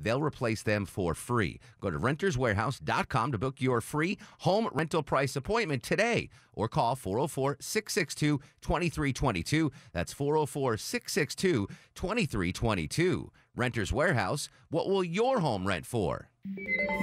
they'll replace them for free. Go to renterswarehouse.com to book your free home rental price appointment today or call 404 662 2322. That's 404 662 2322. Renters Warehouse, what will your home rent for?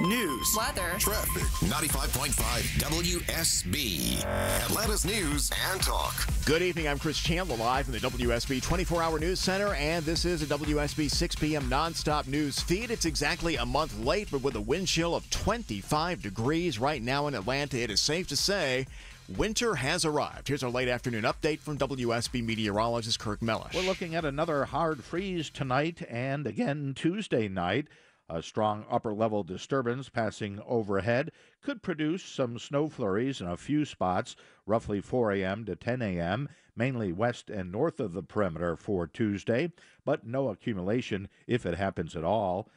News, weather, traffic. 95.5 WSB. Atlanta's news and talk. Good evening. I'm Chris Chandler live from the WSB 24 hour news center, and this is a WSB 6 p.m. nonstop news feed. It's exactly a month late, but with a wind chill of 25 degrees right now in Atlanta, it is safe to say Winter has arrived. Here's our late afternoon update from WSB meteorologist Kirk Mellish. We're looking at another hard freeze tonight and again Tuesday night. A strong upper level disturbance passing overhead could produce some snow flurries in a few spots, roughly 4 a.m. to 10 a.m., mainly west and north of the perimeter for Tuesday, but no accumulation if it happens at all.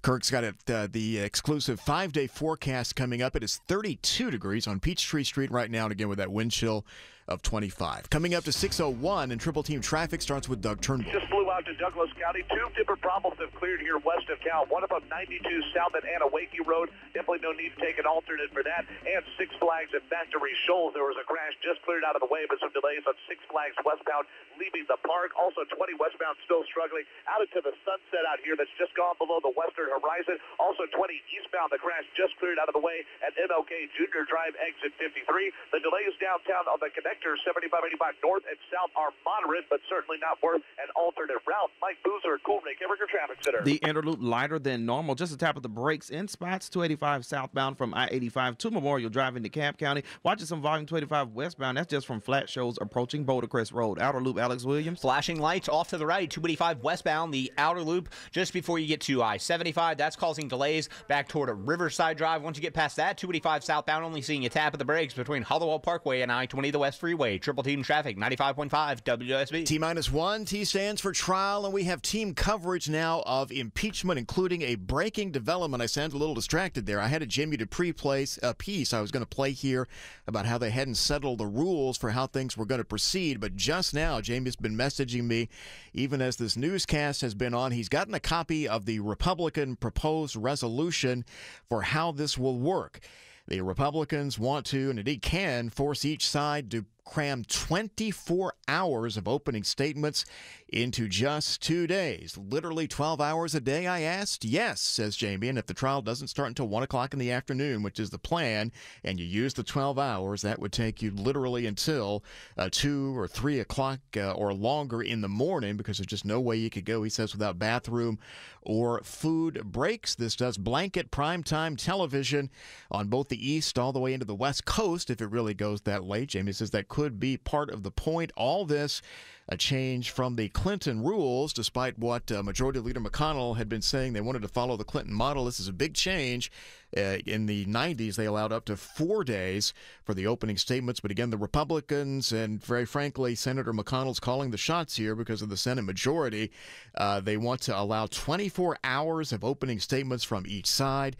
Kirk's got it, uh, the exclusive five day forecast coming up. It is 32 degrees on Peachtree Street right now, and again with that wind chill of 25. Coming up to 601 and triple team traffic starts with Doug Turnbull. Out to Douglas County. Two different problems have cleared here west of town. One of them 92 south at Anneewakee Road. Definitely no need to take an alternate for that. And Six Flags at Factory Shoals. There was a crash just cleared out of the way, but some delays on Six Flags westbound leaving the park. Also 20 westbound still struggling out into the sunset out here that's just gone below the western horizon. Also 20 eastbound. The crash just cleared out of the way at MLK Junior Drive exit 53. The delays downtown on the connect sectors 7585 north and south are moderate, but certainly not worth an alternate route. Mike Boozer, Cool Lake Evergreen Traffic Center. The interloop lighter than normal, just a tap of the brakes in spots 285 southbound from I-85 to Memorial Drive into Camp County. Watching some volume 285 westbound. That's just from Flat Shoals approaching Boulder Crest Road. Outer loop, Alex Williams. Flashing lights off to the right, 285 westbound. The outer loop just before you get to I-75. That's causing delays back toward a Riverside Drive. Once you get past that, 285 southbound, only seeing a tap of the brakes between Hollowell Parkway and I-20 the West Freeway. Triple team traffic, 95.5 WSB. T minus one, T stands for trial, and we have team coverage now of impeachment, including a breaking development. I sound a little distracted there. I had a Jamie Dupree place a piece I was going to play here about how they hadn't settled the rules for how things were going to proceed, but just now Jamie's been messaging me, even as this newscast has been on. He's gotten a copy of the Republican proposed resolution for how this will work. The Republicans want to, and indeed can, force each side to cram 24 hours of opening statements into just two days. Literally 12 hours a day, I asked? Yes, says Jamie. And if the trial doesn't start until 1 o'clock in the afternoon, which is the plan, and you use the 12 hours, that would take you literally until uh, 2 or 3 o'clock uh, or longer in the morning because there's just no way you could go, he says, without bathroom or food breaks. This does blanket primetime television on both the East all the way into the West Coast if it really goes that late. Jamie says that could be part of the point. All this a change from the Clinton rules, despite what uh, Majority Leader McConnell had been saying they wanted to follow the Clinton model. This is a big change. Uh, in the 90s, they allowed up to four days for the opening statements. But again, the Republicans and very frankly, Senator McConnell's calling the shots here because of the Senate majority. Uh, they want to allow 24 hours of opening statements from each side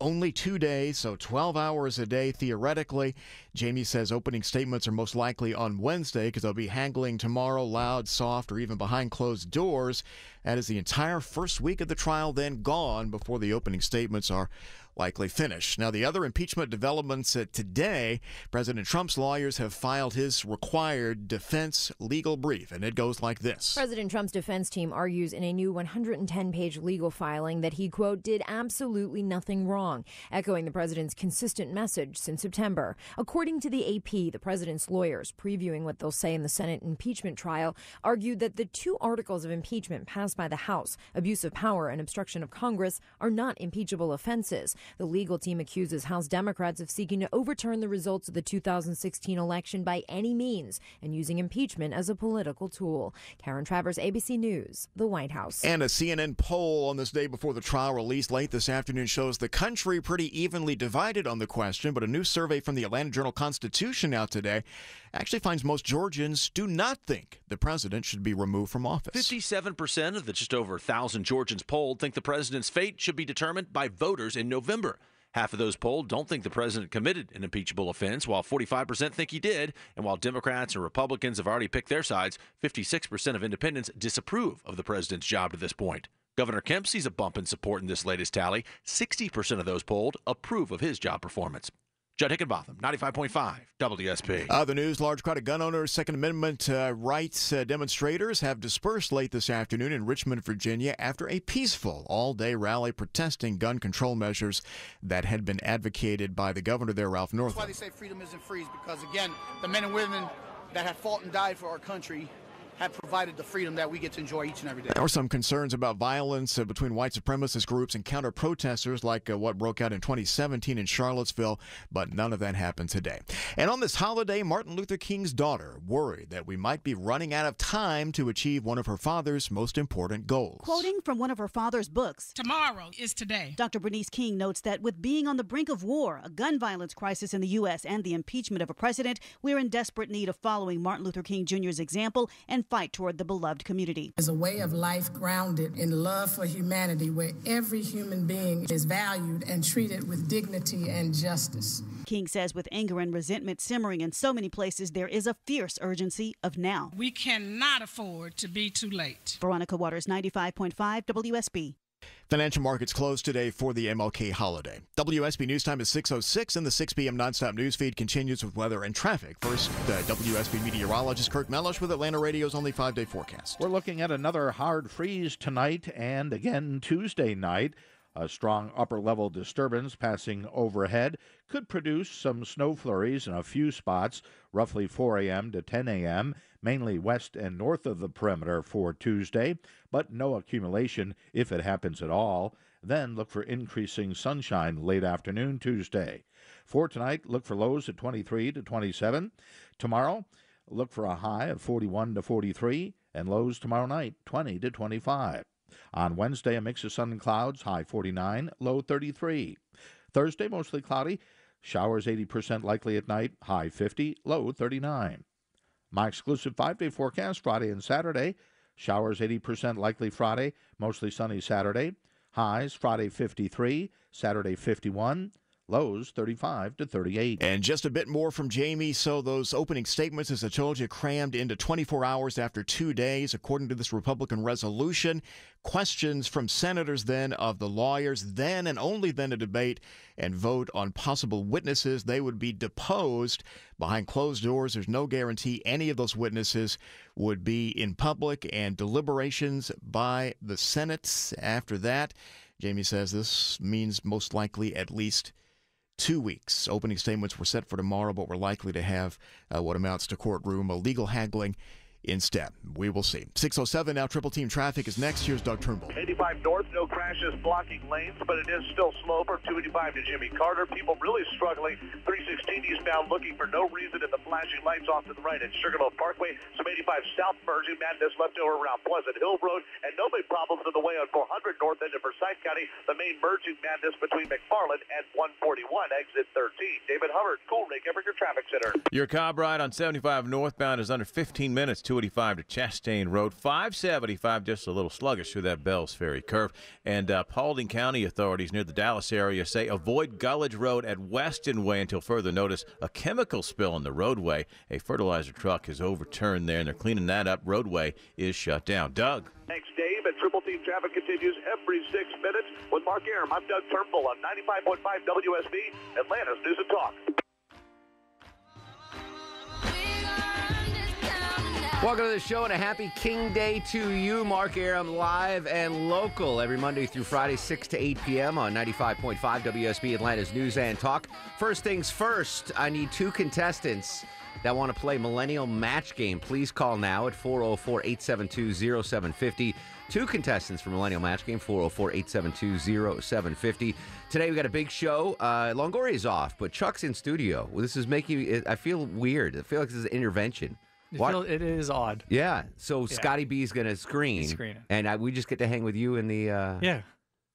only two days, so 12 hours a day theoretically. Jamie says opening statements are most likely on Wednesday because they'll be haggling tomorrow, loud, soft, or even behind closed doors. That is the entire first week of the trial then gone before the opening statements are likely finish. Now, the other impeachment developments today, President Trump's lawyers have filed his required defense legal brief, and it goes like this President Trump's defense team argues in a new 110 page legal filing that he, quote, did absolutely nothing wrong, echoing the president's consistent message since September. According to the AP, the president's lawyers, previewing what they'll say in the Senate impeachment trial, argued that the two articles of impeachment passed by the House, abuse of power and obstruction of Congress, are not impeachable offenses. The legal team accuses House Democrats of seeking to overturn the results of the 2016 election by any means and using impeachment as a political tool. Karen Travers, ABC News, the White House. And a CNN poll on this day before the trial released late this afternoon shows the country pretty evenly divided on the question, but a new survey from the Atlanta Journal Constitution out today actually finds most Georgians do not think the president should be removed from office. 57% of the just over 1,000 Georgians polled think the president's fate should be determined by voters in November. Half of those polled don't think the president committed an impeachable offense, while 45% think he did. And while Democrats and Republicans have already picked their sides, 56% of independents disapprove of the president's job to this point. Governor Kemp sees a bump in support in this latest tally. 60% of those polled approve of his job performance. Judd Hickenbotham, 95.5 WSB. Other news large crowd of gun owners, Second Amendment uh, rights uh, demonstrators have dispersed late this afternoon in Richmond, Virginia, after a peaceful all day rally protesting gun control measures that had been advocated by the governor there, Ralph Northam. That's why they say freedom isn't free, because, again, the men and women that have fought and died for our country have provided the freedom that we get to enjoy each and every day. There are some concerns about violence uh, between white supremacist groups and counter protesters, like uh, what broke out in 2017 in Charlottesville, but none of that happened today. And on this holiday, Martin Luther King's daughter worried that we might be running out of time to achieve one of her father's most important goals. Quoting from one of her father's books Tomorrow is today. Dr. Bernice King notes that with being on the brink of war, a gun violence crisis in the U.S., and the impeachment of a president, we're in desperate need of following Martin Luther King Jr.'s example and fight toward the beloved community. Is a way of life grounded in love for humanity where every human being is valued and treated with dignity and justice. King says with anger and resentment simmering in so many places, there is a fierce urgency of now. We cannot afford to be too late. Veronica Waters, 95.5 WSB. Financial markets closed today for the MLK holiday. WSB News Time is 6.06 and the 6 p.m. nonstop news feed continues with weather and traffic. First, uh, WSB meteorologist Kirk Mellish with Atlanta Radio's only five-day forecast. We're looking at another hard freeze tonight and again Tuesday night. A strong upper level disturbance passing overhead could produce some snow flurries in a few spots, roughly 4 a.m. to 10 a.m., mainly west and north of the perimeter for Tuesday, but no accumulation if it happens at all. Then look for increasing sunshine late afternoon Tuesday. For tonight, look for lows at 23 to 27. Tomorrow, look for a high of 41 to 43, and lows tomorrow night 20 to 25. On Wednesday, a mix of sun and clouds, high 49, low 33. Thursday, mostly cloudy, showers 80% likely at night, high 50, low 39. My exclusive five day forecast Friday and Saturday, showers 80% likely Friday, mostly sunny Saturday, highs Friday 53, Saturday 51, lows 35 to 38. And just a bit more from Jamie. So, those opening statements, as I told you, crammed into 24 hours after two days, according to this Republican resolution. Questions from senators then of the lawyers, then and only then a debate and vote on possible witnesses. They would be deposed behind closed doors. There's no guarantee any of those witnesses would be in public and deliberations by the Senate after that. Jamie says this means most likely at least two weeks. Opening statements were set for tomorrow, but we're likely to have uh, what amounts to courtroom, a legal haggling instead. We will see. 607 now, triple team traffic is next. Here's Doug Turnbull. 85 north, no crashes blocking lanes, but it is still slow from 285 to Jimmy Carter. People really struggling. 316 eastbound looking for no reason in the flashing lights off to the right at Sugarloaf Parkway. Some 85 south merging madness left over around Pleasant Hill Road, and no big problems on the way on 400 north into Forsyth County. The main merging madness between McFarland and 141, exit 13. David Hubbard, Cool Rig, Evergreen Traffic Center. Your Cobb ride on 75 northbound is under 15 minutes. 285 to Chastain Road. 575 just a little sluggish through that Bells Ferry curve. And uh, Paulding County authorities near the Dallas area say avoid Gullidge Road at Weston Way until further notice. A chemical spill in the roadway. A fertilizer truck is overturned there, and they're cleaning that up. Roadway is shut down. Doug. Thanks, Dave. And Triple Team Traffic continues every six minutes with Mark Arum. I'm Doug Turnbull on 95.5 WSB, Atlanta's News and Talk. Welcome to the show and a happy King Day to you. Mark Arum live and local every Monday through Friday, 6 to 8 p.m. on 95.5 WSB Atlanta's News and Talk. First things first, I need two contestants that want to play Millennial Match Game. Please call now at 404 872 0750. Two contestants for Millennial Match Game, 404 872 0750. Today we got a big show. Uh, Longoria's off, but Chuck's in studio. This is making I feel weird. I feel like this is an intervention. It, What- feel- it is odd. yeah. So Yeah. Scotty is gonna screen, He's screening. and I, we just get to hang with you in the. Uh, Yeah.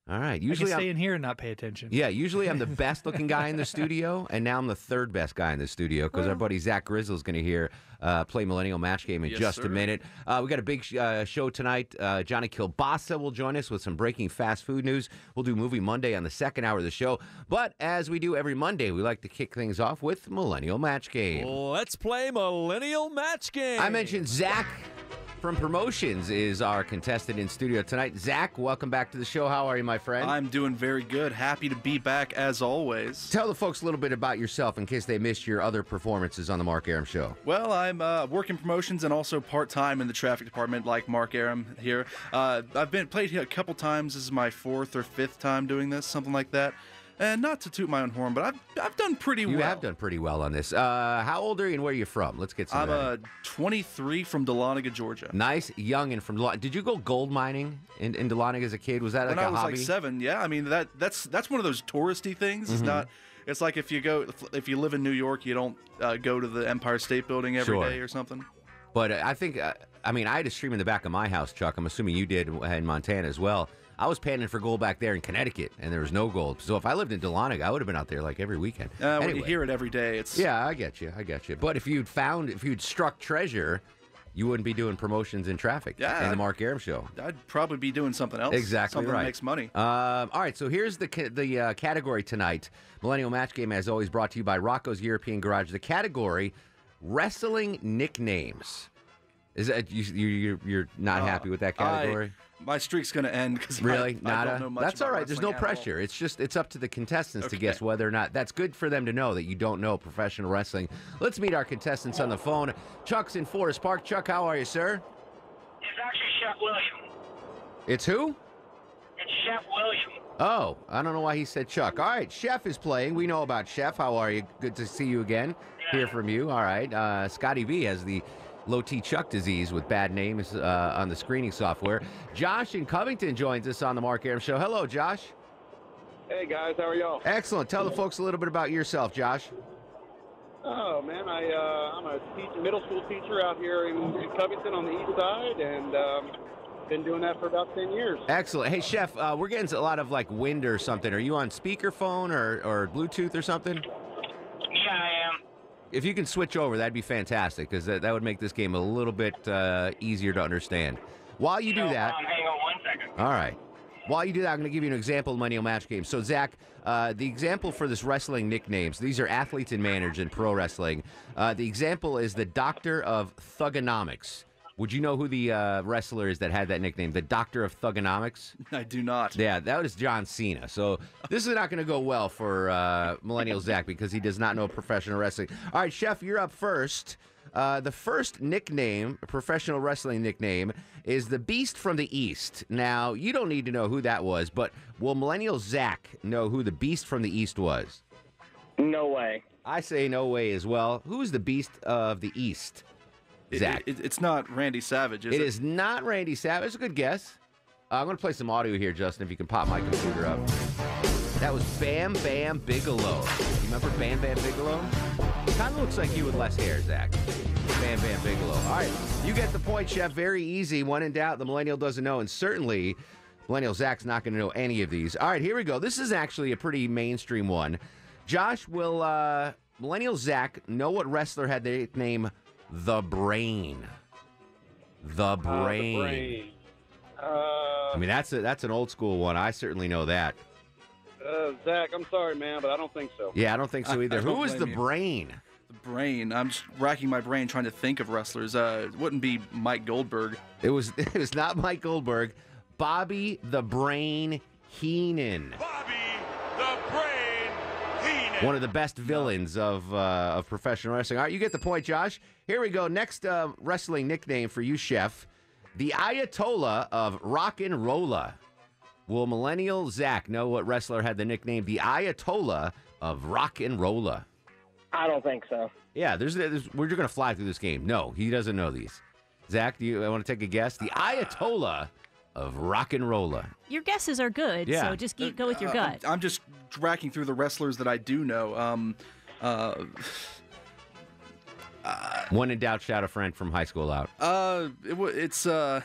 All right. I can Usually, stay I'm, in here and not pay attention. yeah. Usually, I'm the best looking guy in the studio, and now I'm the third best guy in the studio because our buddy Zach Grizzle is going to hear uh, play Millennial Match Game in Yes, just a minute. Uh, we got a big sh- uh, show tonight. Uh, Johnny Kielbasa will join us with some breaking fast food news. We'll do Movie Monday on the second hour of the show. But as we do every Monday, we like to kick things off with Millennial Match Game. Let's play Millennial Match Game. I mentioned Zach from Promotions is our contestant in studio tonight. Zach, welcome back to the show. How are you, my friend? I'm doing very good. Happy to be back as always. Tell the folks a little bit about yourself in case they missed your other performances on the Mark Arum Show. Well, I'm uh, working promotions and also part time in the traffic department, like Mark Arum here. Uh, I've been played here a couple times. This is my fourth or fifth time doing this, something like that. And not to toot my own horn, but I've I've done pretty You well. You have done pretty well on this. Uh, how old are you and where are you from? Let's get some. I'm uh, 23 from Dahlonega, Georgia. nice, young, and from. Did you go gold mining in, in Dahlonega as a kid? Was that like when I was hobby? like seven, yeah. I mean that that's that's one of those touristy things. It's Mhm. not. It's like if you go if you live in New York, you don't uh, go to the Empire State Building every day Sure. or something. But uh, I think, uh, I mean, I had a stream in the back of my house, Chuck. I'm assuming you did in Montana as well. I was panning for gold back there in Connecticut, and there was no gold. So if I lived in Dahlonega, I would have been out there like every weekend. Uh, when you hear it every day, it's Yeah, I get you. I get you. But if you'd found, if you'd struck treasure, you wouldn't be doing promotions in traffic Yeah. in the Mark Arum show. I'd probably be doing something else. Exactly something right. that makes money. Um, all right, so here's the ca- the uh, category tonight. Millennial Match Game, as always, brought to you by Rocco's European Garage. The category: wrestling nicknames. Is that you? you you're, you're not Uh, happy with that I- category? my streak's gonna end because Really? I, I Nada? don't know much. That's all about right. There's no wrestling at all. pressure. It's just it's up to the contestants to guess whether or not that's good for them to know that you don't know professional wrestling. Let's meet our contestants on the phone. Chuck's in Forest Park. Chuck, how are you, sir? It's actually Chef William. It's who? It's Chef William. Oh, I don't know why he said Chuck. All right, Chef is playing. We know about Chef. How are you? Good to see you again. Hear from you. All right. Uh, Scotty B has the low T Chuck disease with bad names uh, on the screening software. Josh in Covington joins us on the Mark Arum Show. Hello, Josh. Hey guys, how are y'all? Excellent. Tell the folks a little bit about yourself, Josh. Oh man, I uh, I'm a teach, middle school teacher out here in, in Covington on the east side, and um, been doing that for about ten years. Excellent. Hey, Chef, uh, we're getting a lot of like wind or something. Are you on speakerphone or, or Bluetooth or something? Yeah, I am. If you can switch over, that'd be fantastic because that, that would make this game a little bit uh, easier to understand. While you do that, problem. Hang on one second. all right. While you do that, I'm going to give you an example of Millennial Match Game. So, Zach, uh, the example for this wrestling nicknames, these are athletes and managers in pro wrestling. Uh, the example is the Doctor of Thuganomics. Would you know who the uh, wrestler is that had that nickname? The Doctor of Thuganomics? I do not. Yeah, that was John Cena. So this is not going to go well for uh, Millennial Zach because he does not know professional wrestling. All right, Chef, you're up first. Uh, the first nickname, professional wrestling nickname, is the Beast from the East. Now, you don't need to know who that was, but will Millennial Zach know who the Beast from the East was? No way. I say no way as well. Who is the Beast of the East? It- Zach. it- it's not Randy Savage, is it? It is not Randy Savage. It's a good guess. Uh, I'm going to play some audio here, Justin, if you can pop my computer up. That was Bam Bam Bigelow. You remember Bam Bam Bigelow? Kind of looks like you with less hair, Zach. Bam Bam Bigelow. All right, you get the point, Chef. Very easy. One in doubt, the millennial doesn't know, and certainly millennial Zach's not going to know any of these. All right, here we go. This is actually a pretty mainstream one. Josh, will uh, millennial Zach know what wrestler had the name The Brain? The Brain. brain. Uh, I mean, that's a, that's an old school one. I certainly know that. uh, Zach, I'm sorry, man, but I don't think so. Yeah, I don't think so either. I Who don't was the you. brain? The brain. I'm just racking my brain trying to think of wrestlers. Uh, it wouldn't be Mike Goldberg. It was it was not Mike Goldberg. Bobby the Brain Heenan. Bobby the Brain Heenan. One of the best villains of uh, of professional wrestling. All right, you get the point, Josh. Here we go. Next uh, wrestling nickname for you, Chef. The Ayatollah of Rock and Rolla. Will Millennial Zach know what wrestler had the nickname the Ayatollah of Rock and Rolla? I don't think so. Yeah, there's, there's we're just going to fly through this game. No, he doesn't know these. Zach, do you want to take a guess? The Ayatollah of Rock and Rolla. Your guesses are good, Yeah. so just go with your Uh, gut. I'm, I'm just racking through the wrestlers that I do know. Um, uh, One in doubt, shout a friend from high school out. uh, it, it's uh,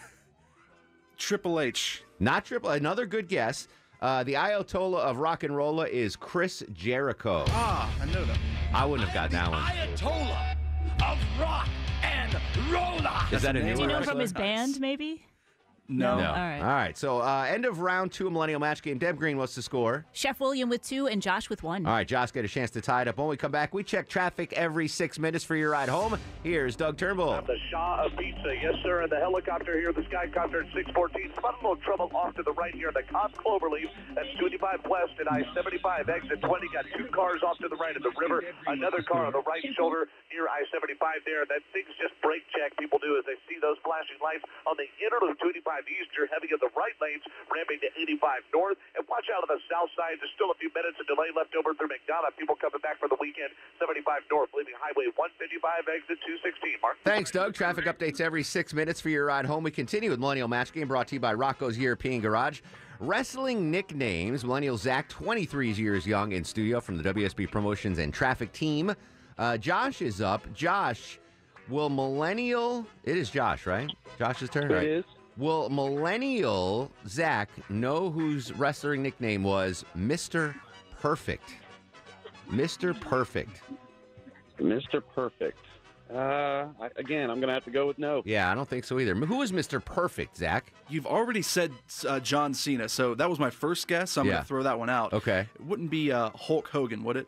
Triple H. Not triple. Another good guess. Uh, the Ayatollah of rock and rolla is Chris Jericho. Ah, I know that. I wouldn't have got that one. Ayatollah of rock and roller. Is that a new? Do new you know from his band, maybe? No. All right. All right. So uh, end of round two, Millennial Match Game. Deb Green, what's the score? Chef William with two and Josh with one. All right, Josh get a chance to tie it up. When we come back, we check traffic every six minutes for your ride home. Here's Doug Turnbull. I'm the Shaw of Pizza. Yes, sir. And the helicopter here, the Skycopter at 614. Spot a trouble off to the right here. The Cobb Cloverleaf at 25 West and I-75 exit 20. Got two cars off to the right of the river. Another car on the right shoulder near I-75 there. That thing's just brake check people do as they see those flashing lights on the inner loop 25 east. You're heavy in the right lanes, ramping to 85 north. And watch out on the south side. There's still a few minutes of delay left over through McDonough. People coming back for the weekend. 75 north, leaving Highway 155 exit 216. Mark. Thanks, Doug. Traffic updates every six minutes for your ride home. We continue with Millennial Match Game brought to you by Rocco's European Garage. Wrestling nicknames. Millennial Zach, 23 years young, in studio from the WSB Promotions and Traffic team. Uh, Josh is up. Josh, will Millennial. It is Josh, right? Josh's turn? It right. is. Will Millennial Zach know whose wrestling nickname was Mr. Perfect? Mr. Perfect. Mr. Perfect. Uh, I, again, I'm going to have to go with no. Yeah, I don't think so either. Who is Mr. Perfect, Zach? You've already said uh, John Cena, so that was my first guess. So I'm Yeah. going to throw that one out. Okay. It wouldn't be uh, Hulk Hogan, would it?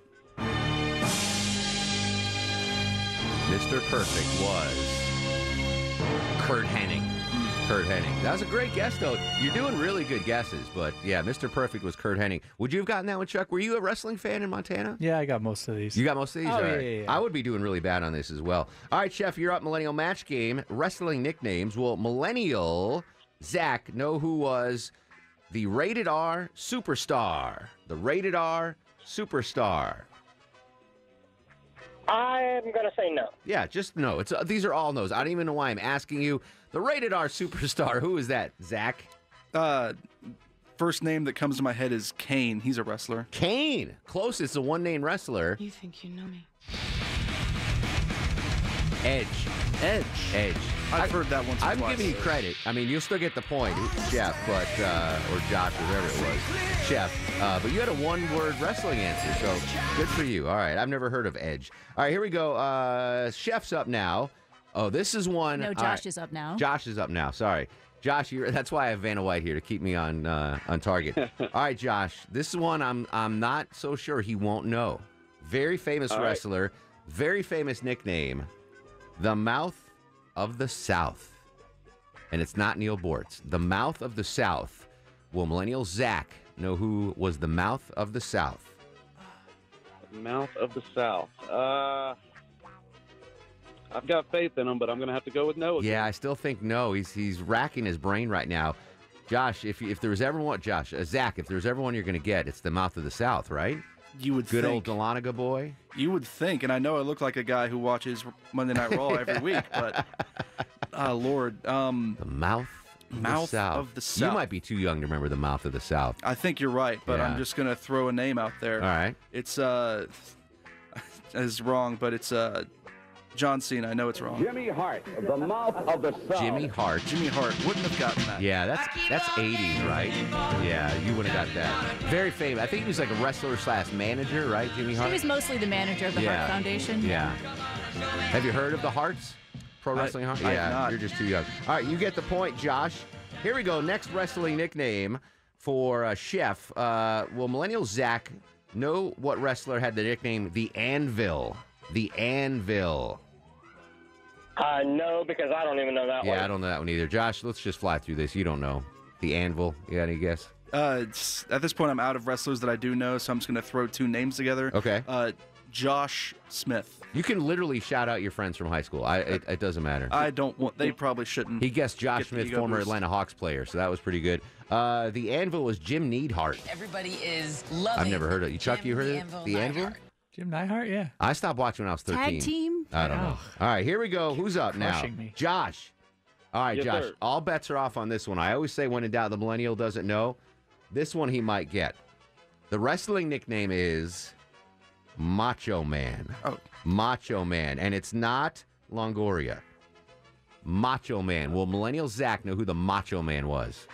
Mr. Perfect was Curt Hennig. Curt Hennig. That was a great guess, though. You're doing really good guesses, but yeah, Mr. Perfect was Curt Hennig. Would you have gotten that one, Chuck? Were you a wrestling fan in Montana? Yeah, I got most of these. You got most of these? Oh, All yeah, yeah, yeah. I would be doing really bad on this as well. All right, Chef, you're up. Millennial Match Game. Wrestling nicknames. Will Millennial Zach know who was the rated R superstar? The rated R superstar. I'm going to say no. Yeah, just no. It's uh, these are all no's. I don't even know why I'm asking you. The rated R superstar. Who is that? Zach. Uh, first name that comes to my head is Kane. He's a wrestler. Kane. Closest, a one name wrestler. You think you know me? Edge. Edge. Edge. I've heard that once I'm twice. giving you credit. I mean, you'll still get the point, Jeff, but uh, or Josh, whatever it was, Chef. Uh, but you had a one-word wrestling answer, so good for you. All right, I've never heard of Edge. All right, here we go. Uh, Chef's up now. Oh, this is one. No, Josh right. is up now. Josh is up now. Sorry, Josh. You're, that's why I have Vanna White here to keep me on uh, on target. All right, Josh. This is one I'm I'm not so sure he won't know. Very famous All right. wrestler. Very famous nickname. The Mouth of the South. And it's not Neal Boortz. The Mouth of the South. Will Millennial Zach know who was the Mouth of the South? Mouth of the South. Uh, I've got faith in him, but I'm going to have to go with no. again. Yeah, I still think no. He's he's racking his brain right now. Josh, if if there's ever one, Josh, uh, Zach, if there's ever one you're going to get, it's the Mouth of the South, right? You would Good think. old Dahlonega boy. You would think, and I know I look like a guy who watches Monday Night Raw every week, but uh, Lord, um, the mouth, of mouth the of the South. You might be too young to remember the Mouth of the South. I think you're right, but Yeah. I'm just gonna throw a name out there. All right. It's uh, is wrong, but it's uh, John Cena. I know it's wrong. Jimmy Hart, the mouth of the South. Jimmy Hart. Jimmy Hart wouldn't have gotten that. Yeah, that's that's 80s, right? Yeah, you wouldn't have got that. Very famous. I think he was like a wrestler slash manager, right, Jimmy Hart? He was mostly the manager of the Yeah. Hart Foundation. Yeah. Have you heard of the Harts? Pro Wrestling Harts? Yeah, not. you're just too young. All right, you get the point, Josh. Here we go. Next wrestling nickname for uh, Chef. Uh, will Millennial Zach know what wrestler had the nickname the Anvil? The Anvil. Uh, no, because I don't even know that one. Yeah, one. I don't know that one either. Josh, let's just fly through this. You don't know. The Anvil. You got any guess? Uh, it's, at this point, I'm out of wrestlers that I do know, so I'm just gonna throw two names together. Okay. Uh, Josh Smith. You can literally shout out your friends from high school. I, it, it doesn't matter. I don't want. They probably shouldn't. He guessed Josh get the Smith, ego former boost. Atlanta Hawks player, so that was pretty good. Uh, the Anvil was Jim Neidhart. Everybody is loving. I've never heard of it. Chuck, Jim you heard the of it? Anvil The Anvil? Neidhart. Jim Neidhart, yeah. I stopped watching when I was 13. Tag team? I don't know. All right, here we go. Who's up now? Crushing me. Josh. All right, Yes, Josh. sir. All bets are off on this one. I always say when in doubt, the millennial doesn't know. This one he might get. The wrestling nickname is Macho Man. Oh. Macho Man. And it's not Longoria. Macho Man. Will Millennial Zach know who the Macho Man was?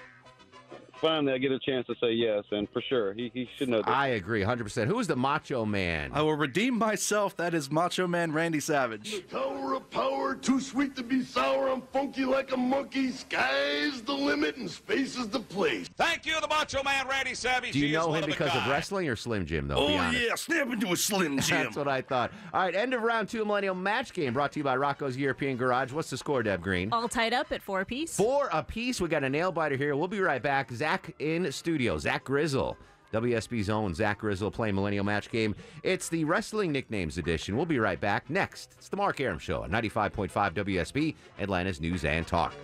Finally I get a chance to say yes, and for sure, he, he should know that. I agree 100%. Who is the Macho Man? I will redeem myself. That is Macho Man Randy Savage. Tower of power, too sweet to be sour. I'm funky like a monkey. Sky's the limit and space is the place. Thank you, the Macho Man Randy Savage. Do you He know him of because of guys. wrestling or Slim Jim, though? Oh, honest. yeah, snap into a Slim Jim. That's what I thought. All right, end of round two Millennial Match Game brought to you by Rocco's European Garage. What's the score, Deb Green? All tied up at four apiece. Four apiece. We got a nail biter here. We'll be right back. Zach in studio. Zach Grizzle. WSB's own Zach Grizzle playing Millennial Match Game. It's the Wrestling Nicknames Edition. We'll be right back. Next, it's the Mark Arum Show on 95.5 WSB, Atlanta's News and Talk.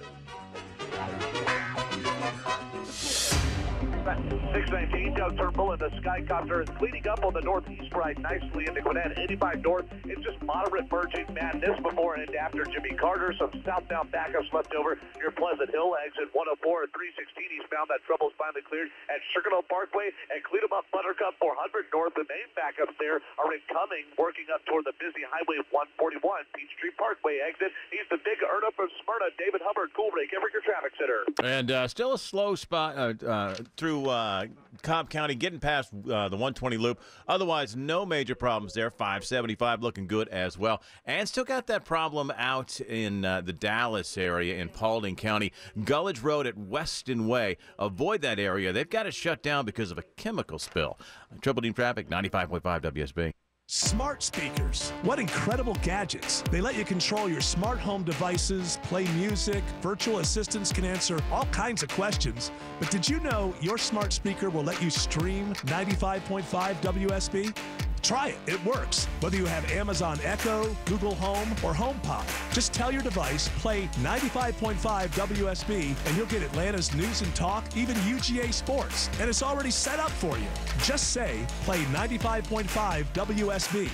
619, Doug Turnbull in the Skycopter is cleaning up on the northeast ride nicely into Gwinnett. 85 north, it's just moderate merging madness before and after Jimmy Carter. Some southbound backups left over near Pleasant Hill. Exit 104 and 316 eastbound. That trouble's finally cleared at Sugarloaf Parkway and clean up Buttercup 400 north. The main backups there are incoming, working up toward the busy Highway 141, Peachtree Parkway exit. He's the big earner from Smyrna, David Hubbard, Cool Break, Everett, traffic center. And uh, still a slow spot uh, uh, through uh, Cobb County, getting past uh, the 120 loop. Otherwise, no major problems there. 575 looking good as well. And still got that problem out in uh, the Dallas area in Paulding County. Gullidge Road at Weston Way. Avoid that area. They've got it shut down because of a chemical spill. Triple Team Traffic, 95.5 WSB. Smart speakers. What incredible gadgets. They let you control your smart home devices, play music, virtual assistants can answer all kinds of questions. But did you know your smart speaker will let you stream 95.5 WSB? Try it, it works. Whether you have Amazon Echo, Google Home, or HomePod, just tell your device, play 95.5 WSB, and you'll get Atlanta's news and talk, even UGA sports. And it's already set up for you. Just say, play 95.5 WSB.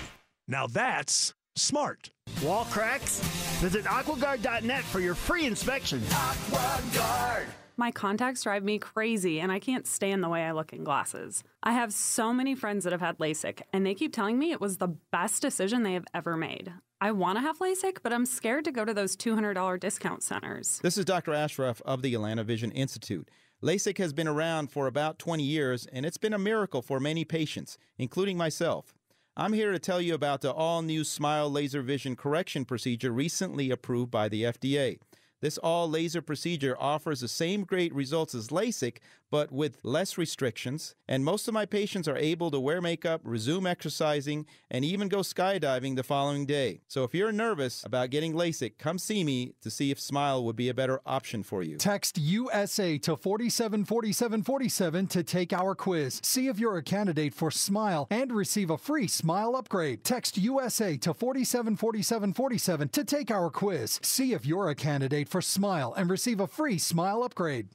Now that's smart. Wall cracks? Visit aquaguard.net for your free inspection. AquaGuard. My contacts drive me crazy, and I can't stand the way I look in glasses. I have so many friends that have had LASIK, and they keep telling me it was the best decision they have ever made. I want to have LASIK, but I'm scared to go to those $200 discount centers. This is Dr. Ashraf of the Atlanta Vision Institute. LASIK has been around for about 20 years, and it's been a miracle for many patients, including myself. I'm here to tell you about the all new Smile Laser Vision Correction procedure recently approved by the FDA. This all laser procedure offers the same great results as LASIK, but with less restrictions. And most of my patients are able to wear makeup, resume exercising, and even go skydiving the following day. So if you're nervous about getting LASIK, come see me to see if Smile would be a better option for you. Text USA to 474747 to take our quiz. See if you're a candidate for Smile and receive a free Smile upgrade. Text USA to 474747 to take our quiz. See if you're a candidate for Smile and receive a free Smile upgrade.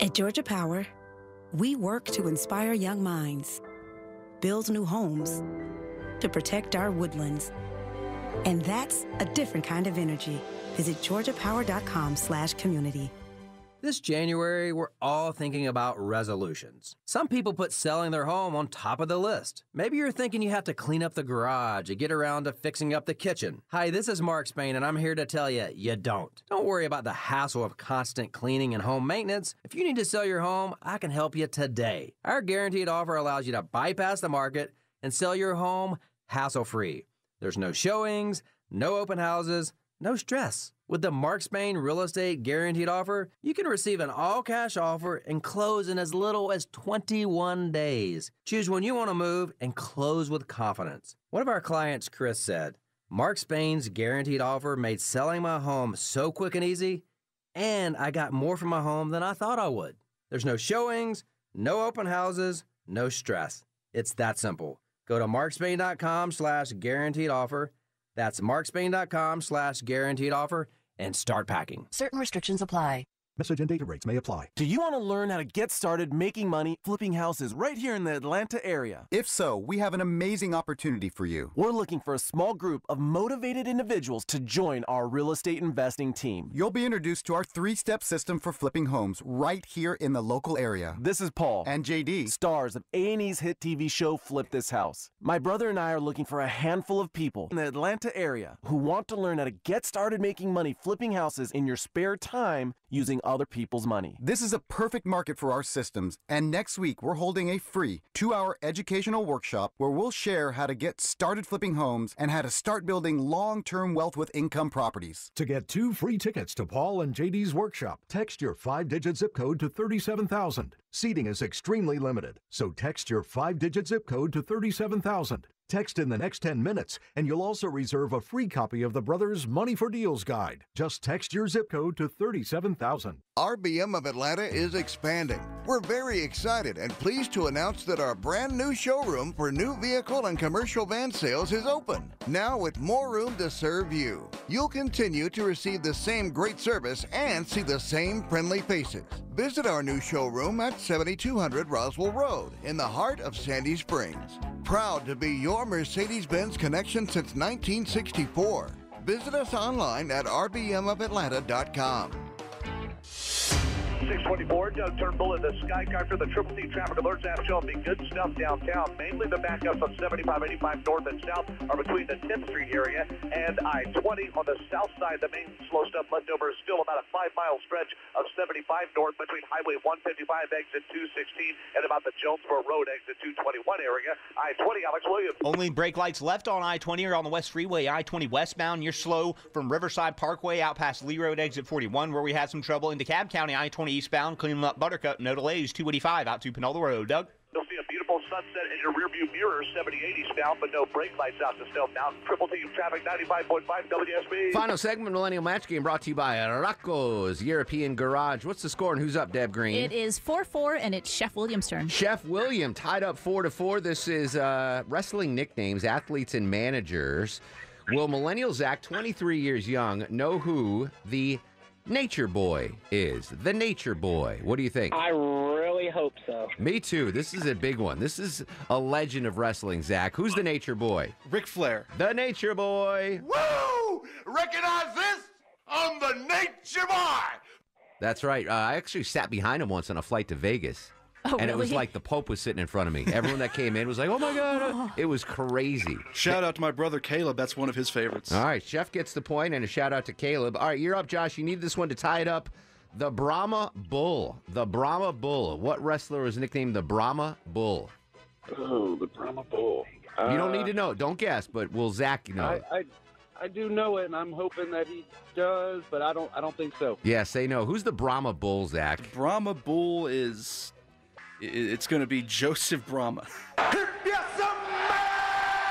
At Georgia Power, we work to inspire young minds, build new homes, to protect our woodlands. And that's a different kind of energy. Visit georgiapower.com/community. This January, we're all thinking about resolutions. Some people put selling their home on top of the list. Maybe you're thinking you have to clean up the garage and get around to fixing up the kitchen. Hi, this is Mark Spain, and I'm here to tell you you don't. Don't worry about the hassle of constant cleaning and home maintenance. If you need to sell your home, I can help you today. Our guaranteed offer allows you to bypass the market and sell your home hassle free. There's no showings, no open houses, no stress. With the Mark Spain Real Estate Guaranteed Offer, you can receive an all cash offer and close in as little as 21 days. Choose when you want to move and close with confidence. One of our clients, Chris, said, Mark Spain's Guaranteed Offer made selling my home so quick and easy, and I got more for my home than I thought I would. There's no showings, no open houses, no stress. It's that simple. Go to markspain.com slash guaranteed offer. That's markspain.com slash guaranteed offer and start packing. Certain restrictions apply. Message and data rates may apply. Do you want to learn how to get started making money flipping houses right here in the Atlanta area? If so, we have an amazing opportunity for you. We're looking for a small group of motivated individuals to join our real estate investing team. You'll be introduced to our three step system for flipping homes right here in the local area. This is Paul and JD, stars of A&E's hit TV show Flip This House. My brother and I are looking for a handful of people in the Atlanta area who want to learn how to get started making money flipping houses in your spare time using other people's money. This is a perfect market for our systems, and next week we're holding a free two hour educational workshop where we'll share how to get started flipping homes and how to start building long term wealth with income properties. To get two free tickets to Paul and JD's workshop, text your five digit zip code to 37000. Seating is extremely limited, so text your five digit zip code to 37000. Text in the next 10 minutes, and you'll also reserve a free copy of the Brothers Money for Deals Guide. Just text your zip code to 37000. RBM of Atlanta is expanding. We're very excited and pleased to announce that our brand new showroom for new vehicle and commercial van sales is open. Now, with more room to serve you, you'll continue to receive the same great service and see the same friendly faces. Visit our new showroom at 7200 Roswell Road in the heart of Sandy Springs. Proud to be your Mercedes Benz connection since 1964. Visit us online at rbmofatlanta.com. 624, Doug Turnbull in the Skycopter. The Triple T traffic alerts app showing me good stuff downtown. Mainly the backups on 75, 85 north and south are between the 10th Street area and I-20. On the south side, the main slow stuff left over is still about a five-mile stretch of 75 north between Highway 155 exit 216 and about the Jonesboro Road exit 221 area. I-20, Alex Williams. Only brake lights left on I-20 are on the West Freeway. I-20 westbound, you're slow from Riverside Parkway out past Lee Road exit 41 where we had some trouble in DeKalb County. I-20 eastbound, cleaning up Buttercup, no delays, 285 out to Panola Road. Doug? You'll see a beautiful sunset in your rearview mirror, 78 eastbound, but no brake lights out to Stone Mountain. Triple T traffic, 95.5 WSB. Final segment, Millennial Match Game, brought to you by Rocco's European Garage. What's the score and who's up, Deb Green? It is 4 4, and it's Chef Williams' turn. Chef William tied up four to four. This is uh, wrestling nicknames, athletes and managers. Will Millennial Zach, 23 years young, know who the Nature Boy is? The Nature Boy. What do you think? I really hope so. Me too. This is a big one. This is a legend of wrestling, Zach. Who's the Nature Boy? Ric Flair. The Nature Boy. Woo! Recognize this? I'm the Nature Boy. That's right. Uh, I actually sat behind him once on a flight to Vegas. Oh, and it was like the Pope was sitting in front of me. Everyone that came in was like, "Oh my god!" It was crazy. Shout out to my brother Caleb. That's one of his favorites. All right, Chef gets the point, and a shout out to Caleb. All right, you're up, Josh. You need this one to tie it up. The Brahma Bull. The Brahma Bull. What wrestler was nicknamed the Brahma Bull? Oh, the Brahma Bull. you don't Uh, need to know. Don't guess, but will Zach know? I, it? I, I do know it, and I'm hoping that he does, but I don't. I don't think so. Yeah, say no. Who's the Brahma Bull, Zach? Brahma Bull is. I- It's going to be Joseph Brahma.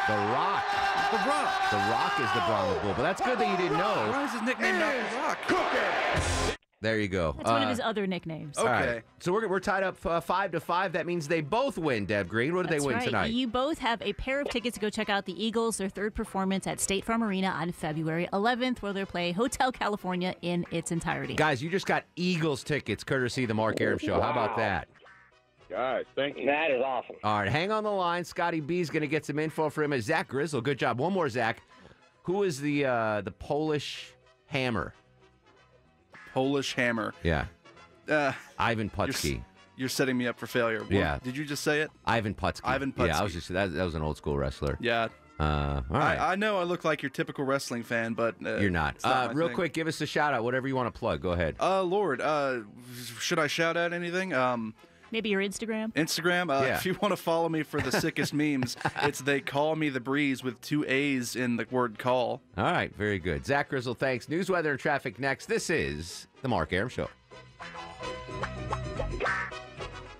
The Rock. The Rock. The Rock is the Brahma Bull, but that's good that you didn't know. Why is his nickname not The Rock? There you go. That's one Uh, of his other nicknames. all right. So we're, we're tied up uh, five to five. That means they both win, Deb Green. What did That's they win right. tonight? You both have a pair of tickets to go check out the Eagles, their third performance at State Farm Arena on February 11th, where they'll play Hotel California in its entirety. Guys, you just got Eagles tickets courtesy of the Mark Arum Show. How about Wow. That? Guys, thank you. That is awesome. All right, hang on the line. Scotty B's going to get some info for him. Is Zach Grizzle, good job. One more, Zach. Who is the uh, the Polish hammer? Polish Hammer. Yeah, Uh, Ivan you're, Putski. you're setting me up for failure. What- Yeah. Did you just say it? Ivan Putski. Ivan Yeah, I was just that, that was an old school wrestler. Yeah. Uh, all right. I, I know I look like your typical wrestling fan, but uh, You're not. not uh, real thing. quick, give us a shout out. Whatever you want to plug. Go ahead. Uh, Lord, uh, should I shout out anything? Um, Maybe your Instagram? Instagram. Uh, Yeah. If you want to follow me for the sickest memes, it's they call me the breeze with two A's in the word call. All right, very good. Zach Grizzle, thanks. News, weather, and traffic next. This is the Mark Arum Show.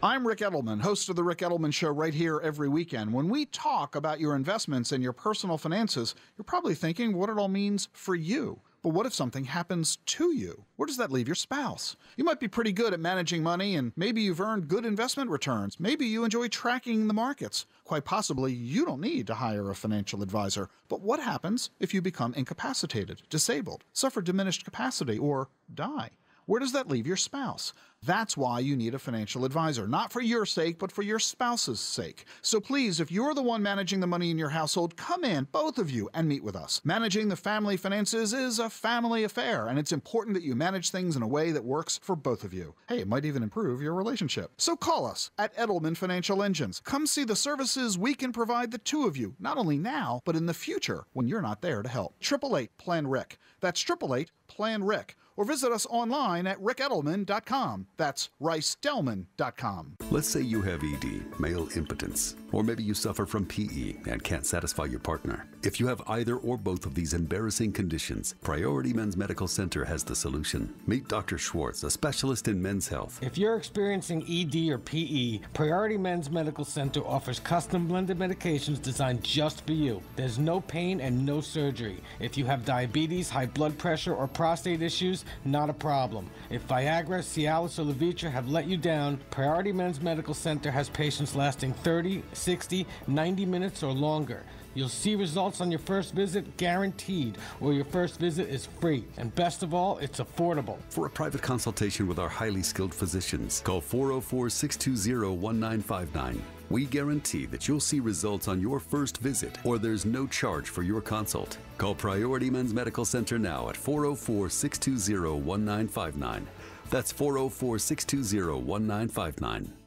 I'm Ric Edelman, host of The Ric Edelman Show, right here every weekend. When we talk about your investments and your personal finances, you're probably thinking what it all means for you. But what if something happens to you? Where does that leave your spouse? You might be pretty good at managing money, and maybe you've earned good investment returns. Maybe you enjoy tracking the markets. Quite possibly, you don't need to hire a financial advisor. But what happens if you become incapacitated, disabled, suffer diminished capacity, or die? Where does that leave your spouse? That's why you need a financial advisor, not for your sake, but for your spouse's sake. So please, if you're the one managing the money in your household, come in, both of you, and meet with us. Managing the family finances is a family affair, and it's important that you manage things in a way that works for both of you. Hey, it might even improve your relationship. So call us at Edelman Financial Engines. Come see the services we can provide the two of you, not only now, but in the future when you're not there to help. 888 Plan Rick. That's 888 Plan Rick. Or visit us online at ricedelman.com. That's ricedelman.com. Let's say you have ED, male impotence, or maybe you suffer from PE and can't satisfy your partner. If you have either or both of these embarrassing conditions, Priority Men's Medical Center has the solution. Meet Dr. Schwartz, a specialist in men's health. If you're experiencing ED or PE, Priority Men's Medical Center offers custom blended medications designed just for you. There's no pain and no surgery. If you have diabetes, high blood pressure, or prostate issues, not a problem. If Viagra, Cialis, or Levitra have let you down, Priority Men's Medical Center has patients lasting 30, 60, 90 minutes or longer. You'll see results on your first visit guaranteed, or your first visit is free. And best of all, it's affordable. For a private consultation with our highly skilled physicians, call 404 620 1959. We guarantee that you'll see results on your first visit, or there's no charge for your consult. Call Priority Men's Medical Center now at 404 620 1959. That's 404 620 1959.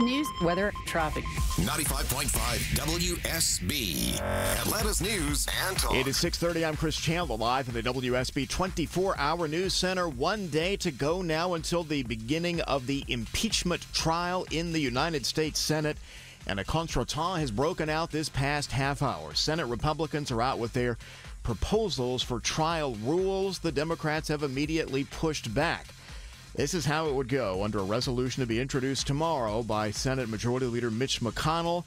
News, weather, traffic. 95.5 WSB. Atlanta's news and talk. It is 6:30. I'm Chris Chandler live in the WSB 24-hour news center. One day to go now until the beginning of the impeachment trial in the United States Senate. And a contretemps has broken out this past half hour. Senate Republicans are out with their proposals for trial rules. The Democrats have immediately pushed back. This is how it would go under a resolution to be introduced tomorrow by Senate Majority Leader Mitch McConnell.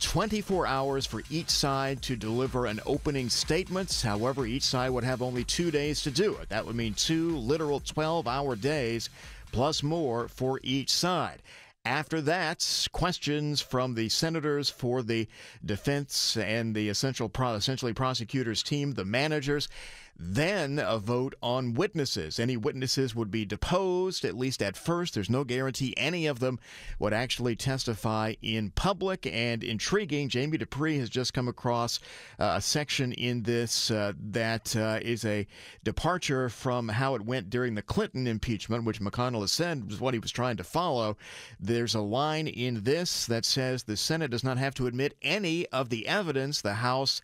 24 hours for each side to deliver an opening statement. However, each side would have only two days to do it. That would mean two literal 12 hour days plus more for each side. After that, questions from the senators for the defense and the essential essentially prosecutors team, the managers. Then a vote on witnesses. Any witnesses would be deposed, at least at first. There's no guarantee any of them would actually testify in public. And intriguing, Jamie Dupree has just come across uh, a section in this uh, that uh, is a departure from how it went during the Clinton impeachment, which McConnell has said was what he was trying to follow. There's a line in this that says the Senate does not have to admit any of the evidence the House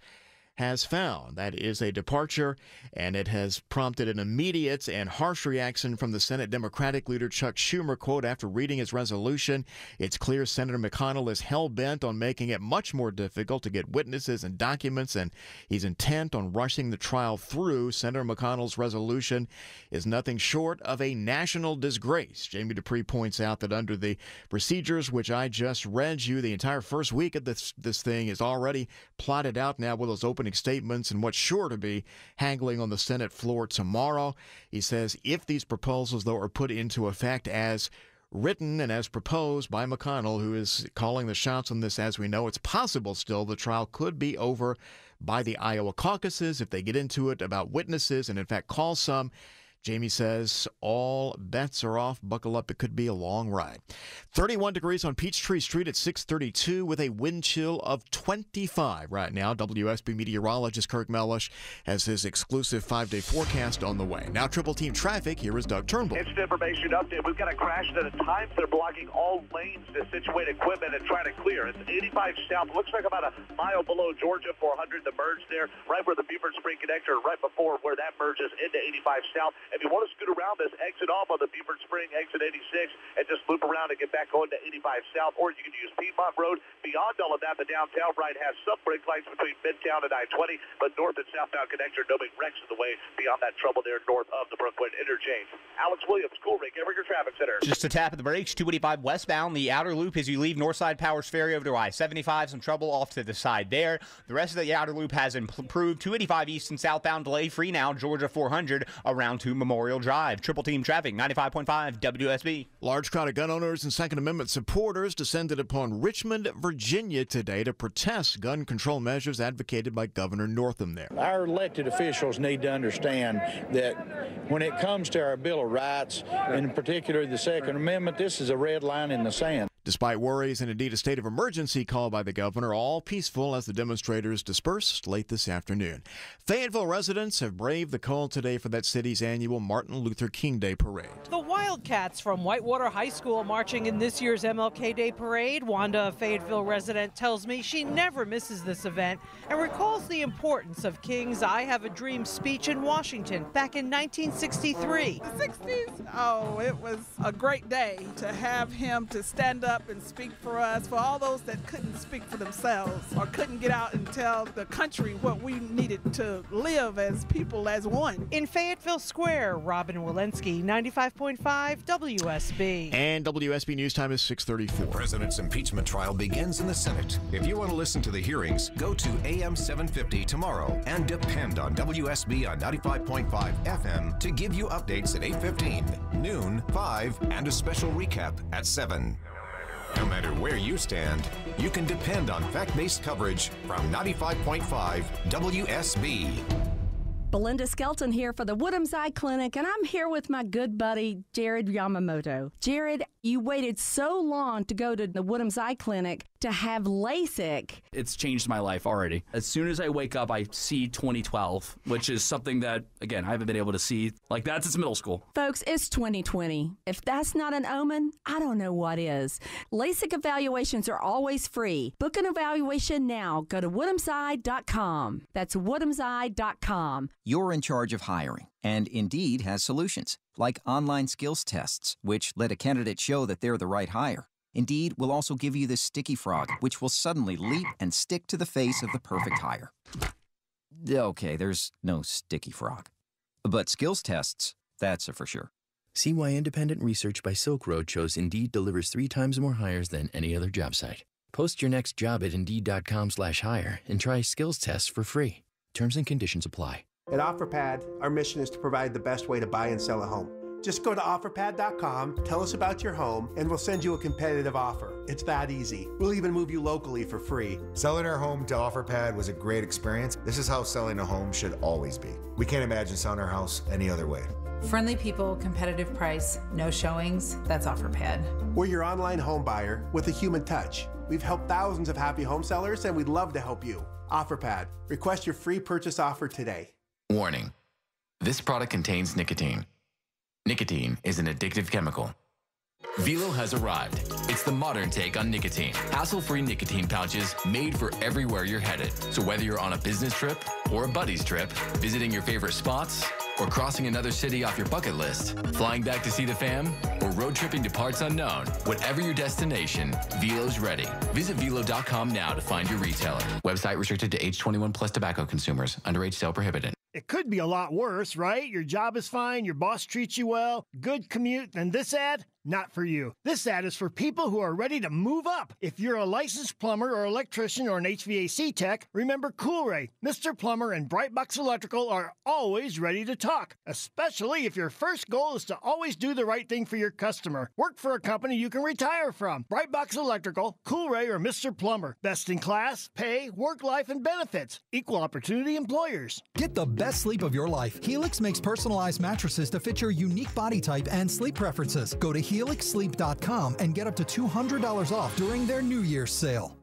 has found. That is a departure, and it has prompted an immediate and harsh reaction from the Senate Democratic leader Chuck Schumer. Quote After reading his resolution, it's clear Senator McConnell is hell bent on making it much more difficult to get witnesses and documents, and he's intent on rushing the trial through. Senator McConnell's resolution is nothing short of a national disgrace. Jamie Dupree points out that under the procedures which I just read you, the entire first week of this this thing is already plotted out now with those opening statements and what's sure to be haggling on the Senate floor tomorrow. He says if these proposals, though, are put into effect as written and as proposed by McConnell, who is calling the shots on this, as we know, it's possible still the trial could be over by the Iowa caucuses if they get into it about witnesses and, in fact, call some. Jamie says all bets are off. Buckle up. It could be a long ride. 31 degrees on Peachtree Street at 632 with a wind chill of 25 right now. WSB meteorologist Kirk Mellish has his exclusive five day forecast on the way. Now, triple team traffic. Here is Doug Turnbull. Instant information update. We've got a crash at times they're blocking all lanes to situate equipment and try to clear. It's 85 south. Looks like about a mile below Georgia 400, the merge there, right where the Buford Spring connector, right before where that merges into 85 south. If you want to scoot around this, exit off on the Buford Spring, exit 86, and just loop around and get back going to 85 South, or you can use Piedmont Road. Beyond all of that, the downtown right has some brake lights between Midtown and I-20, but north and southbound connector, no big wrecks in the way beyond that trouble there north of the Brookwood Interchange. Alex Williams, Cool Ray, Everger Traffic Center. Just a tap of the brakes, 285 westbound, the outer loop as you leave Northside Powers Ferry over to I-75, some trouble off to the side there. The rest of the outer loop has improved. 285 east and southbound delay free now, Georgia 400 around to Memorial Drive. Triple team traffic, 95.5 WSB. Large crowd of gun owners and Second Amendment supporters descended upon Richmond, Virginia today to protest gun control measures advocated by Governor Northam there. Our elected officials need to understand that when it comes to our Bill of Rights, and in particular the Second Amendment, this is a red line in the sand. Despite worries and indeed a state of emergency called by the governor, all peaceful as the demonstrators dispersed late this afternoon. Fayetteville residents have braved the cold today for that city's annual Martin Luther King Day parade. The Wildcats from Whitewater High School marching in this year's MLK Day parade. Wanda, a Fayetteville resident, tells me she never misses this event and recalls the importance of King's I Have a Dream speech in Washington back in 1963. The 60s, oh, it was a great day to have him to stand up and speak for us, for all those that couldn't speak for themselves or couldn't get out and tell the country what we needed to live as people as one. In Fayetteville Square, Robin Walensky, 95.5 WSB. And WSB News Time is 634. President's impeachment trial begins in the Senate. If you want to listen to the hearings, go to AM 750 tomorrow and depend on WSB on 95.5 FM to give you updates at 8:15, noon, 5, and a special recap at 7. No matter where you stand, you can depend on fact-based coverage from 95.5 WSB. Belinda Skelton here for the Woodham's Eye Clinic, and I'm here with my good buddy, Jared Yamamoto. Jared, you waited so long to go to the Woodham's Eye Clinic to have LASIK. It's changed my life already. As soon as I wake up, I see 2012, which is something that, again, I haven't been able to see like that since middle school. Folks, it's 2020. If that's not an omen, I don't know what is. LASIK evaluations are always free. Book an evaluation now. Go to woodhamseye.com. That's woodhamseye.com. You're in charge of hiring, and Indeed has solutions, like online skills tests, which let a candidate show that they're the right hire. Indeed will also give you this sticky frog, which will suddenly leap and stick to the face of the perfect hire. Okay, there's no sticky frog. But skills tests, that's a for sure. See why independent research by Silk Road shows Indeed delivers three times more hires than any other job site. Post your next job at Indeed.com slash hire and try skills tests for free. Terms and conditions apply. At OfferPad, our mission is to provide the best way to buy and sell a home. Just go to OfferPad.com, tell us about your home, and we'll send you a competitive offer. It's that easy. We'll even move you locally for free. Selling our home to OfferPad was a great experience. This is how selling a home should always be. We can't imagine selling our house any other way. Friendly people, competitive price, no showings. That's OfferPad. We're your online home buyer with a human touch. We've helped thousands of happy home sellers, and we'd love to help you. OfferPad. Request your free purchase offer today. Warning this product contains nicotine. Nicotine is an addictive chemical. Velo has arrived. It's the modern take on nicotine. Hassle free nicotine pouches made for everywhere you're headed. So, whether you're on a business trip or a buddy's trip, visiting your favorite spots, or crossing another city off your bucket list, flying back to see the fam, or road tripping to parts unknown, whatever your destination, Velo's ready. Visit Velo.com now to find your retailer. Website restricted to age 21 plus tobacco consumers. Underage sale prohibited. It could be a lot worse, right? Your job is fine, your boss treats you well, good commute, and this ad? Not for you. This ad is for people who are ready to move up. If you're a licensed plumber or electrician or an HVAC tech, remember Coolray. Mr. Plumber and Brightbox Electrical are always ready to talk, especially if your first goal is to always do the right thing for your customer. Work for a company you can retire from. Brightbox Electrical, Coolray, or Mr. Plumber. Best in class, pay, work life, and benefits. Equal opportunity employers. Get the best sleep of your life. Helix makes personalized mattresses to fit your unique body type and sleep preferences. Go to helixsleep.com and get up to $200 off during their New Year's sale.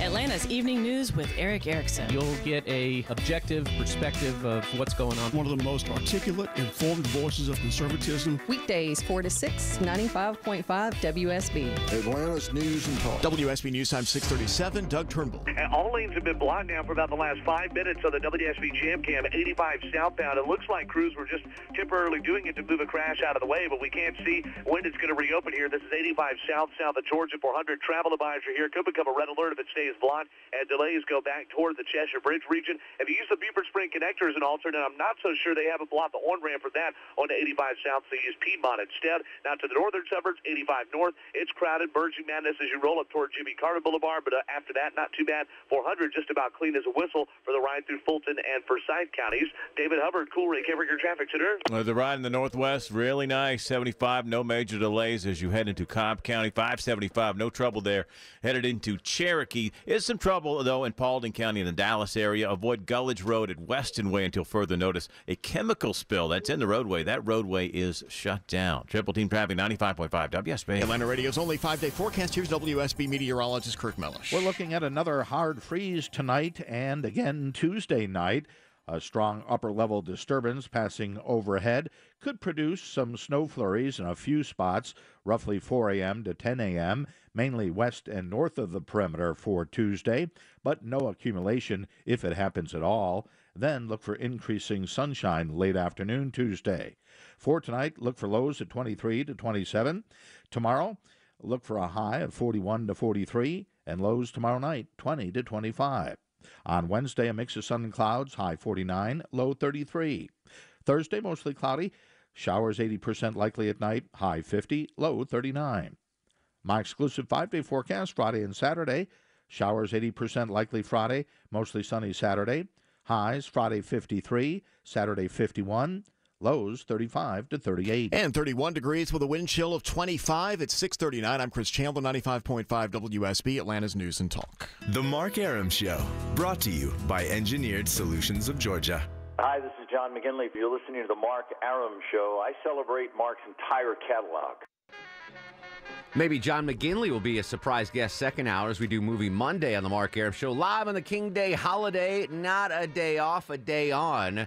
Atlanta's Evening News with Erick Erickson. You'll get a objective perspective of what's going on. One of the most articulate, informed voices of conservatism. Weekdays 4 to 6, 95.5 WSB. Atlanta's News and Talk. WSB News Time 637, Doug Turnbull. And all lanes have been blocked now for about the last five minutes on the WSB Jam Cam 85 southbound. It looks like crews were just temporarily doing it to move a crash out of the way, but we can't see when it's going to reopen here. This is 85 south, south of Georgia 400. Travel advisory here. Could become a red alert if it stays blocked and delays go back toward the Cheshire Bridge region. If you use the Buford Spring connector as an alternate, I'm not so sure they haven't blocked the on ramp for that on the 85 south, so use Piedmont instead. Now to the northern suburbs, 85 north, it's crowded. Merging Madness as you roll up toward Jimmy Carter Boulevard, but uh, after that, not too bad. 400 just about clean as a whistle for the ride through Fulton and Forsyth counties. David Hubbard, Cool Ray, Caregiver Traffic Center. Uh, the ride in the northwest, really nice. 75, no major delays as you head into Cobb County. 575, no trouble there. Headed into Cherokee. Is some trouble, though, in Paulding County in the Dallas area. Avoid Gullidge Road at Weston Way until further notice. A chemical spill that's in the roadway. That roadway is shut down. Triple Team Traffic 95.5 WSB. Atlanta Radio's only five day forecast. Here's WSB meteorologist Kirk Mellish. We're looking at another hard freeze tonight and again Tuesday night. A strong upper level disturbance passing overhead could produce some snow flurries in a few spots, roughly 4 a.m. to 10 a.m., mainly west and north of the perimeter for Tuesday, but no accumulation if it happens at all. Then look for increasing sunshine late afternoon Tuesday. For tonight, look for lows at 23 to 27. Tomorrow, look for a high of 41 to 43, and lows tomorrow night 20 to 25. On Wednesday, a mix of sun and clouds, high 49, low 33. Thursday, mostly cloudy, showers 80% likely at night, high 50, low 39. My exclusive five day forecast Friday and Saturday. Showers 80% likely Friday, mostly sunny Saturday. Highs Friday 53, Saturday 51. Lows 35 to 38. And 31 degrees with a wind chill of 25 at 639. I'm Chris Chandler, 95.5 WSB, Atlanta's News and Talk. The Mark Arum Show, brought to you by Engineered Solutions of Georgia. Hi, this is John McGinley. If you're listening to the Mark Arum Show, I celebrate Mark's entire catalog. Maybe John McGinley will be a surprise guest second hour as we do Movie Monday on the Mark Arum Show. Live on the King Day holiday, not a day off, a day on.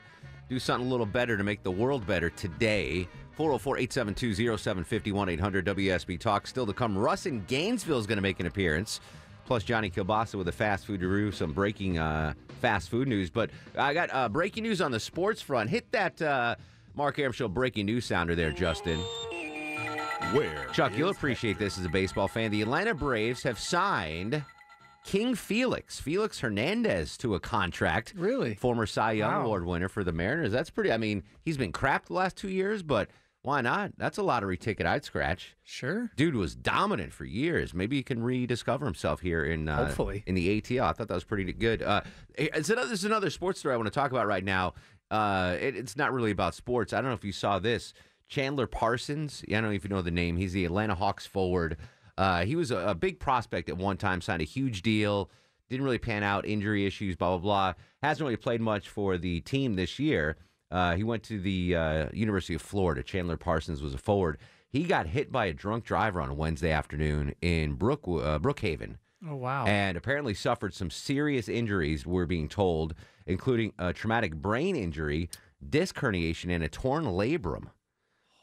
Do something a little better to make the world better today. 404 872 0751 800 WSB Talk. Still to come. Russ in Gainesville is going to make an appearance. Plus, Johnny Kielbasa with a fast food review, some breaking uh, fast food news. But I got uh, breaking news on the sports front. Hit that uh, Mark Arum Show breaking news sounder there, Justin. Where? Chuck, you'll appreciate this as a baseball fan. The Atlanta Braves have signed King Felix, Felix Hernandez, to a contract. Really? Former Cy Young Wow. Award winner for the Mariners. That's pretty, I mean, he's been crapped the last two years, but why not? That's a lottery ticket I'd scratch. Sure. Dude was dominant for years. Maybe he can rediscover himself here in uh, Hopefully. in the ATL. I thought that was pretty good. Uh, it's another, this is another sports story I want to talk about right now. Uh, it, it's not really about sports. I don't know if you saw this. Chandler Parsons. I don't know if you know the name. He's the Atlanta Hawks forward. Uh, he was a, a big prospect at one time, signed a huge deal. Didn't really pan out, injury issues, blah, blah, blah. Hasn't really played much for the team this year. Uh, he went to the uh, University of Florida. Chandler Parsons was a forward. He got hit by a drunk driver on a Wednesday afternoon in Brook, uh, Brookhaven Oh wow. and apparently suffered some serious injuries, we're being told, including a traumatic brain injury, disc herniation, and a torn labrum.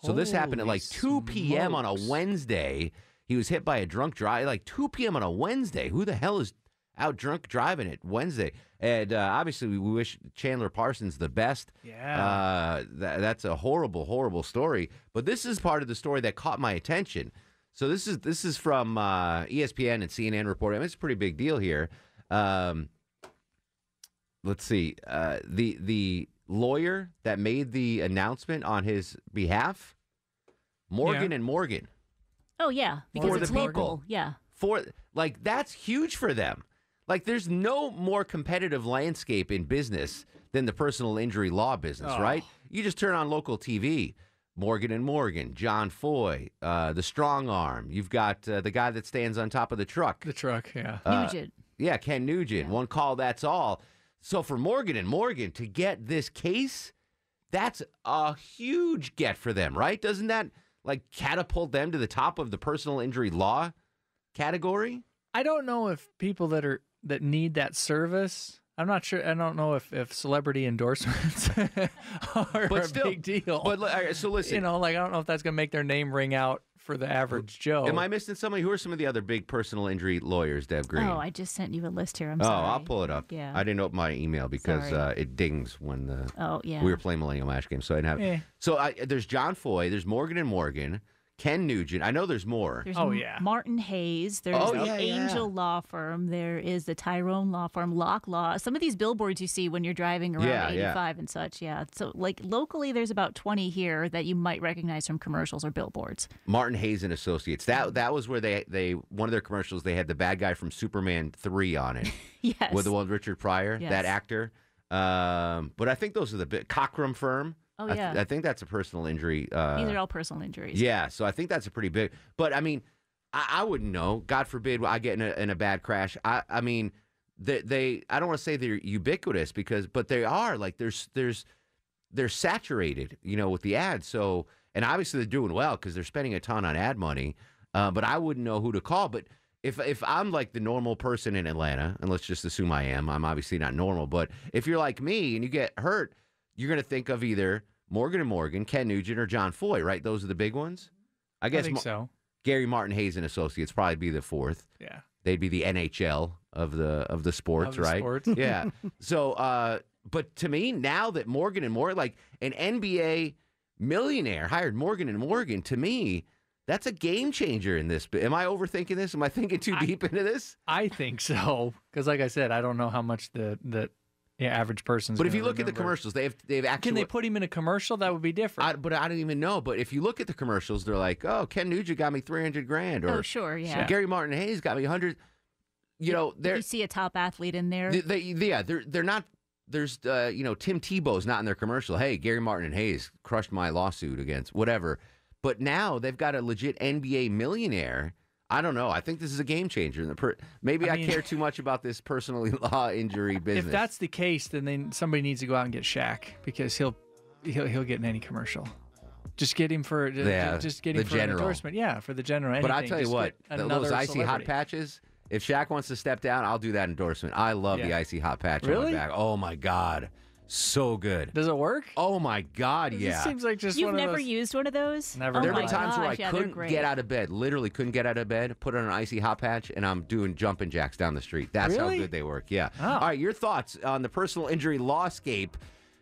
So this happened at Holy like 2 p.m. on a smokes. Wednesday. He was hit by a drunk driver, like 2 p.m. on a Wednesday. Who the hell is out drunk driving it Wednesday? And uh, obviously, we wish Chandler Parsons the best. Yeah. Uh, tha- that's a horrible, horrible story. But this is part of the story that caught my attention. So this is this is from uh, ESPN and CNN reporting. I mean, it's a pretty big deal here. Um, let's see. Uh, the the lawyer that made the announcement on his behalf, Morgan Yeah. and Morgan, Oh yeah, because For the it's people. local. Yeah. for like that's huge for them. Like there's no more competitive landscape in business than the personal injury law business, Oh. right? You just turn on local TV. Morgan and Morgan, John Foy, uh, the strong arm. You've got uh, the guy that stands on top of the truck. The truck, yeah. Uh, Nugent. Yeah, Ken Nugent. One call, that's all. So for Morgan and Morgan to get this case, that's a huge get for them, right? Doesn't that like catapult them to the top of the personal injury law category? I don't know if people that are that need that service. I'm not sure. I don't know if, if celebrity endorsements are But a still- big deal. but li- all right, so listen. you know, like I don't know if that's gonna make their name ring out for the average Joe. Am I missing somebody? Who are some of the other big personal injury lawyers, Deb Green? Oh, I just sent you a list here. I'm sorry. oh, sorry. I'll pull it up. Yeah. I didn't open my email because uh, it dings when the Oh, yeah. we were playing Millennial Match Game, so I didn't have. Eh. So I, there's John Foy, there's Morgan and Morgan, Ken Nugent. I know there's more. There's Oh, yeah. Martin Hays. There's Oh, the yeah, yeah. Angel Law Firm. There is the Tyrone Law Firm, Lock Law. Some of these billboards you see when you're driving around Yeah, yeah. 85 and such. Yeah. So like locally, there's about 20 here that you might recognize from commercials or billboards. Martin Hays and Associates. That that was where they they one of their commercials. They had the bad guy from Superman three on it. Yes. With the one Richard Pryor, Yes. that actor. Um, but I think those are the big Cockrum firm. Oh, I th- I think that's a personal injury. Uh, These are all personal injuries. Yeah, so I think that's a pretty big. But I mean, I, I wouldn't know. God forbid I get in a, in a bad crash. I, I mean, they, they I don't want to say they're ubiquitous because, but they are like there's there's they're saturated, you know, with the ads. So and obviously they're doing well because they're spending a ton on ad money. Uh, but I wouldn't know who to call. But if if I'm like the normal person in Atlanta, and let's just assume I am, I'm obviously not normal. But if you're like me and you get hurt, you're going to think of either Morgan and Morgan, Ken Nugent, or John Foy, right? Those are the big ones. I guess think Mo- so. Gary Martin Hays and Associates probably be the fourth. Yeah. They'd be the NHL of the of the sports, Of the right? sports. yeah. So, uh, but to me, now that Morgan and Morgan, like an NBA millionaire hired Morgan and Morgan, to me, that's a game changer in this. Am I overthinking this? Am I thinking too deep into this? I think so because, like I said, I don't know how much the the yeah, average person. But if you look at the commercials, they have they've actually. can they put him in a commercial? That would be different. I, but I don't even know. But if you look at the commercials, they're like, "Oh, Ken Nugent got me three hundred grand," or Oh, sure, yeah. Gary Martin Hays got me hundred. You know, If they're you see a top athlete in there. They, they, yeah, they're they're not. There's uh, you know Tim Tebow's not in their commercial. Hey, Gary Martin and Hays crushed my lawsuit against whatever. But now they've got a legit NBA millionaire. I don't know. I think this is a game changer. The per- Maybe I, I mean- care too much about this personally law injury business. If that's the case, then they, somebody needs to go out and get Shaq because he'll he'll he'll get in any commercial. Just get him for Yeah, just get the him for an general. endorsement. Yeah, for the general. but I anything. tell you Just what, those icy hot patches. If Shaq wants to step down, I'll do that endorsement. I love the icy hot patch Really? on my back. Oh my god, so good. Does it work? Oh my god, yeah. just seems like just You've one of never those- used one of those? Never. Oh there my have been times where I gosh, yeah, they're couldn't great. get out of bed. Literally couldn't get out of bed. Put on an icy hot patch, and I'm doing jumping jacks down the street. That's Really? how good they work. Yeah. Oh. All right, your thoughts on the personal injury lawscape?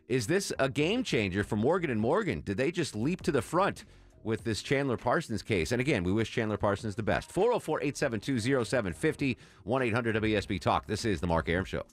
Is this a game changer for Morgan and Morgan? Did they just leap to the front with this Chandler Parsons case? And again, we wish Chandler Parsons the best. 404 872 0750 1 800 WSB Talk. This is the Mark Arum Show.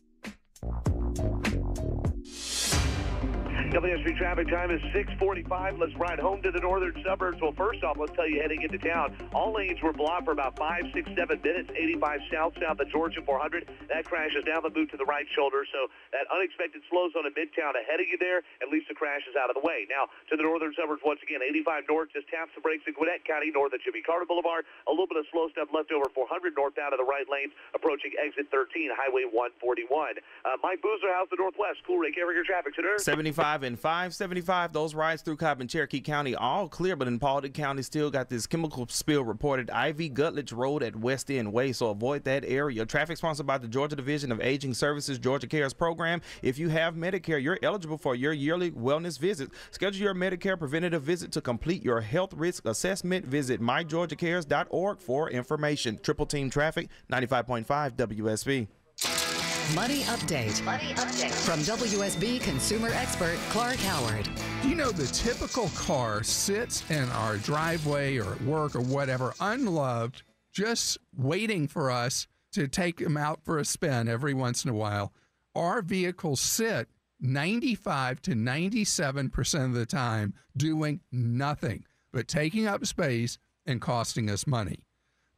WSB traffic time is 645. Let's ride home to the northern suburbs. Well, first off, let's tell you heading into town, all lanes were blocked for about five, six, seven minutes. 85 south, south of Georgia 400. That crash is now the move to the right shoulder. So that unexpected slow zone in Midtown ahead of you there. At least the crash is out of the way. Now to the northern suburbs once again. 85 north just taps the brakes in Gwinnett County north of Jimmy Carter Boulevard. A little bit of slow stuff left over 400 north out of the right lanes approaching exit 13, Highway 141. Uh, Mike Boozer, how's the northwest? Cool Ray Carrier traffic center. 75 and 575. Those rides through Cobb and Cherokee County all clear, but in Paulding County still got this chemical spill reported. Ivy Gutledge Road at West End Way, so avoid that area. Traffic sponsored by the Georgia Division of Aging Services Georgia Cares program. If you have Medicare, you're eligible for your yearly wellness visit. Schedule your Medicare preventative visit to complete your health risk assessment. Visit mygeorgiacares.org for information. Triple Team Traffic, 95.5 WSB. Money update. Money update. From WSB consumer expert Clark Howard. You know, the typical car sits in our driveway or at work or whatever, unloved, just waiting for us to take them out for a spin every once in a while. Our vehicles sit 95 to 97% of the time doing nothing but taking up space and costing us money.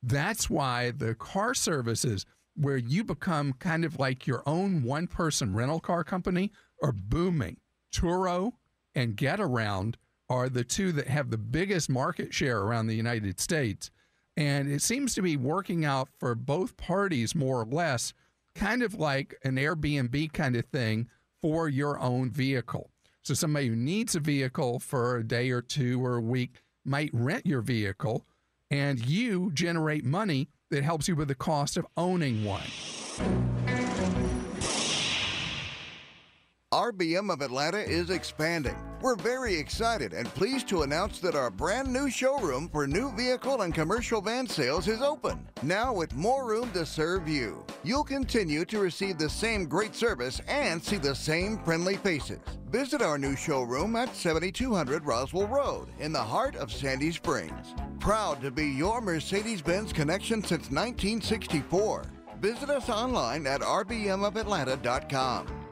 That's why the car services, where you become kind of like your own one person rental car company, are booming. Turo and Getaround are the two that have the biggest market share around the United States. And it seems to be working out for both parties more or less, kind of like an Airbnb kind of thing for your own vehicle. So somebody who needs a vehicle for a day or two or a week might rent your vehicle and you generate money that helps you with the cost of owning one. RBM of Atlanta is expanding. We're very excited and pleased to announce that our brand new showroom for new vehicle and commercial van sales is open. Now with more room to serve you. You'll continue to receive the same great service and see the same friendly faces. Visit our new showroom at 7200 Roswell Road in the heart of Sandy Springs. Proud to be your Mercedes-Benz connection since 1964. Visit us online at rbmofatlanta.com.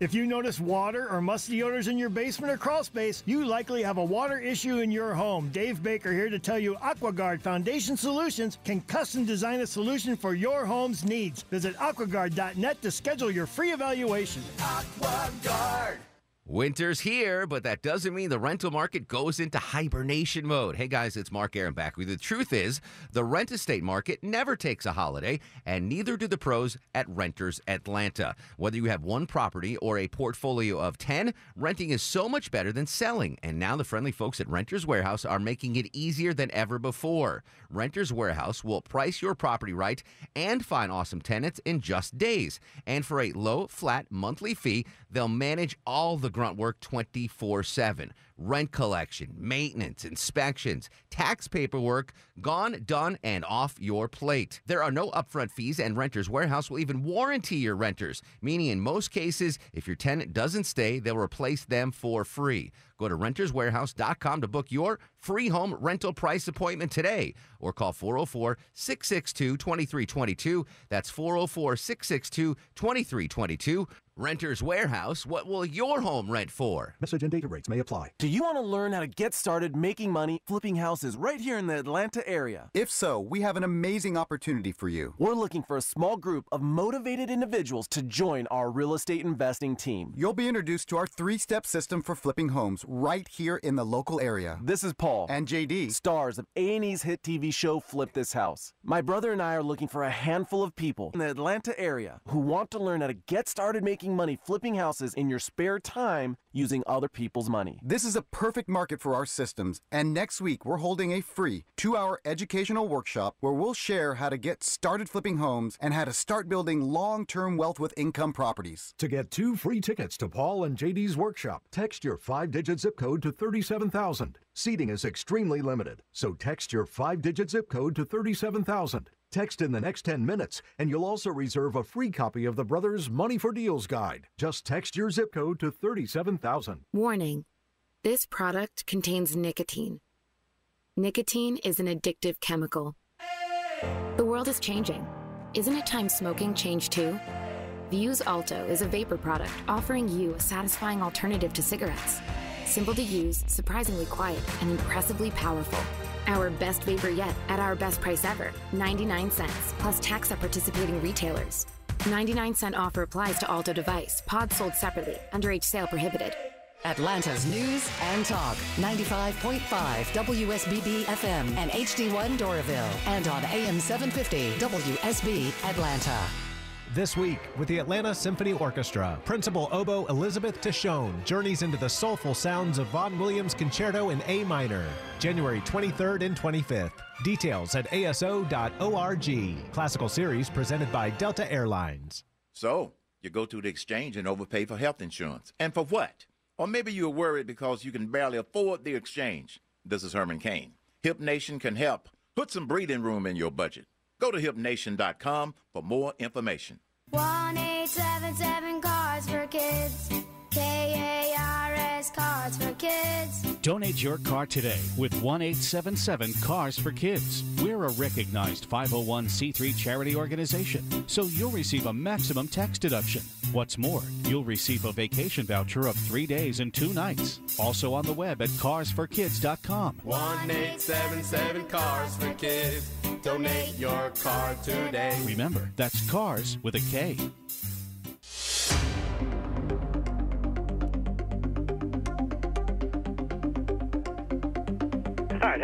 If you notice water or musty odors in your basement or crawl space, you likely have a water issue in your home. Dave Baker here to tell you AquaGuard Foundation Solutions can custom design a solution for your home's needs. Visit aquaguard.net to schedule your free evaluation. AquaGuard. Winter's here, but that doesn't mean the rental market goes into hibernation mode. Hey guys, it's Mark Aaron back with you. The truth is, the rent estate market never takes a holiday, and neither do the pros at Renters Atlanta. Whether you have one property or a portfolio of 10, renting is so much better than selling. And now the friendly folks at Renters Warehouse are making it easier than ever before. Renters Warehouse will price your property right and find awesome tenants in just days. And for a low, flat monthly fee, they'll manage all the grunt work 24 7. Rent collection, maintenance, inspections, tax paperwork, gone, done, and off your plate. There are no upfront fees, and Renters Warehouse will even warranty your renters, meaning in most cases, if your tenant doesn't stay, they'll replace them for free. Go to renterswarehouse.com to book your free home rental price appointment today or call 404 662 2322. That's 404 662 2322. Renters Warehouse, what will your home rent for? Message and data rates may apply. Do you want to learn how to get started making money flipping houses right here in the Atlanta area? If so, we have an amazing opportunity for you. We're looking for a small group of motivated individuals to join our real estate investing team. You'll be introduced to our three step system for flipping homes right here in the local area. This is Paul and JD, stars of A&E's hit TV show Flip This House. My brother and I are looking for a handful of people in the Atlanta area who want to learn how to get started making money flipping houses in your spare time using other people's money. This is a perfect market for our systems, and next week we're holding a free two hour educational workshop where we'll share how to get started flipping homes and how to start building long term wealth with income properties. To get two free tickets to Paul and JD's workshop, text your five digit zip code to 37000. Seating is extremely limited, so text your five digit zip code to 37000. Text in the next 10 minutes, and you'll also reserve a free copy of the Brothers Money for Deals Guide. Just text your zip code to 37000. Warning this product contains nicotine. Nicotine is an addictive chemical. The world is changing. Isn't it time smoking changed too? Vuse Alto is a vapor product offering you a satisfying alternative to cigarettes. Simple to use, surprisingly quiet, and impressively powerful. Our best vapor yet at our best price ever 99 cents plus tax at participating retailers. 99 cent offer applies to Alto device. Pods sold separately. Underage sale prohibited. Atlanta's news and talk 95.5 WSBB FM and HD1 Doraville and on AM 750 WSB Atlanta. This week, with the Atlanta Symphony Orchestra, Principal Oboe Elizabeth Tiscione journeys into the soulful sounds of Vaughan Williams Concerto in A minor, January 23rd and 25th. Details at aso.org. Classical series presented by Delta Airlines. So, you go to the exchange and overpay for health insurance. And for what? Or maybe you're worried because you can barely afford the exchange. This is Herman Cain. Hip Nation can help. Put some breathing room in your budget. Go to hipnation.com for more information. 1877 Cars Cars for Kids. Donate your car today with 1877 Cars for Kids. We're a recognized 501c3 charity organization, so you'll receive a maximum tax deduction. What's more, you'll receive a vacation voucher of three days and two nights. Also on the web at carsforkids.com. 1877 Cars for Kids. Donate your car today. Remember, that's cars with a K.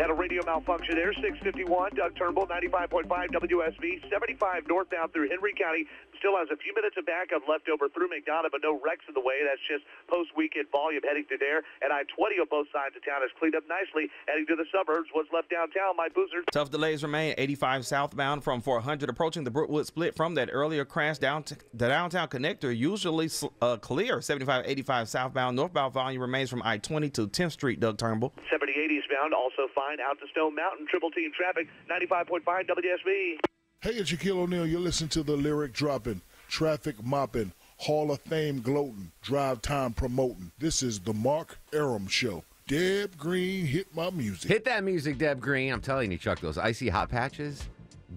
had a radio malfunction there. 651, Doug Turnbull, 95.5 WSB, 75 northbound through Henry County. Still has a few minutes of backup left over through McDonough, but no wrecks in the way. That's just post-weekend volume heading to there. And I-20 on both sides of town has cleaned up nicely. Heading to the suburbs. What's left downtown, my boozers? Tough delays remain. 85 southbound from 400 approaching the Brookwood split from that earlier crash down to the downtown connector. Usually uh, clear. 75, 85 southbound. Northbound volume remains from I-20 to 10th Street, Doug Turnbull. 70, 80 eastbound also fine out to Stone Mountain. Triple team traffic. 95.5 WSB. Hey, it's Shaquille O'Neal. You're listening to the lyric dropping, traffic mopping, Hall of Fame gloating, drive time promoting. This is the Mark Arum Show. Deb Green hit my music. Hit that music, Deb Green. I'm telling you, Chuck, those icy hot patches,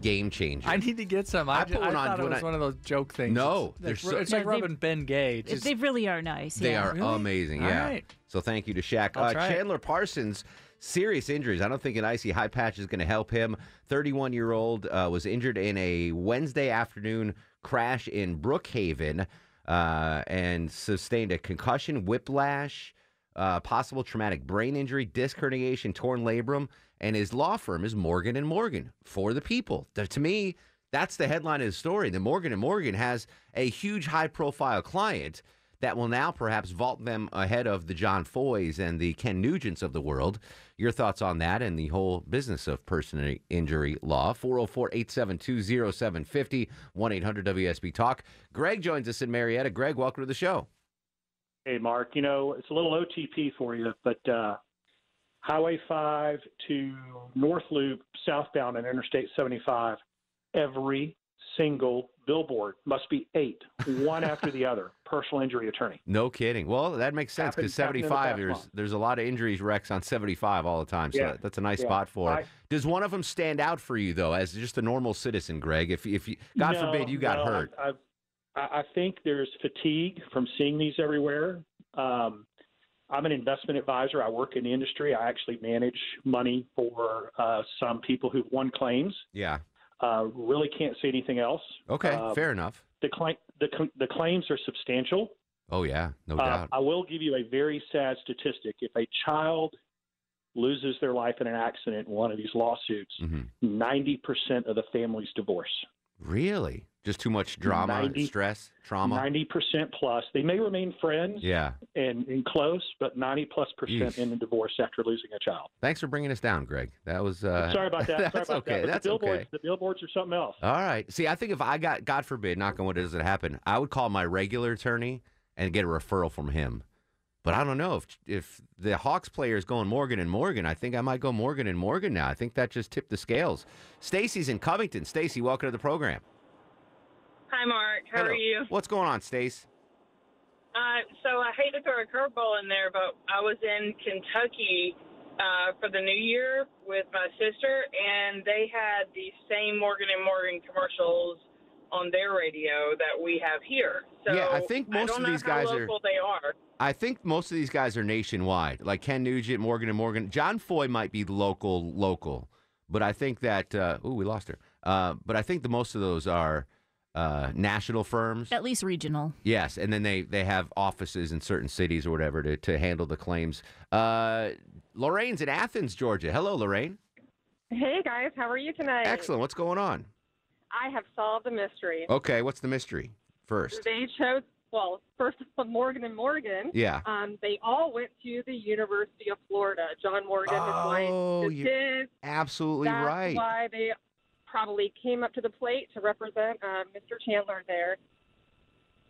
game changer. I need to get some. I, I I, put one on thought it when was I- one of those joke things. No, it's, they're so- it's like they- rubbing Ben Gay. Just- they really are nice. They yeah. are amazing. Yeah. right. So thank you to Shaq. Uh. Chandler Parsons, serious injuries. I don't think an icy high patch is going to help him. 31 year old uh, was injured in a Wednesday afternoon crash in Brookhaven. uh, and sustained a concussion, whiplash, uh, possible traumatic brain injury, disc herniation, torn labrum, and his law firm is Morgan and Morgan for the people. To me, that's the headline of the story. The Morgan and Morgan has a huge, high-profile client that will now perhaps vault them ahead of the John Foys and the Ken Nugents of the world. Your thoughts on that and the whole business of personal injury law? 404 872 0750 1 800 WSB Talk. Greg joins us in Marietta. Greg, welcome to the show. Hey, Mark. You know, it's a little OTP for you, but uh, Highway 5 to North Loop southbound on Interstate 75, every single billboard must be eight, one after the other. Personal injury attorney. No kidding. Well, that makes sense because Happened- happened in the 75, past there's there's a lot of injuries wrecks on 75 all the time. So Yeah. that- that's a nice Yeah. spot for I- it. Does one of them stand out for you though, as just a normal citizen, Greg? If if you, God No, forbid you got no, hurt. I, I, I think there's fatigue from seeing these everywhere. Um, I'm an investment advisor. I work in the industry. I actually manage money for uh, some people who've won claims. yeah. Uh, really can't say anything else. Okay, Uh, fair enough. The, claim, the, cl- the claims are substantial. Oh yeah, no Uh, doubt. I will give you a very sad statistic. If a child loses their life in an accident in one of these lawsuits, Mhm. 90% of the families divorce. Really? Just too much drama, 90 stress, trauma. 90% plus. They may remain friends Yeah. and, and close, but 90 plus percent Yeesh. in a divorce after losing a child. Thanks for bringing us down, Greg. That was uh, Sorry about that. that's Sorry about okay. that. That's the billboards, okay. The billboards are something else. All right. See, I think if I got, God forbid, knock on wood, it happen, I would call my regular attorney and get a referral from him. But I don't know if if the Hawks player is going Morgan and Morgan. I think I might go Morgan and Morgan now. I think that just tipped the scales. Stacy's in Covington. Stacy, welcome to the program. Hi, Mark. How Hello. are you? What's going on, Stace? Uh, so I hate to throw a curveball in there, but I was in Kentucky uh, for the New Year with my sister, and they had the same Morgan and Morgan commercials on their radio that we have here. So Yeah, I think most don't of these guys are- They are. I think most of these guys are nationwide, like Ken Nugent, Morgan and Morgan. John Foy might be local, local, but I think that. Uh, oh, we lost her. Uh, but I think the most of those are uh, national firms. At least regional. Yes, and then they they have offices in certain cities or whatever to to handle the claims. Uh, Lorraine's in Athens, Georgia. Hello, Lorraine. Hey guys, how are you tonight? Excellent. What's going on? I have solved the mystery. Okay, what's the mystery first? They chose well, first of all, Morgan and Morgan. Yeah. Um, they all went to the University of Florida. John Morgan, his wife, Oh, his you're kids. absolutely That's right. why they probably came up to the plate to represent uh, Mr. Chandler there.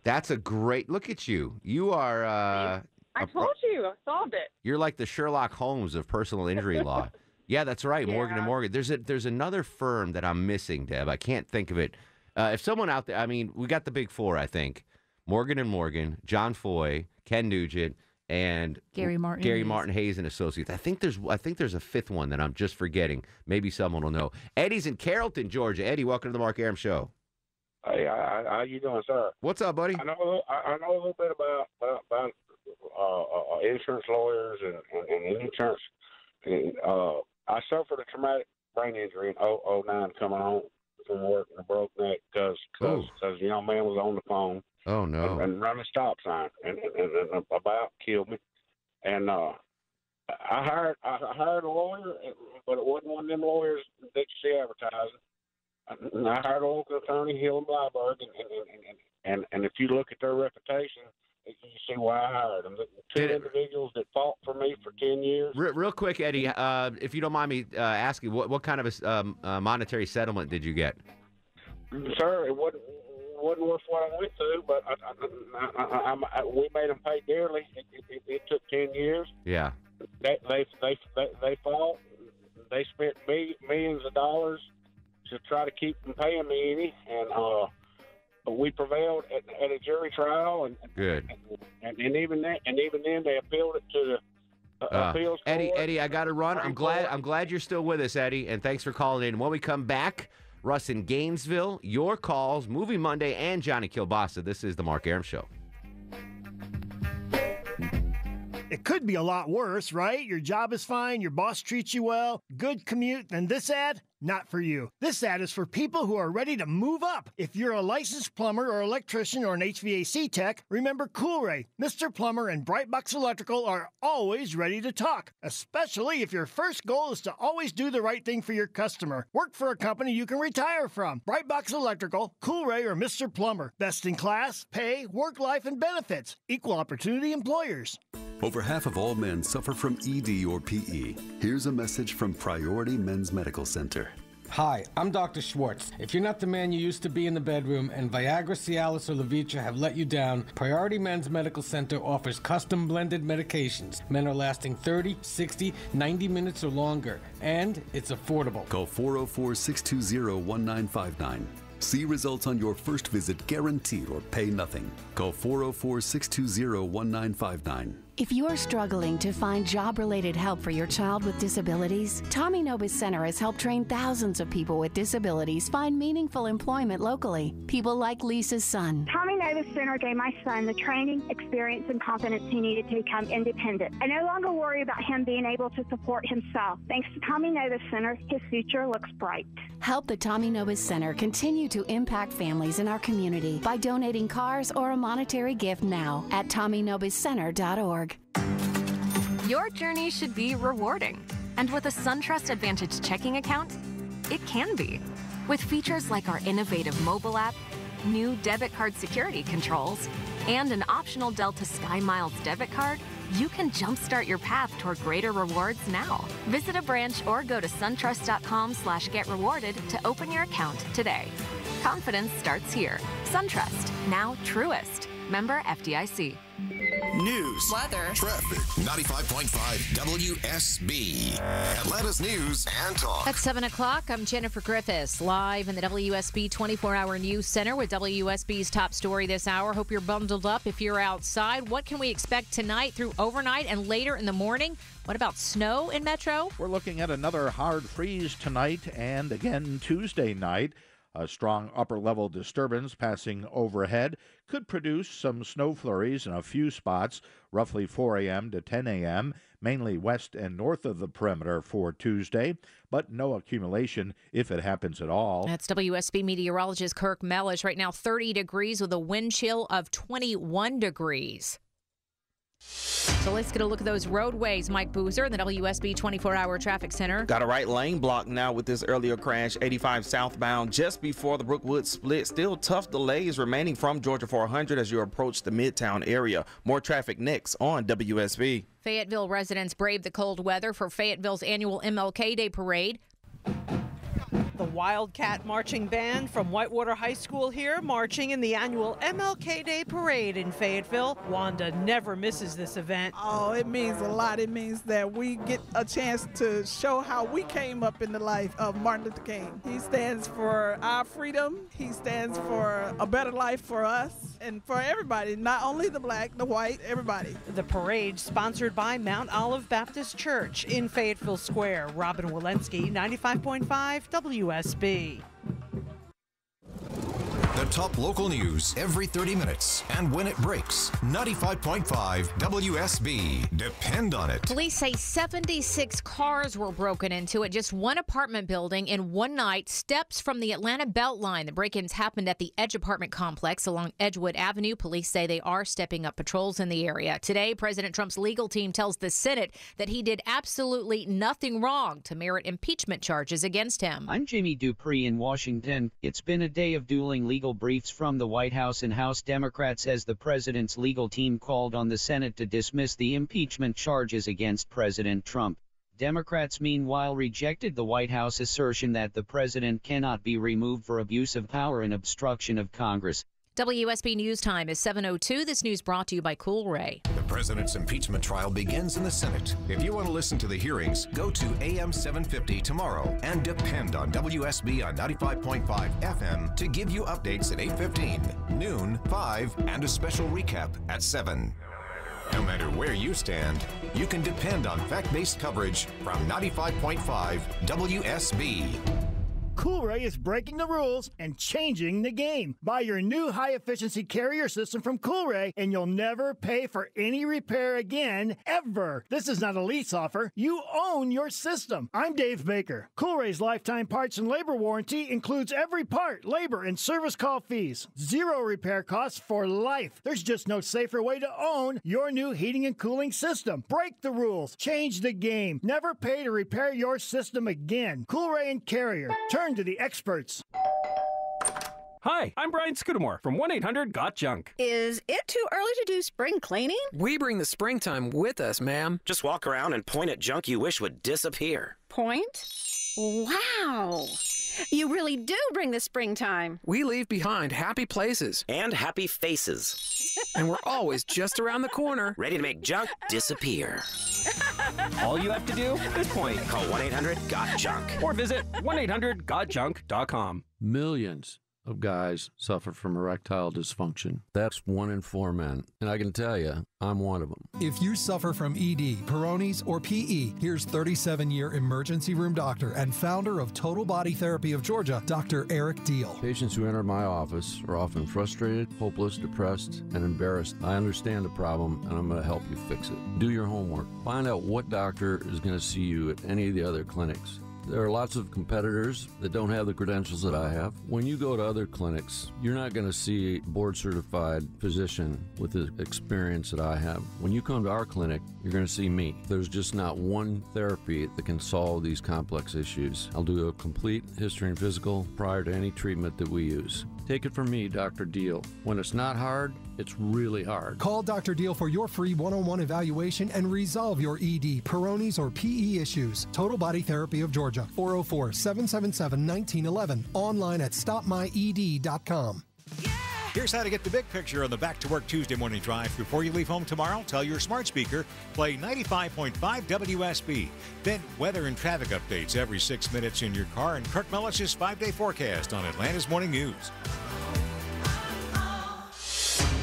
That's a great look at you. You are. Uh, I a- told you, I solved it. You're like the Sherlock Holmes of personal injury law. Yeah, that's right. Morgan and Morgan. There's a there's another firm that I'm missing, Deb. I can't think of it. Uh, if someone out there, I mean, we got the big four. I think Morgan and Morgan, John Foy, Ken Nugent, and Gary Martin Gary Hays. Martin Hays and Associates. I think there's I think there's a fifth one that I'm just forgetting. Maybe someone will know. Eddie's in Carrollton, Georgia. Eddie, welcome to the Mark Arum Show. Hey, I, I, how you doing, sir? What's up, buddy? I know a little, I, I know a little bit about about, about uh, uh, insurance lawyers and, and, and insurance. And, uh, I suffered a traumatic brain injury in 009 coming home from work and a broke neck because Ooh. because the young man was on the phone Oh no. and, running a stop sign and, and, and, about killed me. And uh, I hired I hired a lawyer, but it wasn't one of them lawyers that you see advertising. And I hired a local attorney, Hill and Blyberg, and and, and, and, and and if you look at their reputation, you see why I hired them. The two individuals that fought for me for ten years. Re- real quick, Eddie, uh, if you don't mind me uh, asking, what what kind of a um, uh, monetary settlement did you get? Sir, it wasn't wasn't worth what I went through, but I, I, I, I, I, we made them pay dearly. It, it, it, it took ten years. Yeah. They they they they, they fought. They spent mi- millions of dollars to try to keep from paying me any, and uh, but we prevailed at, at a jury trial, and, Good. and and even then, and even then they appealed it to the uh, appeals Eddie. Eddie, I got to run. I'm glad. I'm glad you're still with us, Eddie, and thanks for calling in. When we come back, Russ in Gainesville, your calls, Movie Monday, and Johnny Kielbasa. This is the Mark Arum Show. It could be a lot worse, right? Your job is fine, your boss treats you well, good commute, and this ad, not for you. This ad is for people who are ready to move up. If you're a licensed plumber or electrician or an HVAC tech, remember Coolray. Mr. Plumber and Brightbox Electrical are always ready to talk, especially if your first goal is to always do the right thing for your customer. Work for a company you can retire from. Brightbox Electrical, Coolray, or Mr. Plumber. Best in class, pay, work life, and benefits. Equal opportunity employers. Over half of all men suffer from ED or PE. Here's a message from Priority Men's Medical Center. Hi, I'm Dr. Schwartz. If you're not the man you used to be in the bedroom and Viagra, Cialis, or Levitra have let you down, Priority Men's Medical Center offers custom blended medications. Men are lasting 30, 60, 90 minutes or longer, and it's affordable. Call 404 620 1959. See results on your first visit guaranteed or pay nothing. Call 404 620 1959. If you're struggling to find job related help for your child with disabilities, Tommy Nobis Center has helped train thousands of people with disabilities find meaningful employment locally. People like Lisa's son. Tommy Nobis Center gave my son the training, experience, and confidence he needed to become independent. I no longer worry about him being able to support himself. Thanks to Tommy Nobis Center, his future looks bright. Help the Tommy Nobis Center continue to impact families in our community by donating cars or a monetary gift now at TommyNobisCenter.org. Your journey should be rewarding. And with a SunTrust Advantage checking account, it can be. With features like our innovative mobile app, new debit card security controls, and an optional Delta Sky Miles debit card, you can jumpstart your path toward greater rewards now. Visit a branch or go to suntrust.com slash get rewarded to open your account today. Confidence starts here. SunTrust, now Truist. Member FDIC. News, weather, traffic, 95.5 WSB. Atlanta's news and talk. At 7 o'clock, I'm Jennifer Griffiths, live in the WSB 24 hour news center with WSB's top story this hour. Hope you're bundled up if you're outside. What can we expect tonight through overnight and later in the morning? What about snow in Metro? We're looking at another hard freeze tonight and again Tuesday night. A strong upper level disturbance passing overhead could produce some snow flurries in a few spots, roughly 4 a.m. to 10 a.m., mainly west and north of the perimeter for Tuesday, but no accumulation if it happens at all. That's WSB meteorologist Kirk Mellish. Right now, 30 degrees with a wind chill of 21 degrees. So let's get a look at those roadways. Mike Boozer in the WSB 24 hour traffic center. Got a right lane block now with this earlier crash, 85 southbound, just before the Brookwood split. Still tough delays remaining from Georgia 400 as you approach the Midtown area. More traffic next on WSB. Fayetteville residents brave the cold weather for Fayetteville's annual MLK Day parade. The Wildcat Marching Band from Whitewater High School here, marching in the annual MLK Day Parade in Fayetteville. Wanda never misses this event. Oh, it means a lot. It means that we get a chance to show how we came up in the life of Martin Luther King. He stands for our freedom, he stands for a better life for us and for everybody, not only the black, the white, everybody. The parade sponsored by Mount Olive Baptist Church in Fayetteville Square. Robin Walensky, 95.5 WSB. The top local news every 30 minutes. And when it breaks, 95.5 WSB. Depend on it. Police say 76 cars were broken into at just one apartment building in one night, steps from the Atlanta Beltline. The break ins happened at the Edge apartment complex along Edgewood Avenue. Police say they are stepping up patrols in the area. Today, President Trump's legal team tells the Senate that he did absolutely nothing wrong to merit impeachment charges against him. I'm Jamie Dupree in Washington. It's been a day of dueling legal briefs from the White House and House Democrats as the president's legal team called on the Senate to dismiss the impeachment charges against President Trump. Democrats, meanwhile, rejected the White House assertion that the president cannot be removed for abuse of power and obstruction of Congress. WSB News Time is 7:02. This news brought to you by Cool Ray. The president's impeachment trial begins in the Senate. If you want to listen to the hearings, go to AM 750 tomorrow and depend on WSB on 95.5 FM to give you updates at 8:15, noon, 5, and a special recap at 7. No matter where you stand, you can depend on fact-based coverage from 95.5 WSB. Coolray is breaking the rules and changing the game. Buy your new high efficiency carrier system from Coolray and you'll never pay for any repair again, ever. This is not a lease offer. You own your system. I'm Dave Baker. Coolray's lifetime parts and labor warranty includes every part, labor, and service call fees. Zero repair costs for life. There's just no safer way to own your new heating and cooling system. Break the rules. Change the game. Never pay to repair your system again. Coolray and Carrier. Turn to the experts. Hi, I'm Brian Scudamore from 1 800 Got Junk. Is it too early to do spring cleaning? We bring the springtime with us, ma'am. Just walk around and point at junk you wish would disappear. Point? Wow! You really do bring the springtime. We leave behind happy places. And happy faces. and we're always just around the corner. Ready to make junk disappear. All you have to do is point. Call 1 800 GOT JUNK. Or visit 1 800 GotJunk.com. Millions of guys suffer from erectile dysfunction. That's one in four men. And I can tell you, I'm one of them. If you suffer from ED, Peyronie's, or PE, here's 37 year emergency room doctor and founder of Total Body Therapy of Georgia, Dr. Eric Deal. Patients who enter my office are often frustrated, hopeless, depressed, and embarrassed. I understand the problem and I'm going to help you fix it. Do your homework. Find out what doctor is going to see you at any of the other clinics. There are lots of competitors that don't have the credentials that I have. When you go to other clinics, you're not going to see a board certified physician with the experience that I have. When you come to our clinic, you're going to see me. There's just not one therapy that can solve these complex issues. I'll do a complete history and physical prior to any treatment that we use. Take it from me, Dr. Deal. When it's not hard, it's really hard. Call Dr. Deal for your free one on one evaluation and resolve your ED, Peyronie's, or PE issues. Total Body Therapy of Georgia, 404 777 1911. Online at stopmyed.com. Here's how to get the big picture on the Back to Work Tuesday morning drive. Before you leave home tomorrow, tell your smart speaker, play 95.5 WSB. Then weather and traffic updates every six minutes in your car and Kirk Mellish's five day forecast on Atlanta's Morning News.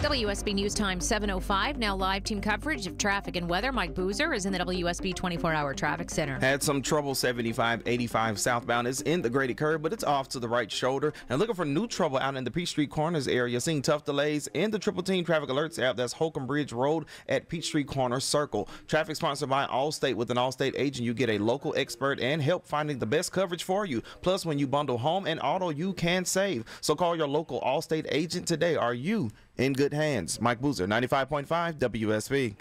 WSB News Time 705. Now live team coverage of traffic and weather. Mike Boozer is in the WSB 24 hour traffic center. Had some trouble 75 85 southbound. It's in the Grady curve, but it's off to the right shoulder. And looking for new trouble out in the Peachtree Corners area. Seeing tough delays in the Triple Team Traffic Alerts app. That's Holcomb Bridge Road at Peachtree Corner Circle. Traffic sponsored by Allstate. With an Allstate agent, you get a local expert and help finding the best coverage for you. Plus, when you bundle home and auto, you can save. So call your local Allstate agent today. Are you in good hands? Mike Boozer, 95.5 WSB.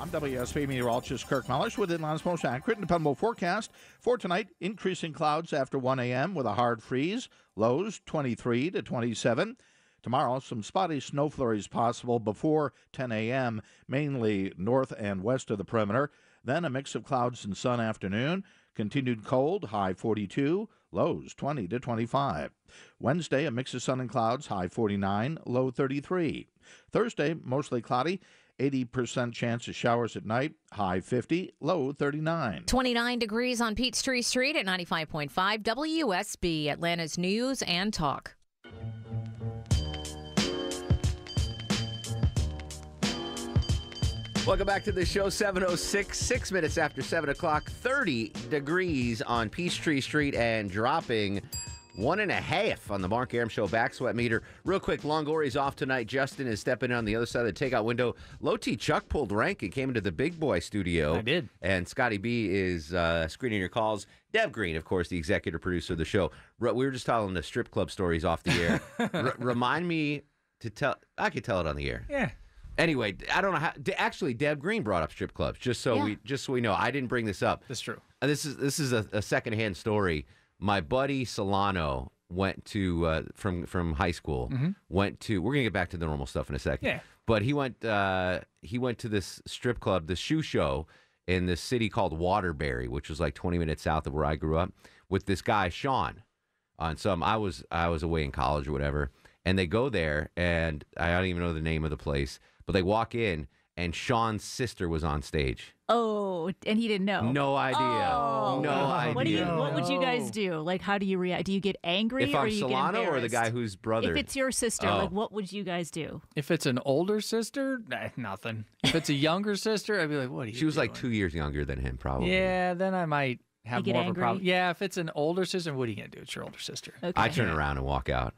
I'm WSB meteorologist Kirk Mellish with Inland's most accurate and dependable forecast for tonight. Increasing clouds after 1 a.m. with a hard freeze. Lows 23 to 27. Tomorrow, some spotty snow flurries possible before 10 a.m., mainly north and west of the perimeter. Then a mix of clouds and sun afternoon. Continued cold, high 42, lows 20 to 25. Wednesday, a mix of sun and clouds, high 49, low 33. Thursday, mostly cloudy, 80% chance of showers at night, high 50, low 39. 29 degrees on Peachtree Street at 95.5 WSB, Atlanta's News and Talk. Welcome back to the show, 706, six minutes after 7 o'clock, 30 degrees on Peachtree Street and dropping one and a half on the Mark Arum Show back sweat meter. Real quick, Longoria's off tonight. Justin is stepping in on the other side of the takeout window. Low T Chuck pulled rank and came into the big boy studio. I did. And Scotty B is uh, screening your calls. Deb Green, of course, the executive producer of the show. R- we were just telling the strip club stories off the air. R- remind me to tell. I could tell it on the air. Yeah. Anyway, I don't know how. d- Actually, Deb Green brought up strip clubs, just so Yeah. we just so we know. I didn't bring this up. That's true. Uh, This is this is a, a secondhand story. My buddy Solano went to uh, from from high school. Mhm. Went to. We're gonna get back to the normal stuff in a second. Yeah. But he went. Uh, he went to this strip club, the shoe show, in this city called Waterbury, which was like 20 minutes south of where I grew up, with this guy Sean. On some, I was I was away in college or whatever, and they go there, and I don't even know the name of the place, but they walk in, and Sean's sister was on stage. Oh, and he didn't know. No idea. Oh. No What do you? What would you guys do? Like, how do you react? Do you get angry If or I'm do you Solano get or the guy whose brother? If it's your sister, Oh. like, what would you guys do? If it's an older sister, nah, nothing. If it's a younger sister, I'd be like, what are you She was like two years younger than him, probably. Yeah, then I might have get more of a angry? problem. Yeah, if it's an older sister, what are you gonna do? It's your older sister. Okay. I turn around and walk out.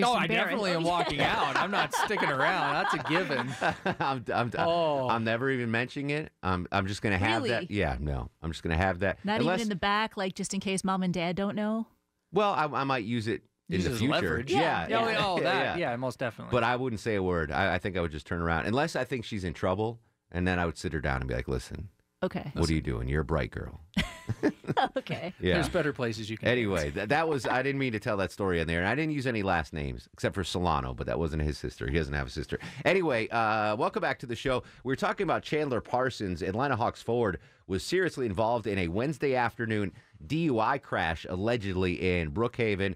No, I definitely am walking out. I'm not sticking around. That's a given. I'm, I'm, Oh. I'm never even mentioning it. I'm, I'm just going to have that. Yeah, no. I'm just going to have that. Not Unless, even in the back, like just in case mom and dad don't know. Well, I, I might use it in Use the future. leverage. Yeah. Yeah. Oh, yeah, oh, that. Yeah, most definitely. But I wouldn't say a word. I, I think I would just turn around. Unless I think she's in trouble. And then I would sit her down and be like, listen, Okay. what are you doing? You're a bright girl. okay. Yeah. There's better places you can. Anyway, that, that was, I didn't mean to tell that story in there. And I didn't use any last names except for Solano, but that wasn't his sister. He doesn't have a sister. Anyway, uh, welcome back to the show. We are talking about Chandler Parsons. Atlanta Hawks forward was seriously involved in a Wednesday afternoon DUI crash, allegedly in Brookhaven.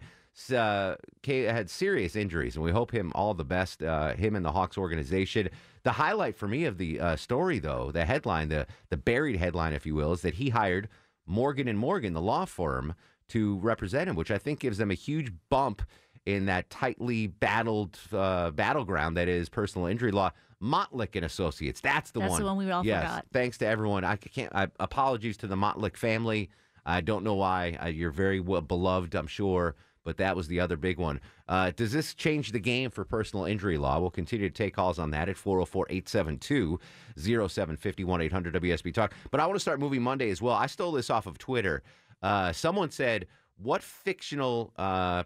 Uh, had serious injuries, and we hope him all the best, uh, him and the Hawks organization. The highlight for me of the uh, story, though, the headline, the, the buried headline, if you will, is that he hired Morgan and Morgan, the law firm, to represent him, which I think gives them a huge bump in that tightly battled uh, battleground that is personal injury law. Montlick and Associates, that's the That's one. the one we all yes, forgot. Thanks to everyone. I can't. I, apologies to the Montlick family. I don't know why. Uh, you're very well beloved, I'm sure, but that was the other big one. Uh, does this change the game for personal injury law? We'll continue to take calls on that at 404 872 0750 800 WSB Talk. But I want to start Movie Monday as well. I stole this off of Twitter. Uh, someone said, What fictional uh,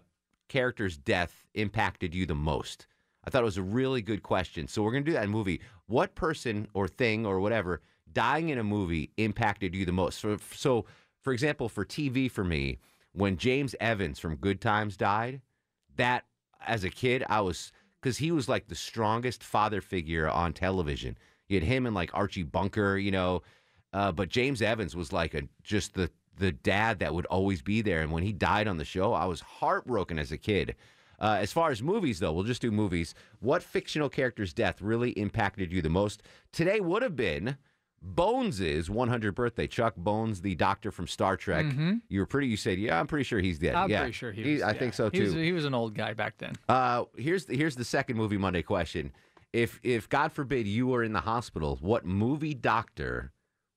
character's death impacted you the most? I thought it was a really good question. So we're going to do that in movie. What person or thing or whatever dying in a movie impacted you the most? So, so for example, for TV for me, when James Evans from Good Times died, that as a kid, I was because he was like the strongest father figure on television. You had him and like Archie Bunker, you know, uh, but James Evans was like a just the the dad that would always be there. And when he died on the show, I was heartbroken as a kid. Uh, as far as movies, though, we'll just do movies. What fictional character's death really impacted you the most? Today would have been Bones' is 100th birthday. Chuck Bones, the doctor from Star Trek. Mhm. You were pretty. You said, "Yeah, I'm pretty sure he's dead." I'm yeah. pretty sure he was. I yeah. think so He too. was, he was an old guy back then. Uh, here's the, here's the second movie Monday question. If if God forbid you were in the hospital, what movie doctor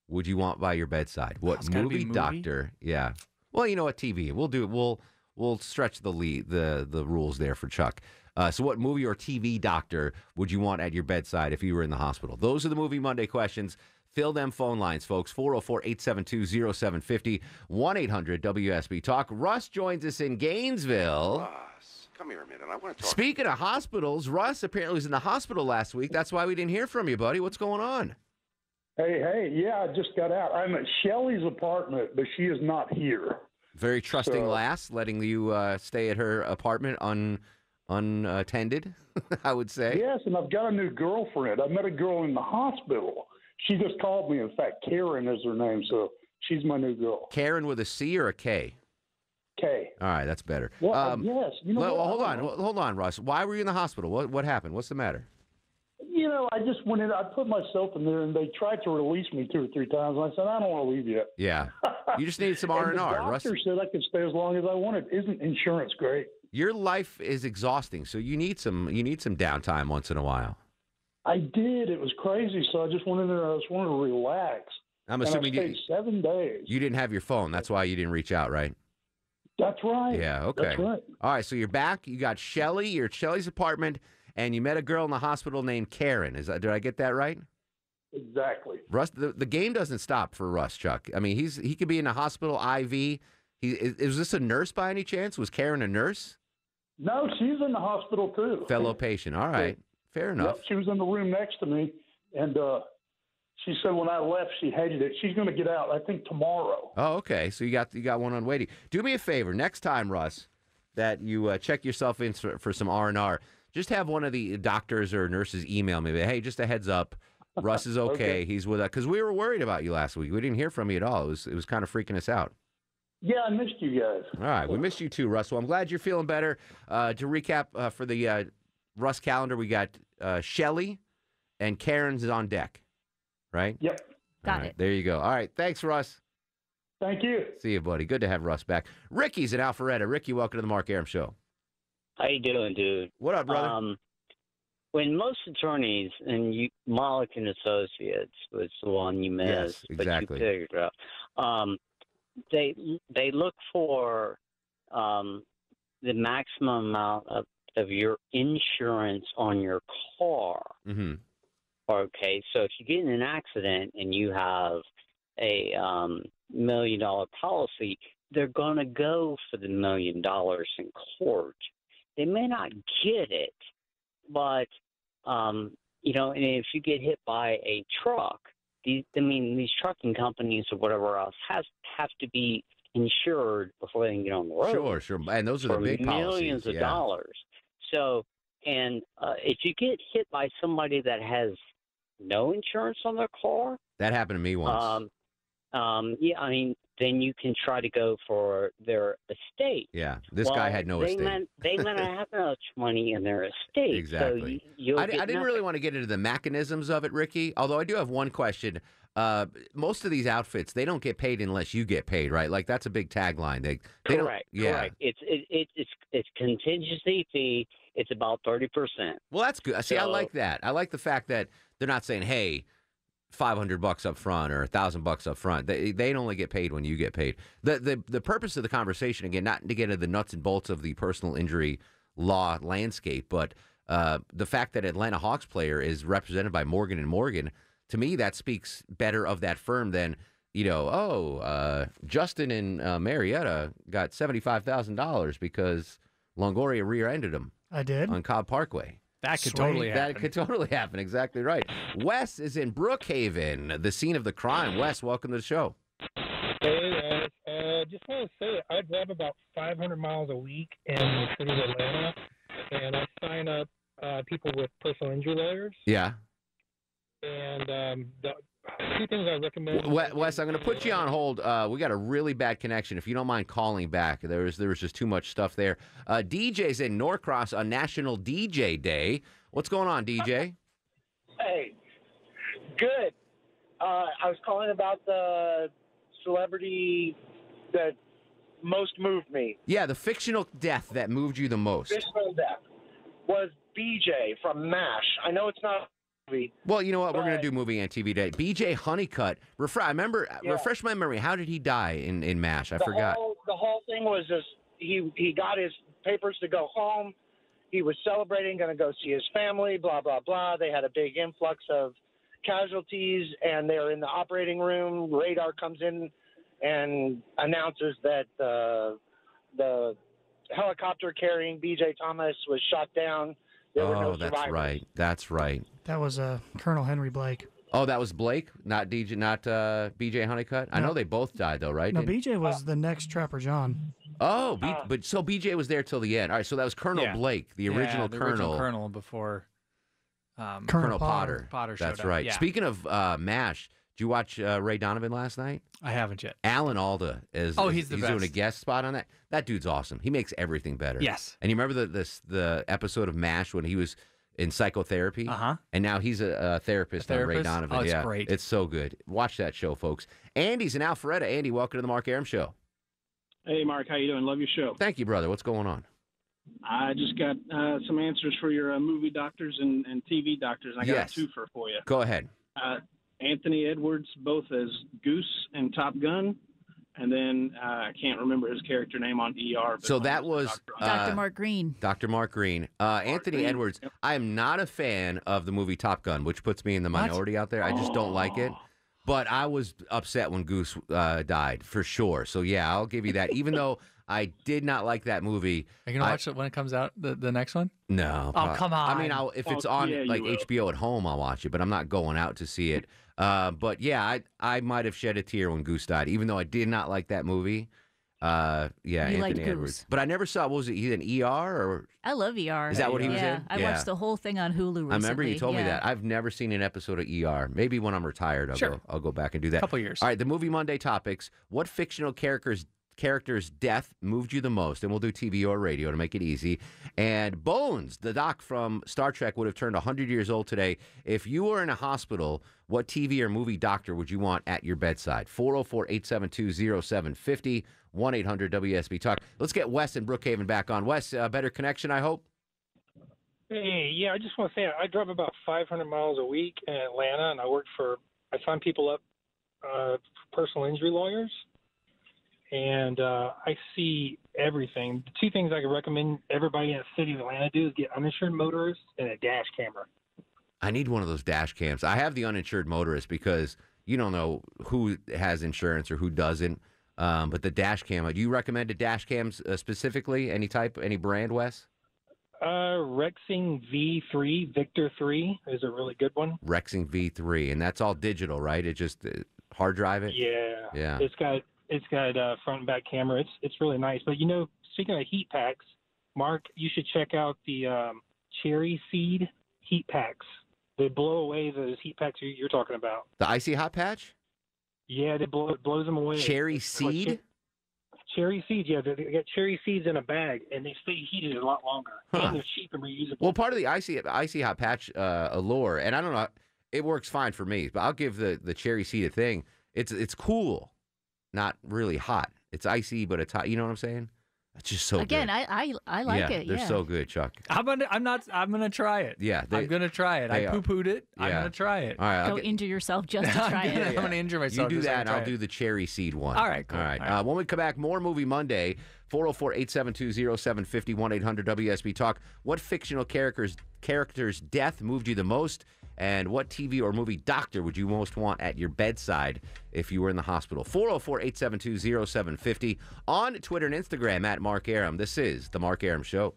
would you want by your bedside? What gotta be movie, movie? doctor? Yeah. Well, you know what, TV. We'll do it. We'll we'll stretch the lead, the the rules there for Chuck. Uh, so, what movie or TV doctor would you want at your bedside if you were in the hospital? Those are the Movie Monday questions. Fill them phone lines, folks. 404 872 0750 1 800 WSB Talk. Russ joins us in Gainesville. Russ, Come here a minute. I want to talk. Speaking of hospitals, Russ apparently was in the hospital last week. That's why we didn't hear from you, buddy. What's going on? Hey, hey, yeah, I just got out. I'm at Shelly's apartment, but she is not here. Very trusting So- lass, letting you uh, stay at her apartment un unattended. I would say. Yes, and I've got a new girlfriend. I met a girl in the hospital. She just called me. In fact, Karen is her name, so she's my new girl. Karen with a C or a K? K. All right, that's better. Well, Um, yes. You know well, hold on, hold on, Russ. Why were you in the hospital? What what happened? What's the matter? You know, I just went in. I put myself in there, and they tried to release me two or three times. And I said, I don't want to leave yet. Yeah, you just needed some R and R. Russ, doctor said I could stay as long as I wanted. Isn't insurance great? your life is exhausting, so you need some you need some downtime once in a while. I did. It was crazy. So I just went in there. I just wanted to relax. I'm assuming you- seven days. You didn't have your phone. That's why you didn't reach out, right? That's right. Yeah. Okay. That's right. All right. So you're back. You got Shelly. You're at Shelly's apartment, and you met a girl in the hospital named Karen. Is that, did I get that right? Exactly. Russ, the, the game doesn't stop for Russ, Chuck. I mean, he's he could be in a hospital IV. He is, is this a nurse by any chance? Was Karen a nurse? No, she's in the hospital too. Fellow patient. All right. Fair enough. Yep, she was in the room next to me, and uh, she said when I left, she hated it. She's going to get out. I think tomorrow. Oh, okay. So you got you got one on waiting. Do me a favor next time, Russ, that you uh, check yourself in for, for some R and R. Just have one of the doctors or nurses email me. Hey, just a heads up. Russ is okay. Okay. He's with us because we were worried about you last week. We didn't hear from you at all. It was it was kind of freaking us out. Yeah, I missed you guys. All right, we missed you too, Russ. Well, I'm glad you're feeling better. Uh, to recap uh, for the uh, Russ calendar, we got uh, Shelly and Karen's is on deck, right? Yep. Got All right, it. There you go. All right, thanks, Russ. Thank you. See you, buddy. Good to have Russ back. Ricky's in Alpharetta. Ricky, welcome to the Mark Arum Show. How you doing, dude? What up, brother? Um, when most attorneys and you, Malik and Associates was the one you missed, Yes, exactly. but you figured out. Um, they they look for um, the maximum amount of, of your insurance on your car. Mm-hmm. Okay, so if you get in an accident and you have a um, million dollar policy, they're going to go for the million dollars in court. They may not get it, but um, you know, and if you get hit by a truck, these I mean these trucking companies or whatever else has have to be insured before they can get on the road. Sure, sure. And those are the big millions policies. of yeah. dollars. So, and uh, if you get hit by somebody that has no insurance on their car, That happened to me once. um, um, yeah, I mean, then you can try to go for their estate. yeah, this guy had no they estate. Meant, they may not have much money in their estate. Exactly. So you, I, I didn't nothing. really want to get into the mechanisms of it, Ricky. Although I do have one question. Uh, most of these outfits, they don't get paid unless you get paid, right? Like that's a big tagline. They, they don't. Correct. Yeah. Correct. It's it, it, it's it's contingency fee. It's about thirty percent. Well, that's good. See, I like that. I like the fact that they're not saying, "Hey, five hundred bucks up front or a thousand bucks up front." They they only get paid when you get paid. The the the purpose of the conversation again, not to get into the nuts and bolts of the personal injury law landscape, but uh, the fact that Atlanta Hawks player is represented by Morgan and Morgan, to me, that speaks better of that firm than. You know, oh, uh, Justin and uh, Marietta got seventy five thousand dollars because Longoria rear-ended them. I did. on Cobb Parkway. That could totally That happen. could totally happen. Exactly right. Wes is in Brookhaven, the scene of the crime. Wes, welcome to the show. Hey guys, uh, just want to say I drive about 500 miles a week in the city of Atlanta, and I sign up uh, people with personal injury lawyers. Yeah. And um, the two things I recommend. Wes, Wes, I'm going to put you on hold. Uh, we got a really bad connection. If you don't mind calling back, there was there was just too much stuff there. Uh, DJ's in Norcross on National DJ Day. What's going on, DJ? Hey, good. Uh, I was calling about the celebrity that most moved me. Yeah, the fictional death that moved you the most. Fictional death was BJ from MASH. I know it's not a movie. Well, you know what? We're going to do movie and TV day. BJ Honeycutt. Refresh. I remember. Yeah. Refresh my memory. How did he die in in Mash? I the forgot. Whole, the whole thing was just he he got his papers to go home. He was celebrating, going to go see his family. Blah blah blah. They had a big influx of casualties, and they're in the operating room. Radar comes in and announces that uh, the helicopter carrying B.J. Thomas was shot down. There were no Oh, that's right. That's right. That was uh, Colonel Henry Blake. Oh, that was Blake, not DJ, not uh, BJ Honeycutt. I know they both died though, right? No, Didn't- BJ was the next Trapper John. Oh, B, but so BJ was there till the end. All right, so that was Colonel Yeah. Blake, the Yeah, original the Colonel. original Colonel before um, Colonel Potter. Potter showed That's up. right. Yeah. Speaking of uh, Mash, did you watch uh, Ray Donovan last night? I haven't yet. Alan Alda is. Oh, he's the he's best. doing a guest spot on that. That dude's awesome. He makes everything better. Yes. And you remember the this the episode of Mash when he was in psychotherapy? Uh huh. And now he's a, a therapist, on Ray? Donovan. Oh, it's yeah, great. It's so good. Watch that show, folks. Andy's in Alpharetta. Andy, welcome to the Mark Arum Show. Hey, Mark, how you doing? Love your show. Thank you, brother. What's going on? I just got uh, some answers for your uh, movie doctors and, and TV doctors. I got Yes. a twofer for you. Go ahead. Uh, Anthony Edwards, both as Goose and Top Gun, and then uh, I can't remember his character name on ER. But So that was Dr. uh, Mark Green. Dr. Mark Green. Uh, Anthony Green, Edwards. I am not a fan of the movie Top Gun, which puts me in the What? minority out there. I just don't like it. But I was upset when Goose uh, died for sure. So yeah, I'll give you that. Even though I did not like that movie. Are you gonna I- watch it when it comes out? The the next one? No. Oh, prob- come I mean, on. I'll, if Oh, it's on yeah, like. HBO at home, I'll watch it. But I'm not going out to see it. Uh, but yeah, I I might have shed a tear when Goose died, even though I did not like that movie. Uh, yeah, You liked Anthony Edwards. Goose. But I never saw. What was it? He's an ER or I love ER. Is that what he was yeah, in? I Yeah. watched the whole thing on Hulu recently. I remember you told me that. I've never seen an episode of ER. Maybe when I'm retired, I'll Sure. go. I'll go back and do that. Couple years. All right. The movie Monday topics. What fictional characters character's death moved you the most? And we'll do TV or radio to make it easy. And Bones, the doc from Star Trek, would have turned 100 years old today. If you were in a hospital, what TV or movie doctor would you want at your bedside? 404 872 0750 1 800 WSB Talk. Let's get Wes and Brookhaven back on. Wes, uh, better connection, I hope. Hey, yeah, I just want to say I drive about 500 miles a week in Atlanta, and I work for I sign people up uh, personal injury lawyers. And uh, I see everything. The two things I could recommend everybody in the city of Atlanta do is get uninsured motorists and a dash camera. I need one of those dash cams. I have the uninsured motorist because you don't know who has insurance or who doesn't. Um, but the dash cam, do you recommend a dash cams uh, specifically? Any type, any brand, Wes? Uh, Rexing V3 Victor 3 is a really good one. Rexing V3, and that's all digital, right? It just uh, hard drive it. Yeah, Yeah. It's got it's got uh, front and back camera. It's it's really nice. But you know, speaking of heat packs, Mark, you should check out the um, cherry seed heat packs. They blow away those heat packs you- you're talking about. The icy hot patch, Yeah, they blow it blows them away. cherry It's like seed. cherry seeds, yeah, they, they got cherry seeds in a bag, and they stay heated a lot longer. Huh. And they're cheap and reusable. Well, part of the icy icy hot patch uh, allure, and I don't know, it works fine for me, but I'll give the the cherry seed a thing. It's it's cool, not really hot. It's icy, but it's hot. You know what I'm saying? It's just so Again, good. I, I I like yeah, it. they're Yeah. so good, Chuck. I'm gonna. I'm not. I'm gonna try it. Yeah, they- I'm gonna try it. I they are. poo pooed it. I'm gonna try it. All right, I'll Go get- injure yourself just to I'm try gonna- it. I'm gonna injure myself. You do just I that, and try I'll it. do the cherry seed one. All right, cool. All right. All right. Uh, when we come back, more movie Monday, 404 872 0750 1 800 WSB Talk. What fictional character's, character's death moved you the most? And what TV or movie doctor would you most want at your bedside if you were in the hospital? 404 872 0750 on Twitter and Instagram at Mark Arum. This is The Mark Arum Show.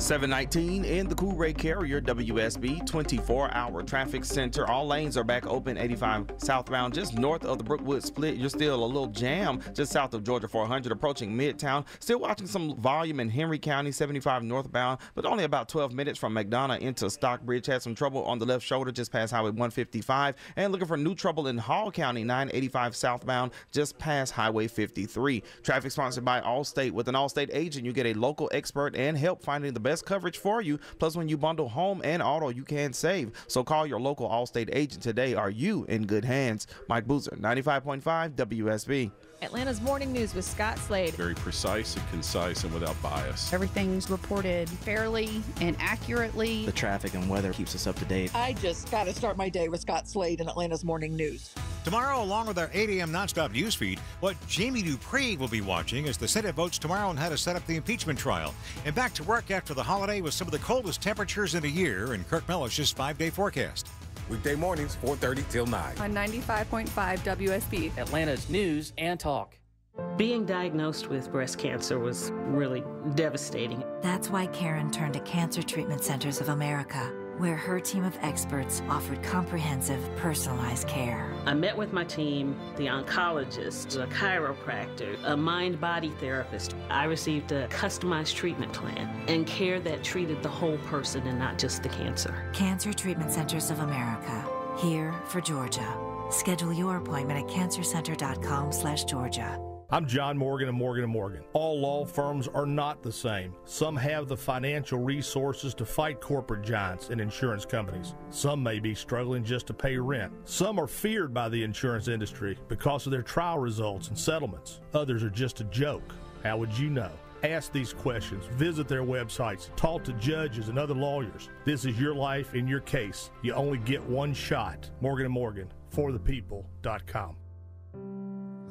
719 in the Cool Ray Carrier WSB 24 hour traffic center. All lanes are back open 85 southbound, just north of the Brookwood split. You're still a little jam just south of Georgia 400, approaching Midtown. Still watching some volume in Henry County 75 northbound, but only about 12 minutes from McDonough into Stockbridge. Had some trouble on the left shoulder just past Highway 155, and looking for new trouble in Hall County 985 southbound, just past Highway 53. Traffic sponsored by Allstate. With an Allstate agent, you get a local expert and help finding the best coverage for you. Plus, when you bundle home and auto, you can save. So call your local Allstate agent today. Are you in good hands? Mike Boozer, 95.5 WSB. Atlanta's morning news with Scott Slade. Very precise and concise and without bias. Everything's reported fairly and accurately. The traffic and weather keeps us up to date. I just got to start my day with Scott Slade in Atlanta's Morning News. Tomorrow, along with our 8 a.m. nonstop news feed, what Jamie Dupree will be watching as the Senate votes tomorrow on how to set up the impeachment trial. And back to work after the holiday with some of the coldest temperatures in a year in Kirk Mellish's five-day forecast. Weekday mornings, 4.30 till 9. on 95.5 WSB. Atlanta's news and talk. Being diagnosed with breast cancer was really devastating. That's why Karen turned to Cancer Treatment Centers of America, where her team of experts offered comprehensive, personalized care. I met with my team, the oncologist, a chiropractor, a mind body therapist. I received a customized treatment plan and care that treated the whole person and not just the cancer. Cancer Treatment Centers of America, here for Georgia. Schedule your appointment at cancercenter.com/georgia. I'm John Morgan of Morgan & Morgan. All law firms are not the same. Some have the financial resources to fight corporate giants and insurance companies. Some may be struggling just to pay rent. Some are feared by the insurance industry because of their trial results and settlements. Others are just a joke. How would you know? Ask these questions, visit their websites, talk to judges and other lawyers. This is your life and your case. You only get one shot. Morgan & Morgan, for the forthepeople.com.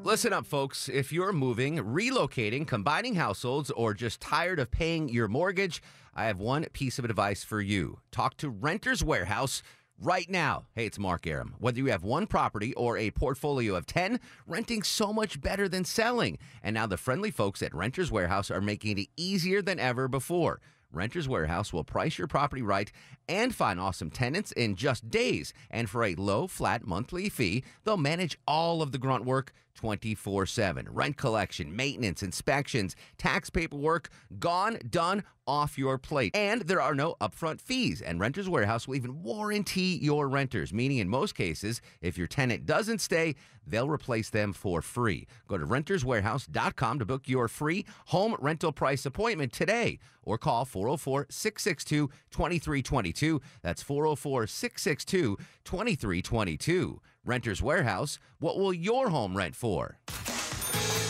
Listen up, folks. If you're moving, relocating, combining households, or just tired of paying your mortgage, I have one piece of advice for you. Talk to Renters Warehouse right now. Hey, it's Mark Arum. Whether you have one property or a portfolio of 10, renting's so much better than selling. And now the friendly folks at Renters Warehouse are making it easier than ever before. Renters Warehouse will price your property right and find awesome tenants in just days. And for a low, flat monthly fee, they'll manage all of the grunt work 24 7. Rent collection, maintenance, inspections, tax paperwork, gone, done, off your plate. And there are no upfront fees. And Renters Warehouse will even warranty your renters, meaning in most cases, if your tenant doesn't stay, they'll replace them for free. Go to renterswarehouse.com to book your free home rental price appointment today or call 404 662 2322. That's 404 662 2322. Renters Warehouse, what will your home rent for?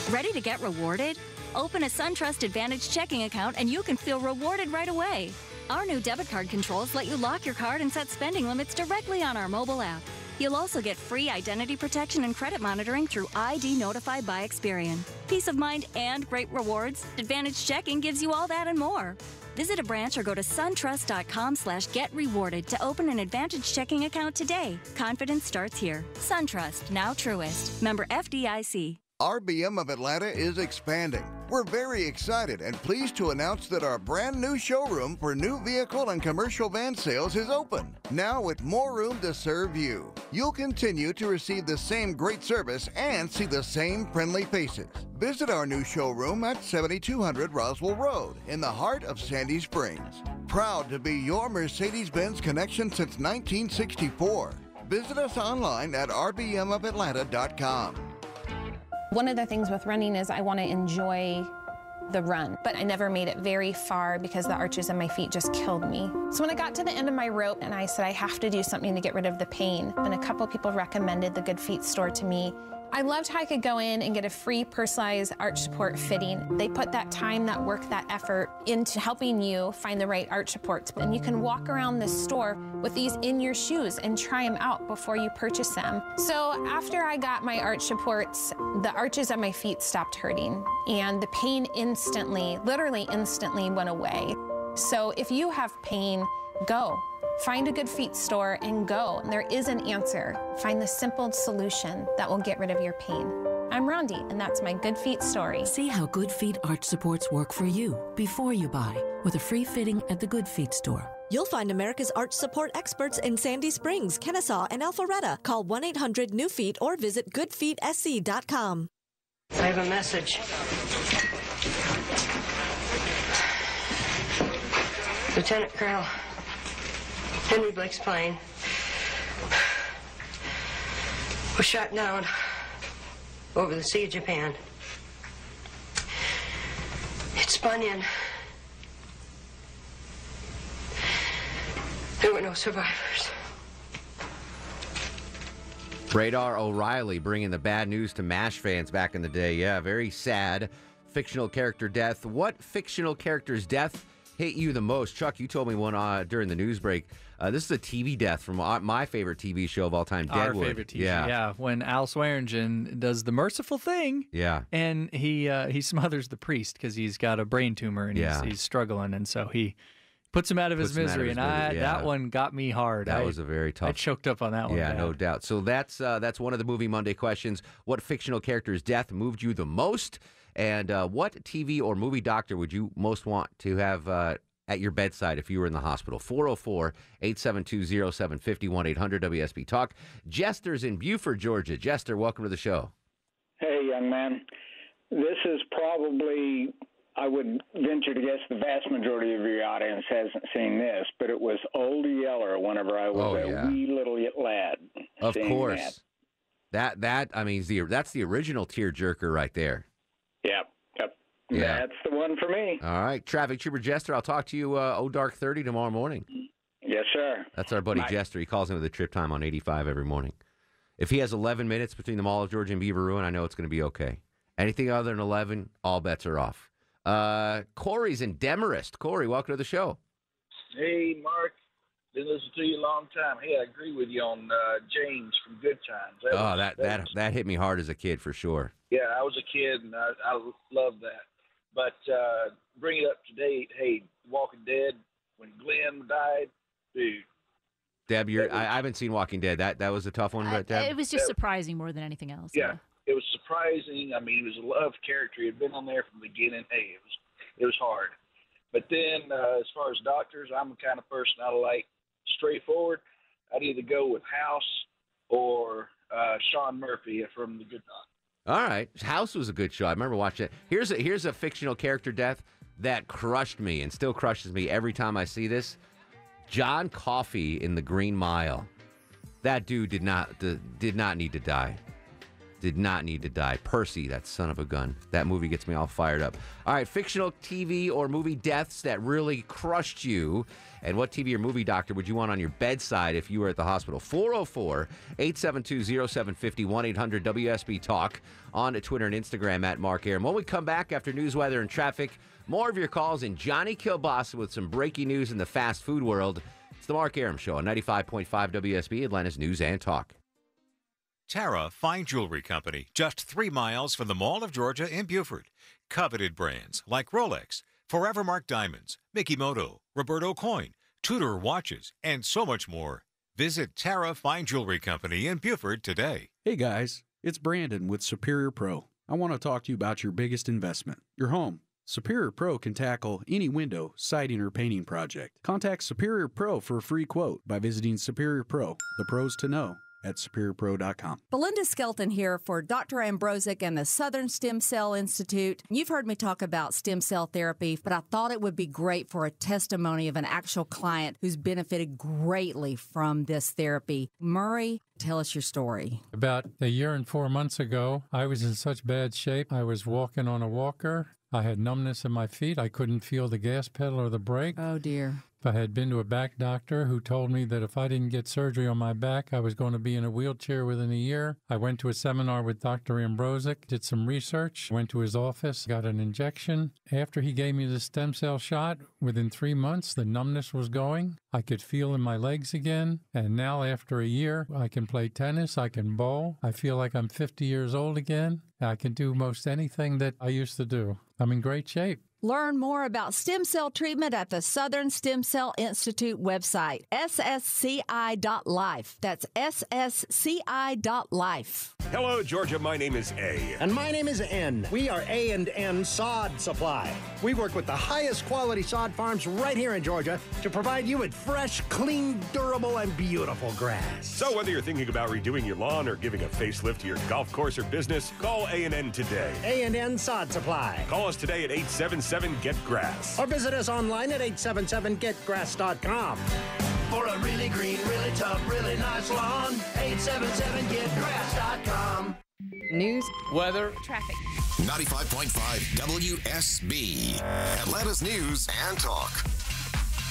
Ready to get rewarded? Open a SunTrust Advantage checking account and you can feel rewarded right away. Our new debit card controls let you lock your card and set spending limits directly on our mobile app. You'll also get free identity protection and credit monitoring through ID Notify by Experian. Peace of mind and great rewards. Advantage Checking gives you all that and more. Visit a branch or go to suntrust.com slash get rewarded to open an Advantage checking account today. Confidence starts here. SunTrust, now Truist. Member FDIC. RBM of Atlanta is expanding. We're very excited and pleased to announce that our brand new showroom for new vehicle and commercial van sales is open. Now with more room to serve you. You'll continue to receive the same great service and see the same friendly faces. Visit our new showroom at 7200 Roswell Road in the heart of Sandy Springs. Proud to be your Mercedes Benz connection since 1964. Visit us online at rbmofatlanta.com. One of the things with running is I want to enjoy the run, but I never made it very far because the arches in my feet just killed me. So when I got to the end of my rope and I said I have to do something to get rid of the pain, and a couple people recommended the Good Feet store to me, I loved how I could go in and get a free personalized arch support fitting. They put that time, that work, that effort into helping you find the right arch supports. And you can walk around the store with these in your shoes and try them out before you purchase them. So after I got my arch supports, the arches at my feet stopped hurting and the pain instantly, literally instantly went away. So if you have pain, go. Find a good feet store and go. There is an answer. Find the simple solution that will get rid of your pain. I'm Rondi, and that's my Good Feet story. See how Good Feet arch supports work for you before you buy with a free fitting at the Good Feet store. You'll find America's arch support experts in Sandy Springs, Kennesaw, and Alpharetta. Call 1 800 New Feet or visit goodfeetsc.com. I have a message. Lieutenant Colonel Henry Blake's plane was shot down over the Sea of Japan. It spun in. There were no survivors. Radar O'Reilly bringing the bad news to MASH fans back in the day. Yeah, very sad fictional character death. What fictional character's death hit you the most? Chuck, you told me one uh, during the news break. Uh, this is a TV death from my favorite TV show of all time, Our Deadwood. favorite TV. Yeah. yeah. When Al Swearingen does the merciful thing, Yeah. and he uh, he smothers the priest because he's got a brain tumor and Yeah. he's, he's struggling, and so he puts him out of his Puts out of misery. his and I, yeah. that one got me hard. That I- was a very tough. I choked up on that one. Yeah, bad. no doubt. So that's uh, that's one of the movie Monday questions. What fictional character's death moved you the most? And uh, what TV or movie doctor would you most want to have uh, at your bedside if you were in the hospital? 404 872 0750 1 800 WSB Talk. Jester's in Buford, Georgia. Jester, welcome to the show. Hey, young man. This is probably, I would venture to guess, the vast majority of your audience hasn't seen this, but it was Old Yeller whenever I was Oh, a wee little lad. Of course. That. That that I mean, the that's the original tearjerker right there. Yep. Yeah. That's the one for me. All right, Traffic Trooper Jester. I'll talk to you uh, oh dark thirty tomorrow morning. Yes, sir. That's our buddy Bye. Jester. He calls into the trip time on 85 every morning. If he has 11 minutes between the Mall of Georgia and Beaver Ruin, I know it's going to be okay. Anything other than 11, all bets are off. Uh, Corey's in Demorest. Corey, welcome to the show. Hey, Mark. Been listening to you a long time. Hey, I agree with you on uh, James from Good Times. Oh, was- that that was- that hit me hard as a kid for sure. yeah, I was a kid and I, I love that. But uh, bring it up to date. Hey, Walking Dead when Glenn died, dude. Deb, you're, I, I haven't seen Walking Dead. That that was a tough one, but Deb. It was just surprising more than anything else. Yeah, it was surprising. I mean, he was a loved character. He had been on there from the beginning. Hey, it was it was hard. But then, uh, as far as doctors, I'm the kind of person I like straightforward. I'd either go with House or uh, Sean Murphy from The Good Doctor. All right, House was a good show. I remember watching it. Here's a here's a fictional character death that crushed me and still crushes me every time I see this. John Coffey in The Green Mile. That dude did not did not need to die. Did not need to die. Percy, that son of a gun. That movie gets me all fired up. All right, fictional TV or movie deaths that really crushed you. And what TV or movie doctor would you want on your bedside if you were at the hospital? 404 872 0750 1 800 WSB Talk on Twitter and Instagram at Mark Arum. When we come back after news, weather, and traffic, more of your calls and Johnny Kielbasa with some breaking news in the fast food world. It's the Mark Arum Show on 95.5 WSB, Atlanta's News and Talk. Tara Fine Jewelry Company, just three miles from the Mall of Georgia in Buford. Coveted brands like Rolex, Forevermark Diamonds, Mikimoto, Roberto Coin, Tudor Watches, and so much more. Visit Tara Fine Jewelry Company in Buford today. Hey guys, it's Brandon with Superior Pro. I want to talk to you about your biggest investment, your home. Superior Pro can tackle any window, siding, or painting project. Contact Superior Pro for a free quote by visiting Superior Pro, the pros to know at superiorpro.com. Belinda Skelton here for Dr. Ambrosic and the Southern Stem Cell Institute. You've heard me talk about stem cell therapy, but I thought it would be great for a testimony of an actual client who's benefited greatly from this therapy. Murray, tell us your story. About a year and four months ago, I was in such bad shape. I was walking on a walker. I had numbness in my feet. I couldn't feel the gas pedal or the brake. Oh, dear. I had been to a back doctor who told me that if I didn't get surgery on my back, I was going to be in a wheelchair within a year. I went to a seminar with Dr. Ambrosic, did some research, went to his office, got an injection. After he gave me the stem cell shot, within three months, the numbness was going. I could feel in my legs again. And now, after a year, I can play tennis, I can bowl. I feel like I'm 50 years old again. I can do most anything that I used to do. I'm in great shape. Learn more about stem cell treatment at the Southern Stem Cell Institute website, ssci.life. That's ssci.life. Hello, Georgia. My name is A. And my name is N. We are A and N Sod Supply. We work with the highest quality sod farms right here in Georgia to provide you with fresh, clean, durable, and beautiful grass. So whether you're thinking about redoing your lawn or giving a facelift to your golf course or business, call A and N today. A and N Sod Supply. Call us today at 877 Get Grass. Or visit us online at 877getgrass.com. For a really green, really tough, really nice lawn, 877getgrass.com. News, weather, traffic. 95.5 WSB. Atlanta's news and talk.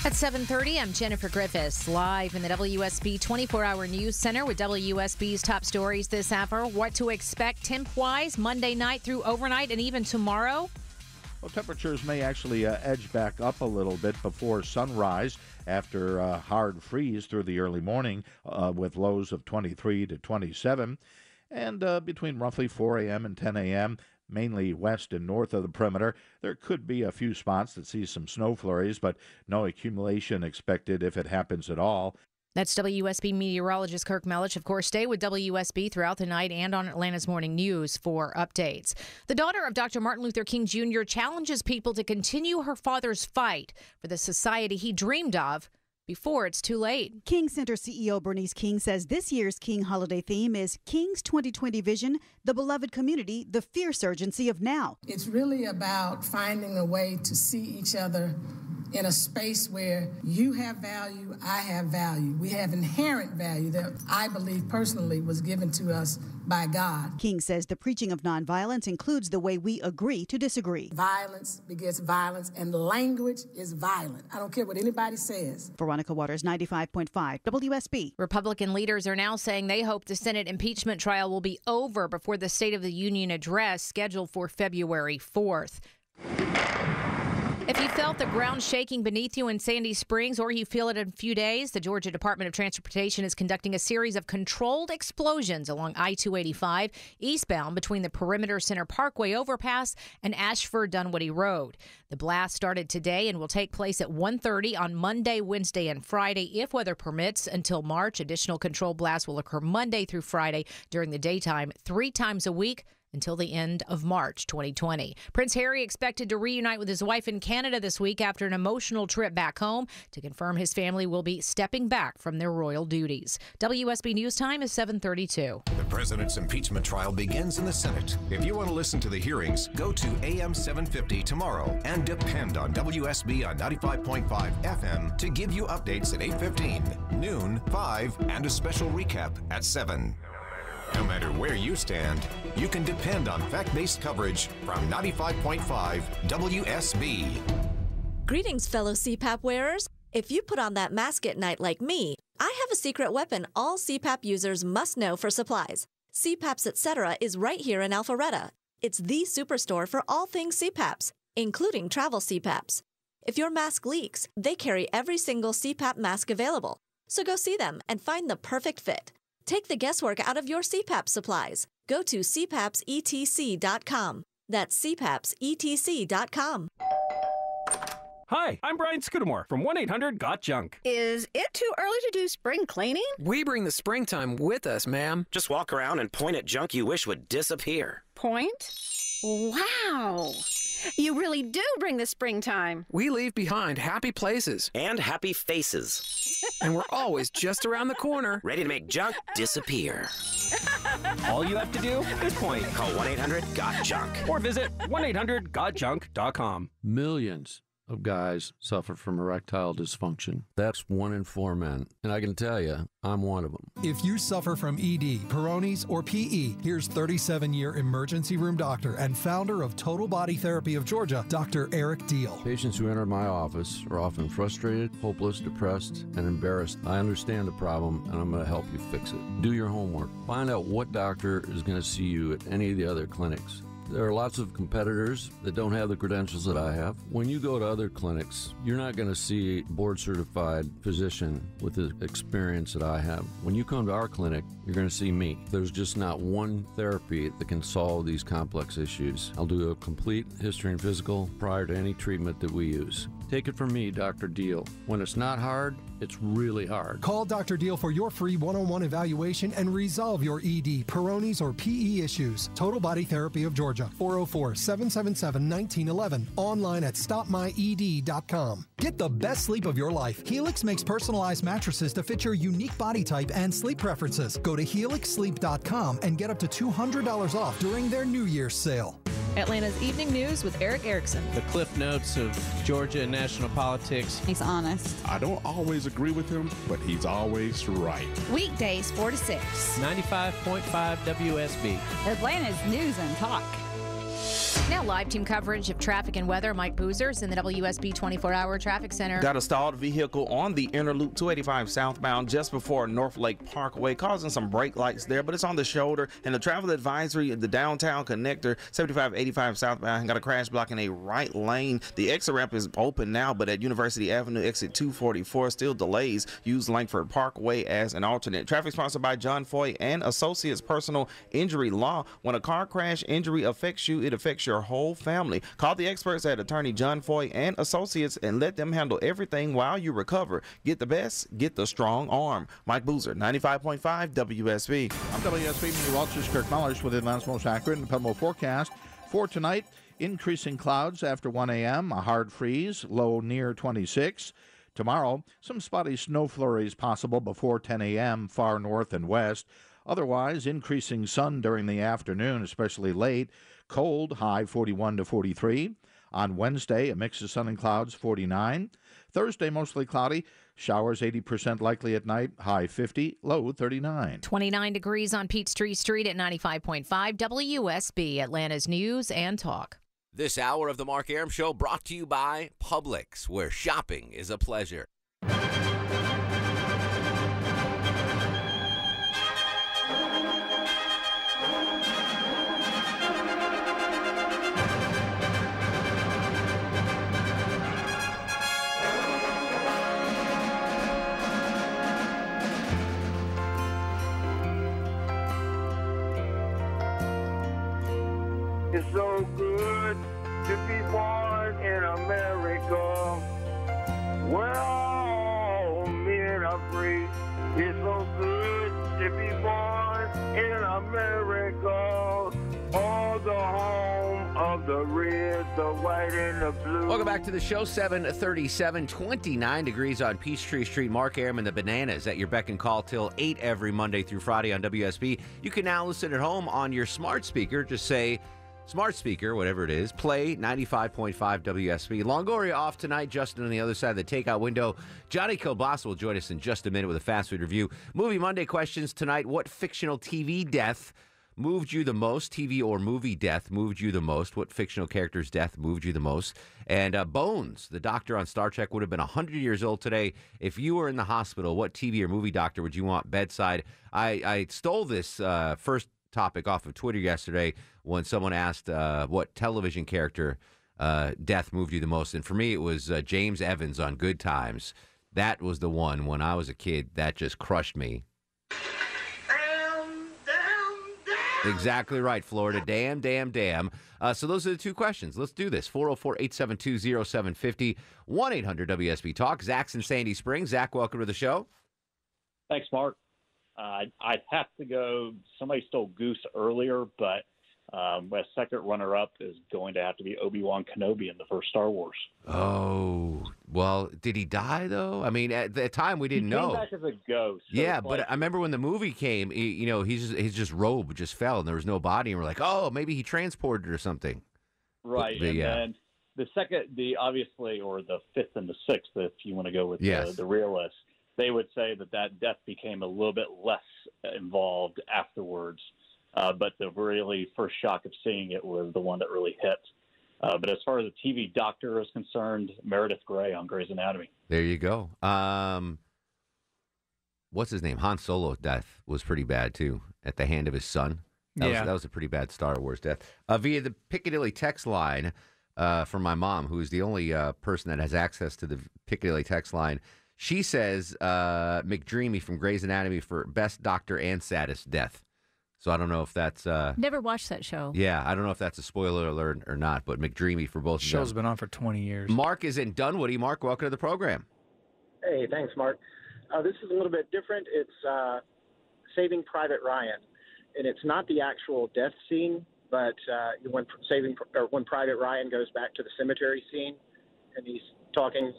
At 7:30, I'm Jennifer Griffiths, live in the WSB 24-hour news center with WSB's top stories this hour. What to expect temp-wise Monday night through overnight and even tomorrow. Well, temperatures may actually uh, edge back up a little bit before sunrise after a hard freeze through the early morning uh, with lows of 23 to 27. And uh, between roughly 4 a.m. and 10 a.m., mainly west and north of the perimeter, there could be a few spots that see some snow flurries, but no accumulation expected if it happens at all. That's WSB meteorologist Kirk Mellish. Of course, stay with WSB throughout the night and on Atlanta's Morning News for updates. The daughter of Dr. Martin Luther King Jr. challenges people to continue her father's fight for the society he dreamed of before it's too late. King Center CEO Bernice King says this year's King holiday theme is King's 2020 vision, the beloved community, the fierce urgency of now. It's really about finding a way to see each other in a space where you have value, I have value. We have inherent value that I believe personally was given to us by God. King says the preaching of nonviolence includes the way we agree to disagree. Violence begets violence, and language is violent. I don't care what anybody says. Veronica Waters, 95.5, WSB. Republican leaders are now saying they hope the Senate impeachment trial will be over before the State of the Union address scheduled for February 4th. If you felt the ground shaking beneath you in Sandy Springs or you feel it in a few days, the Georgia Department of Transportation is conducting a series of controlled explosions along I 285 eastbound between the Perimeter Center Parkway overpass and Ashford Dunwoody Road. The blast started today and will take place at 1:30 on Monday, Wednesday, and Friday if weather permits until March. Additional control blasts will occur Monday through Friday during the daytime, 3 times a week until the end of March 2020. Prince Harry expected to reunite with his wife in Canada this week after an emotional trip back home to confirm his family will be stepping back from their royal duties. WSB News Time is 732. The president's impeachment trial begins in the Senate. If you want to listen to the hearings, go to AM 750 tomorrow and depend on WSB on 95.5 FM to give you updates at 8:15, noon, 5, and a special recap at 7. No matter where you stand, you can depend on fact based coverage from 95.5 WSB. Greetings, fellow CPAP wearers. If you put on that mask at night like me, I have a secret weapon all CPAP users must know for supplies. CPAPs Etc. is right here in Alpharetta. It's the superstore for all things CPAPs, including travel CPAPs. If your mask leaks, they carry every single CPAP mask available. So go see them and find the perfect fit. Take the guesswork out of your CPAP supplies. Go to cpapsetc.com. That's cpapsetc.com. Hi, I'm Brian Scudamore from 1 800 Got Junk. Is it too early to do spring cleaning? We bring the springtime with us, ma'am. Just walk around and point at junk you wish would disappear. Point? Wow. You really do bring the springtime. We leave behind happy places and happy faces. and we're always just around the corner, ready to make junk disappear. All you have to do is point. Call 1 800 GOT JUNK or visit 1 800 GotJunk.com. Millions of guys suffer from erectile dysfunction. That's one in four men. And I can tell you, I'm one of them. If you suffer from ED, Peyronie's, or PE, here's 37 year emergency room doctor and founder of Total Body Therapy of Georgia, Dr. Eric Deal. Patients who enter my office are often frustrated, hopeless, depressed, and embarrassed. I understand the problem and I'm going to help you fix it. Do your homework. Find out what doctor is going to see you at any of the other clinics. There are lots of competitors that don't have the credentials that I have. When you go to other clinics, you're not going to see board certified physician with the experience that I have. When you come to our clinic, you're going to see me. There's just not one therapy that can solve these complex issues. I'll do a complete history and physical prior to any treatment that we use. Take it from me, Dr. Deal. When it's not hard, it's really hard. Call Dr. Deal for your free one on one evaluation and resolve your ED, Peyronie's, or PE issues. Total Body Therapy of Georgia, 404 777 1911. Online at stopmyed.com. Get the best sleep of your life. Helix makes personalized mattresses to fit your unique body type and sleep preferences. Go to helixsleep.com and get up to $200 off during their New Year's sale. Atlanta's Evening News with Erick Erickson. The cliff notes of Georgia national politics. He's honest. I don't always agree with him, but he's always right. Weekdays 4 to 6. 95.5 WSB. Atlanta's News and Talk. Now, live team coverage of traffic and weather. Mike Boozers in the WSB 24 hour traffic center. Got a stalled vehicle on the inner loop 285 southbound just before North Lake Parkway, causing some brake lights there, but it's on the shoulder. And the travel advisory, of the downtown connector 7585 southbound, got a crash blocking a right lane. The exit ramp is open now, but at University Avenue, exit 244, still delays. Use Langford Parkway as an alternate. Traffic sponsored by John Foy and Associates Personal Injury Law. When a car crash injury affects you, it affects your whole family. Call the experts at attorney John Foy and Associates and let them handle everything while you recover. Get the best, get the strong arm. Mike Boozer, 95.5 WSB. I'm WSB meteorologist Kirk Mellish with Atlanta's most accurate and dependable forecast for tonight. Increasing clouds after 1 a.m., a hard freeze, low near 26. Tomorrow, some spotty snow flurries possible before 10 a.m., far north and west. Otherwise, increasing sun during the afternoon, especially late. Cold, high 41 to 43. On Wednesday, a mix of sun and clouds, 49. Thursday, mostly cloudy. Showers 80% likely at night, high 50, low 39. 29 degrees on Peachtree Street at 95.5 WSB, Atlanta's News and Talk. This hour of the Mark Arum Show brought to you by Publix, where shopping is a pleasure. Blue. Welcome back to the show. 737, 29 degrees on Peachtree Street. Mark Arum and the Bananas at your beck and call till 8 every Monday through Friday on WSB. You can now listen at home on your smart speaker. Just say, smart speaker, whatever it is, play 95.5 WSB. Longoria off tonight. Justin on the other side of the takeout window. Johnny Kielbasa will join us in just a minute with a fast food review. Movie Monday questions tonight. What fictional TV death moved you the most? TV or movie death moved you the most? What fictional character's death moved you the most? And uh, Bones, the doctor on Star Trek, would have been 100 years old today. If you were in the hospital, what TV or movie doctor would you want bedside? I, I stole this uh, first topic off of Twitter yesterday when someone asked uh, what television character uh, death moved you the most. And for me, it was uh, James Evans on Good Times. That was the one when I was a kid that just crushed me. Exactly right, Florida. Damn, damn, damn. Uh, so those are the two questions. Let's do this. 404 872 0750 1 800 WSB Talk. Zach's in Sandy Springs. Zach, welcome to the show. Thanks, Mark. Uh, I'd have to go. Somebody stole Goose earlier, but um, my second runner-up is going to have to be Obi Wan Kenobi in the first Star Wars. Oh, well, did he die, though? I mean, at the time, we didn't he came know. back as a ghost. so Yeah, but like- I remember when the movie came, he, you know, he's just, his just robe just fell and there was no body, and we're like, oh, maybe he transported or something. right, But- and yeah. then the second, the obviously, or the fifth and the sixth, if you want to go with Yes. the, the realist, they would say that that death became a little bit less involved afterwards. Uh, but the really first shock of seeing it was the one that really hit. Uh, but as far as the TV doctor is concerned, Meredith Grey on Grey's Anatomy. There you go. Um, what's his name? Han Solo's death was pretty bad too, at the hand of his son. That, Yeah. was, that was a pretty bad Star Wars death. Uh, via the Piccadilly text line uh, from my mom, who is the only uh, person that has access to the Piccadilly text line. She says uh, McDreamy from Grey's Anatomy for best doctor and saddest death. So I don't know if that's uh, Never watched that show. yeah, I don't know if that's a spoiler alert or not, but McDreamy for both of Show's them. been on for 20 years. Mark is in Dunwoody. Mark, welcome to the program. Hey, thanks, Mark. Uh, this is a little bit different. It's uh, Saving Private Ryan, and it's not the actual death scene, but uh, when Saving or when Private Ryan goes back to the cemetery scene, and he's talking,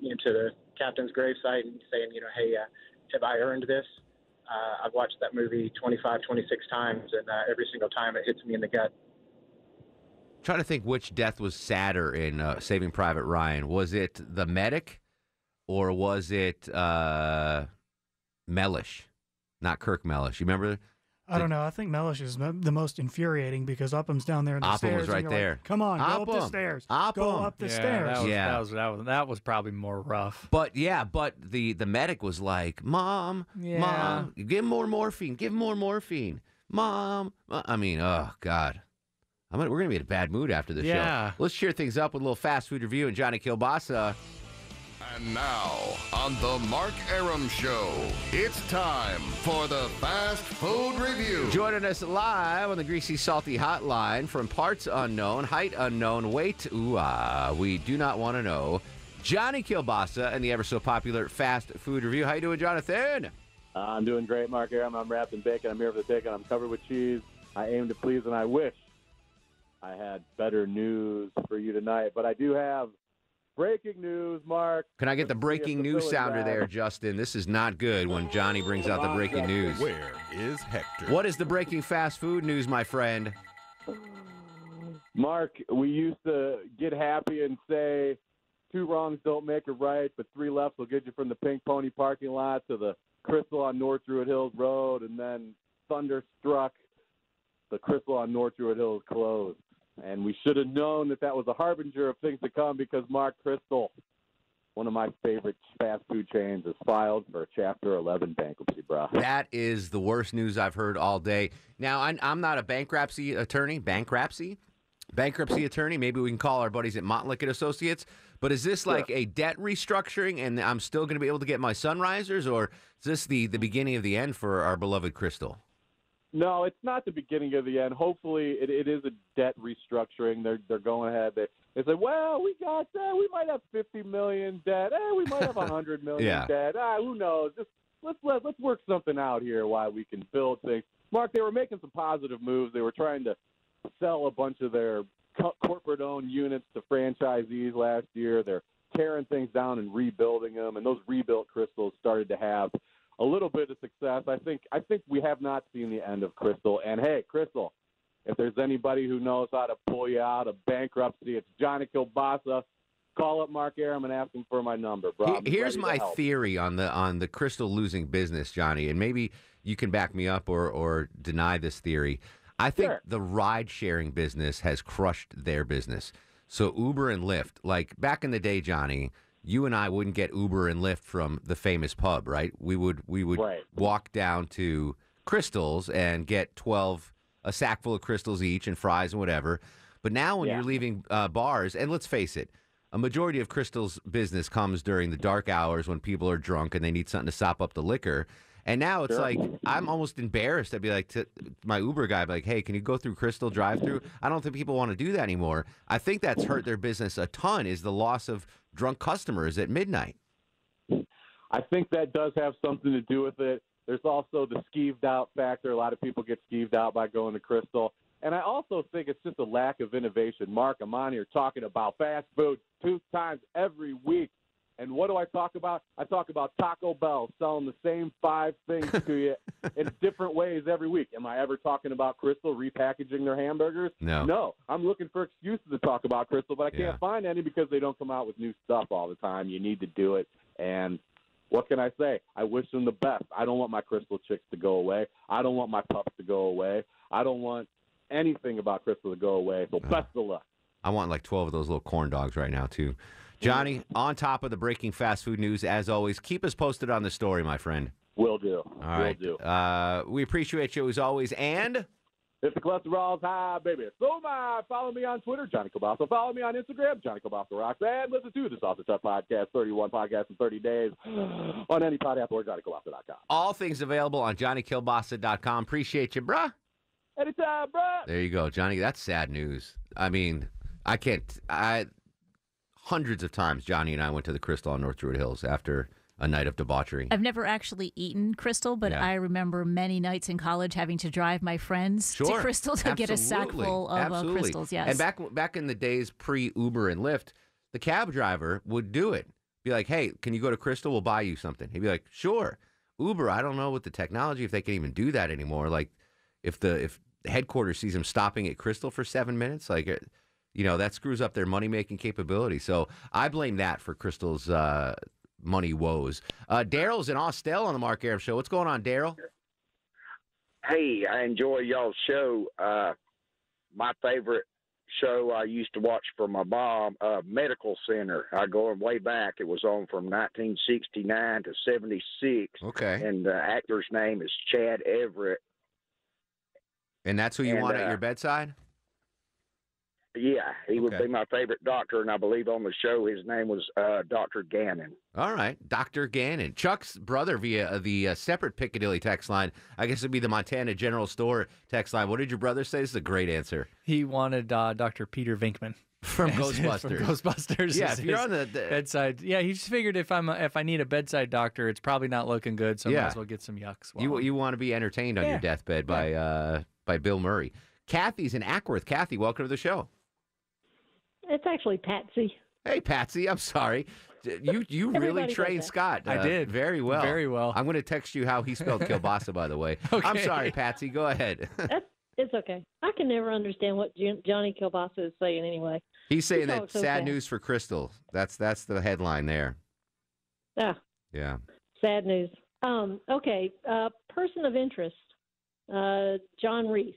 you know, to the captain's gravesite and saying, you know, hey, uh, have I earned this? Uh, I've watched that movie 25, 26 times, and uh, every single time it hits me in the gut. trying to think which death was sadder in uh, Saving Private Ryan. Was it the medic or was it uh, Mellish? Not Kirk Mellish. You remember? I don't know. I think Mellish is the most infuriating because Upham's down there in the Upham was stairs. and right you're like, there. Come on, go up the Upham. stairs. Upham. Go up the yeah, stairs. That was, Yeah. That was, that was that was probably more rough. But yeah, but the the medic was like, "Mom, Yeah. mom, give him more morphine. Give him more morphine, mom." Uh, I mean, oh god, I'm gonna, we're gonna be in a bad mood after the Yeah. show. Let's cheer things up with a little fast food review and Johnny Kielbasa. And now, on the Mark Arum Show, it's time for the Fast Food Review. Joining us live on the Greasy Salty Hotline from parts unknown, height unknown, weight ooh ah, we do not want to know. Johnny Kielbasa and the ever so popular Fast Food Review. How you doing, Jonathan? Uh, I'm doing great, Mark Arum. I'm wrapped in bacon. I'm here for the bacon. I'm covered with cheese. I aim to please, and I wish I had better news for you tonight. But I do have breaking news, Mark. Can I get the Let's see if breaking news sounder there, Justin? This is not good when Johnny brings out the breaking news. Where is Hector? What is the breaking fast food news, my friend? Mark, we used to get happy and say two wrongs don't make a right, but three lefts will get you from the Pink Pony parking lot to the Krystal on North Druid Hills Road, and then thunderstruck, the Krystal on North Druid Hills closed. And we should have known that that was a harbinger of things to come because Mark Krystal, one of my favorite fast food chains, is filed for Chapter 11 bankruptcy, bro. That is the worst news I've heard all day. Now, I'm, I'm not a bankruptcy attorney. Bankruptcy? Bankruptcy attorney. Maybe we can call our buddies at Montlick and Associates. But is this like a debt restructuring and I'm still going to be able to get my sunrisers? Or is this the, the beginning of the end for our beloved Krystal? No, it's not the beginning of the end. Hopefully, it, it is a debt restructuring. They're they're going ahead. They they say, well, we got that. We might have fifty million debt. Eh, we might have a hundred million Yeah. debt. Ah, who knows? Just let's let let's work something out here while we can build things. Mark, they were making some positive moves. They were trying to sell a bunch of their co- corporate-owned units to franchisees last year. They're tearing things down and rebuilding them, and those rebuilt Krystals started to have a little bit of success. I think I think we have not seen the end of Krystal. And hey, Krystal, if there's anybody who knows how to pull you out of bankruptcy, it's Johnny Kielbasa. Call up Mark Arum and ask him for my number, bro. Here's my theory on the on the Krystal losing business, Johnny, and maybe you can back me up or or deny this theory. I think Sure. the ride sharing business has crushed their business. So Uber and Lyft, like back in the day, Johnny, you and I wouldn't get Uber and Lyft from the famous pub, right? We would we would Right. walk down to Krystals and get twelve a sack full of Krystals each and fries and whatever. But now when Yeah. you're leaving uh, bars, and let's face it, a majority of Krystal's business comes during the dark hours when people are drunk and they need something to sop up the liquor. And now it's Sure. like I'm almost embarrassed. I'd be like to my Uber guy, like, "Hey, can you go through Krystal drive-through?" I don't think people want to do that anymore. I think that's hurt their business a ton. Is the loss of drunk customers at midnight? I think that does have something to do with it. There's also the skeeved out factor. A lot of people get skeeved out by going to Krystal. And I also think it's just a lack of innovation. Mark, I'm on here talking about fast food two times every week. And what do I talk about? I talk about Taco Bell selling the same five things to you in different ways every week. Am I ever talking about Krystal repackaging their hamburgers? No. No. I'm looking for excuses to talk about Krystal, but I can't find any because they don't come out with new stuff all the time. You need to do it. And what can I say? I wish them the best. I don't want my Krystal chicks to go away. I don't want my pups to go away. I don't want anything about Krystal to go away. So uh-huh. best of luck. I want like 12 of those little corn dogs right now, too. Johnny, on top of the breaking fast food news, as always, keep us posted on the story, my friend. Will do. All right. Will do. Uh, we appreciate you as always. And If the cholesterol's high, baby, so my. Follow me on Twitter, Johnny Kielbasa. Follow me on Instagram, Johnny Kielbasa Rocks. And listen to the Sausage Hut Podcast, 31 podcasts in 30 days on any pod app or JohnnyKielbasa.com. all things available on johnnykielbasa.com. Appreciate you, bruh. Anytime, bruh. There you go, Johnny. That's sad news. I mean, I can't. I hundreds of times Johnny and I went to the Krystal on North Druid Hills after a night of debauchery. I've never actually eaten Krystal, but Yeah. I remember many nights in college having to drive my friends to Krystal to get a sack full of uh, Absolutely. Krystals. Yes. And back back in the days pre Uber and Lyft, the cab driver would do it. Be like, "Hey, can you go to Krystal? We'll buy you something." He'd be like, "Sure." Uber, I don't know what the technology if they can even do that anymore. Like, if the if the headquarters sees him stopping at Krystal for seven minutes, like, it, you know, that screws up their money making capability. So I blame that for Krystal's uh, money woes. Uh, Daryl's in Austell on the Mark Arum Show. What's going on, Daryl? Hey, I enjoy y'all's show. Uh, my favorite show I used to watch for my mom, uh, Medical Center. I going way back. It was on from 1969 to 76. Okay. And the actor's name is Chad Everett. And that's who you And, want at uh, your bedside? Yeah, he would be my favorite doctor, and I believe on the show his name was uh, Doctor Gannon. All right, Dr. Gannon. Chuck's brother via uh, the uh, separate Piccadilly text line. I guess it'd be the Montana General Store text line. What did your brother say? This is a great answer. He wanted uh, Dr. Peter Venkman From Ghostbusters. From Ghostbusters. Yeah, if you're on the- the- bedside, yeah, he just figured if I'm a, if I need a bedside doctor, it's probably not looking good, so I Yeah. might as well get some yucks. while You I'm- you want to be entertained on your deathbed by uh, by Bill Murray. Kathy's in Acworth. Kathy, welcome to the show. It's actually Patsy. Hey, Patsy. I'm sorry. You you really trained that. Scott. I uh, did. very well. Very well. I'm going to text you how he spelled kielbasa. By the way, okay. I'm sorry, Patsy. Go ahead. It's okay. I can never understand what Jon- Johnny Kielbasa is saying anyway. He's saying It's that so sad sad. news for Krystal. That's that's the headline there. Yeah. Yeah. sad news. Um, okay, uh, person of interest, uh, John Reese.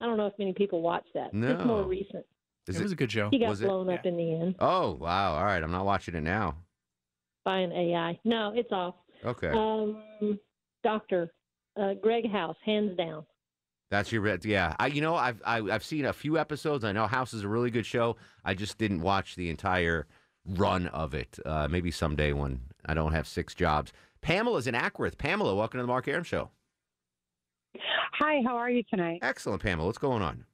I don't know if many people watch that. No. It's more recent. This is it was a good show. He got Was it? blown up in the end Oh wow! All right, I'm not watching it now. by an AI. No, it's off. Okay, Um, Doctor uh, Greg House, hands down. that's your red. Yeah, I you know I've I, I've seen a few episodes. I know House is a really good show. I just didn't watch the entire run of it. Uh, maybe someday when I don't have six jobs. Pamela's in Acworth. Pamela, welcome to the Mark Arum Show. Hi, how are you tonight? Excellent, Pamela. What's going on?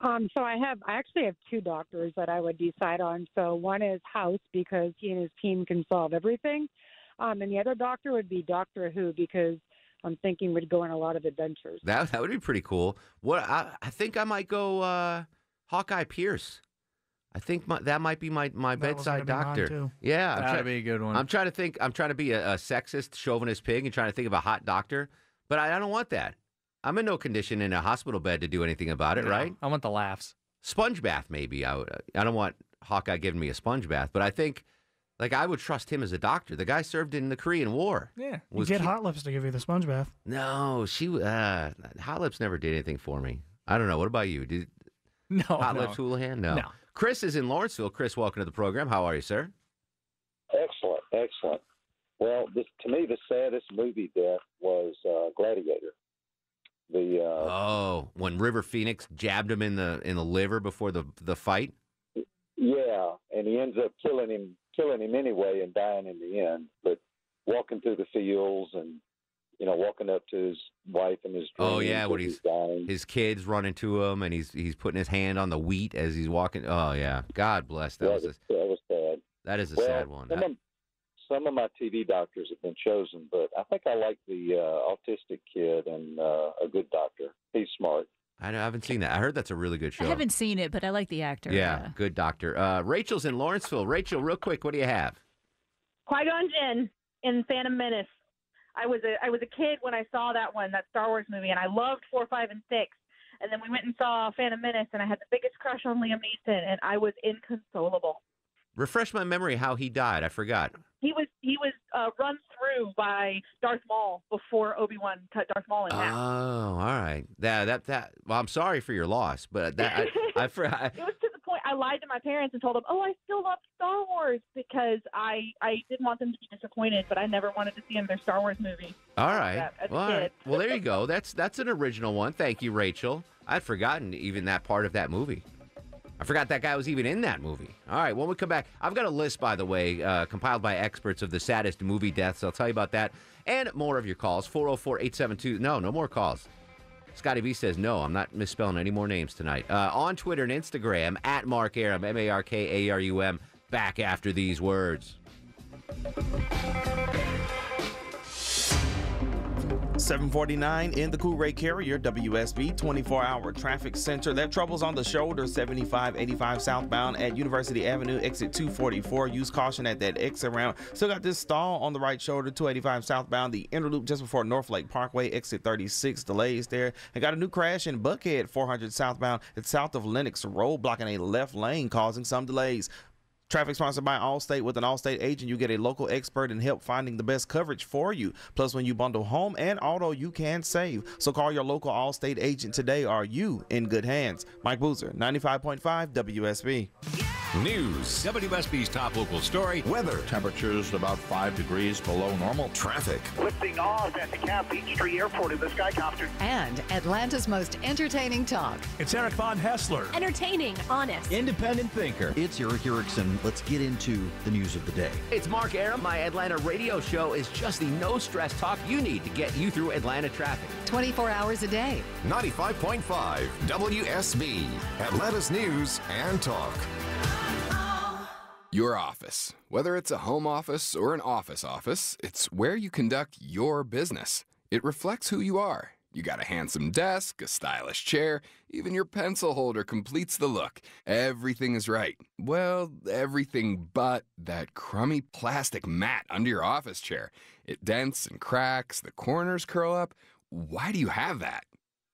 Um, so I have, I actually have two doctors that I would decide on. So one is House because he and his team can solve everything, um, and the other doctor would be Doctor Who because I'm thinking would go on a lot of adventures. That that would be pretty cool. What I, I think I might go uh, Hawkeye Pierce. I think my, that might be my, my That bedside gonna be doctor. Yeah, I'm That'd try- be a good one. I'm trying to think. I'm trying to be a, a sexist, chauvinist pig, and trying to think of a hot doctor. But I, I don't want that. I'm in no condition in a hospital bed to do anything about it. No, Right? I want the laughs. Sponge bath, maybe. I would. I don't want Hawkeye giving me a sponge bath, but I think, like, I would trust him as a doctor. The guy served in the Korean War. Yeah. You Was get he- Hot Lips to give you the sponge bath. No, she. Uh, Hot Lips never did anything for me. I don't know. What about you? Did No. Hot no. Lips Houlihan? No. No. Chris is in Lawrenceville. Chris, welcome to the program. How are you, sir? Excellent, excellent. Well, this, to me, the saddest movie death was uh, Gladiator. The uh, Oh, when River Phoenix jabbed him in the in the liver before the the fight. yeah, and he ends up killing him, killing him anyway, and dying in the end. But walking through the fields and you know walking up to his wife and his Oh yeah, what he's dying. his kids running to him and he's he's putting his hand on the wheat as he's walking. Oh yeah, God bless. That Yeah, was a, that was sad. that is a well, sad one. Some of my TV doctors have been chosen, but I think I like the uh, autistic kid and uh, a good doctor. He's smart. I, know- I haven't seen that. I heard that's a really good show. I haven't seen it, but I like the actor. Yeah, good doctor. Uh, Rachel's in Lawrenceville. Rachel, real quick, what do you have? Qui Gon Jinn in Phantom Menace. I was a I was a kid when I saw that one, that Star Wars movie, and I loved four, five, and six. And then we went and saw Phantom Menace, and I had the biggest crush on Liam Neeson, and I was inconsolable. Refresh my memory how he died. I forgot. He was he was uh, run through by Darth Maul before Obi Wan cut Darth Maul in half. Oh, all right. That that that. Well, I'm sorry for your loss, but that I, I, for, I it was to the point I lied to my parents and told them, "Oh, I still love Star Wars," because I I didn't want them to be disappointed, but I never wanted to see another Star Wars movie. all right. A well, all right. Well, there you go. That's that's an original one. Thank you, Rachel. I'd forgotten even that part of that movie. I forgot that guy was even in that movie. All right, when we come back, I've got a list, by the way, uh, compiled by experts of the saddest movie deaths. I'll tell you about that and more of your calls. 404 872. No, no more calls. Scotty B says, no, I'm not misspelling any more names tonight. Uh, on Twitter and Instagram, at Mark Arum, M A R K A R U M, back after these words. 749 in the Cool Carrier, WSB 24 hour traffic center. That trouble's on the shoulder, 75 85 southbound at University Avenue, exit 244. Use caution at that exit round. Still got this stall on the right shoulder, 285 southbound, the inner loop just before North Lake Parkway, exit 36. Delays there. And got a new crash in Buckhead, 400 southbound. It's south of Lenox Road, blocking a left lane, causing some delays. Traffic sponsored by Allstate. With an Allstate agent, you get a local expert and help finding the best coverage for you. Plus, when you bundle home and auto, you can save. So call your local Allstate agent today. Are you in good hands? Mike Boozer, 95.5 WSB. News. WSB's top local story. Weather. Temperatures about 5 degrees below normal. Traffic. Lifting off at the Camp Peachtree Airport in the Skycopter. And Atlanta's most entertaining talk. It's Eric Von Haessler. Entertaining, honest. Independent thinker. It's Erick Erickson. Let's get into the news of the day. It's Mark Arum. My Atlanta radio show is just the no stress talk you need to get you through Atlanta traffic. 24 hours a day. 95.5 WSB. Atlanta's news and talk. Your office. Whether it's a home office or an office office, it's where you conduct your business. It reflects who you are. You got a handsome desk, a stylish chair, even your pencil holder completes the look. Everything is right. Well, everything but that crummy plastic mat under your office chair. It dents and cracks, the corners curl up. Why do you have that?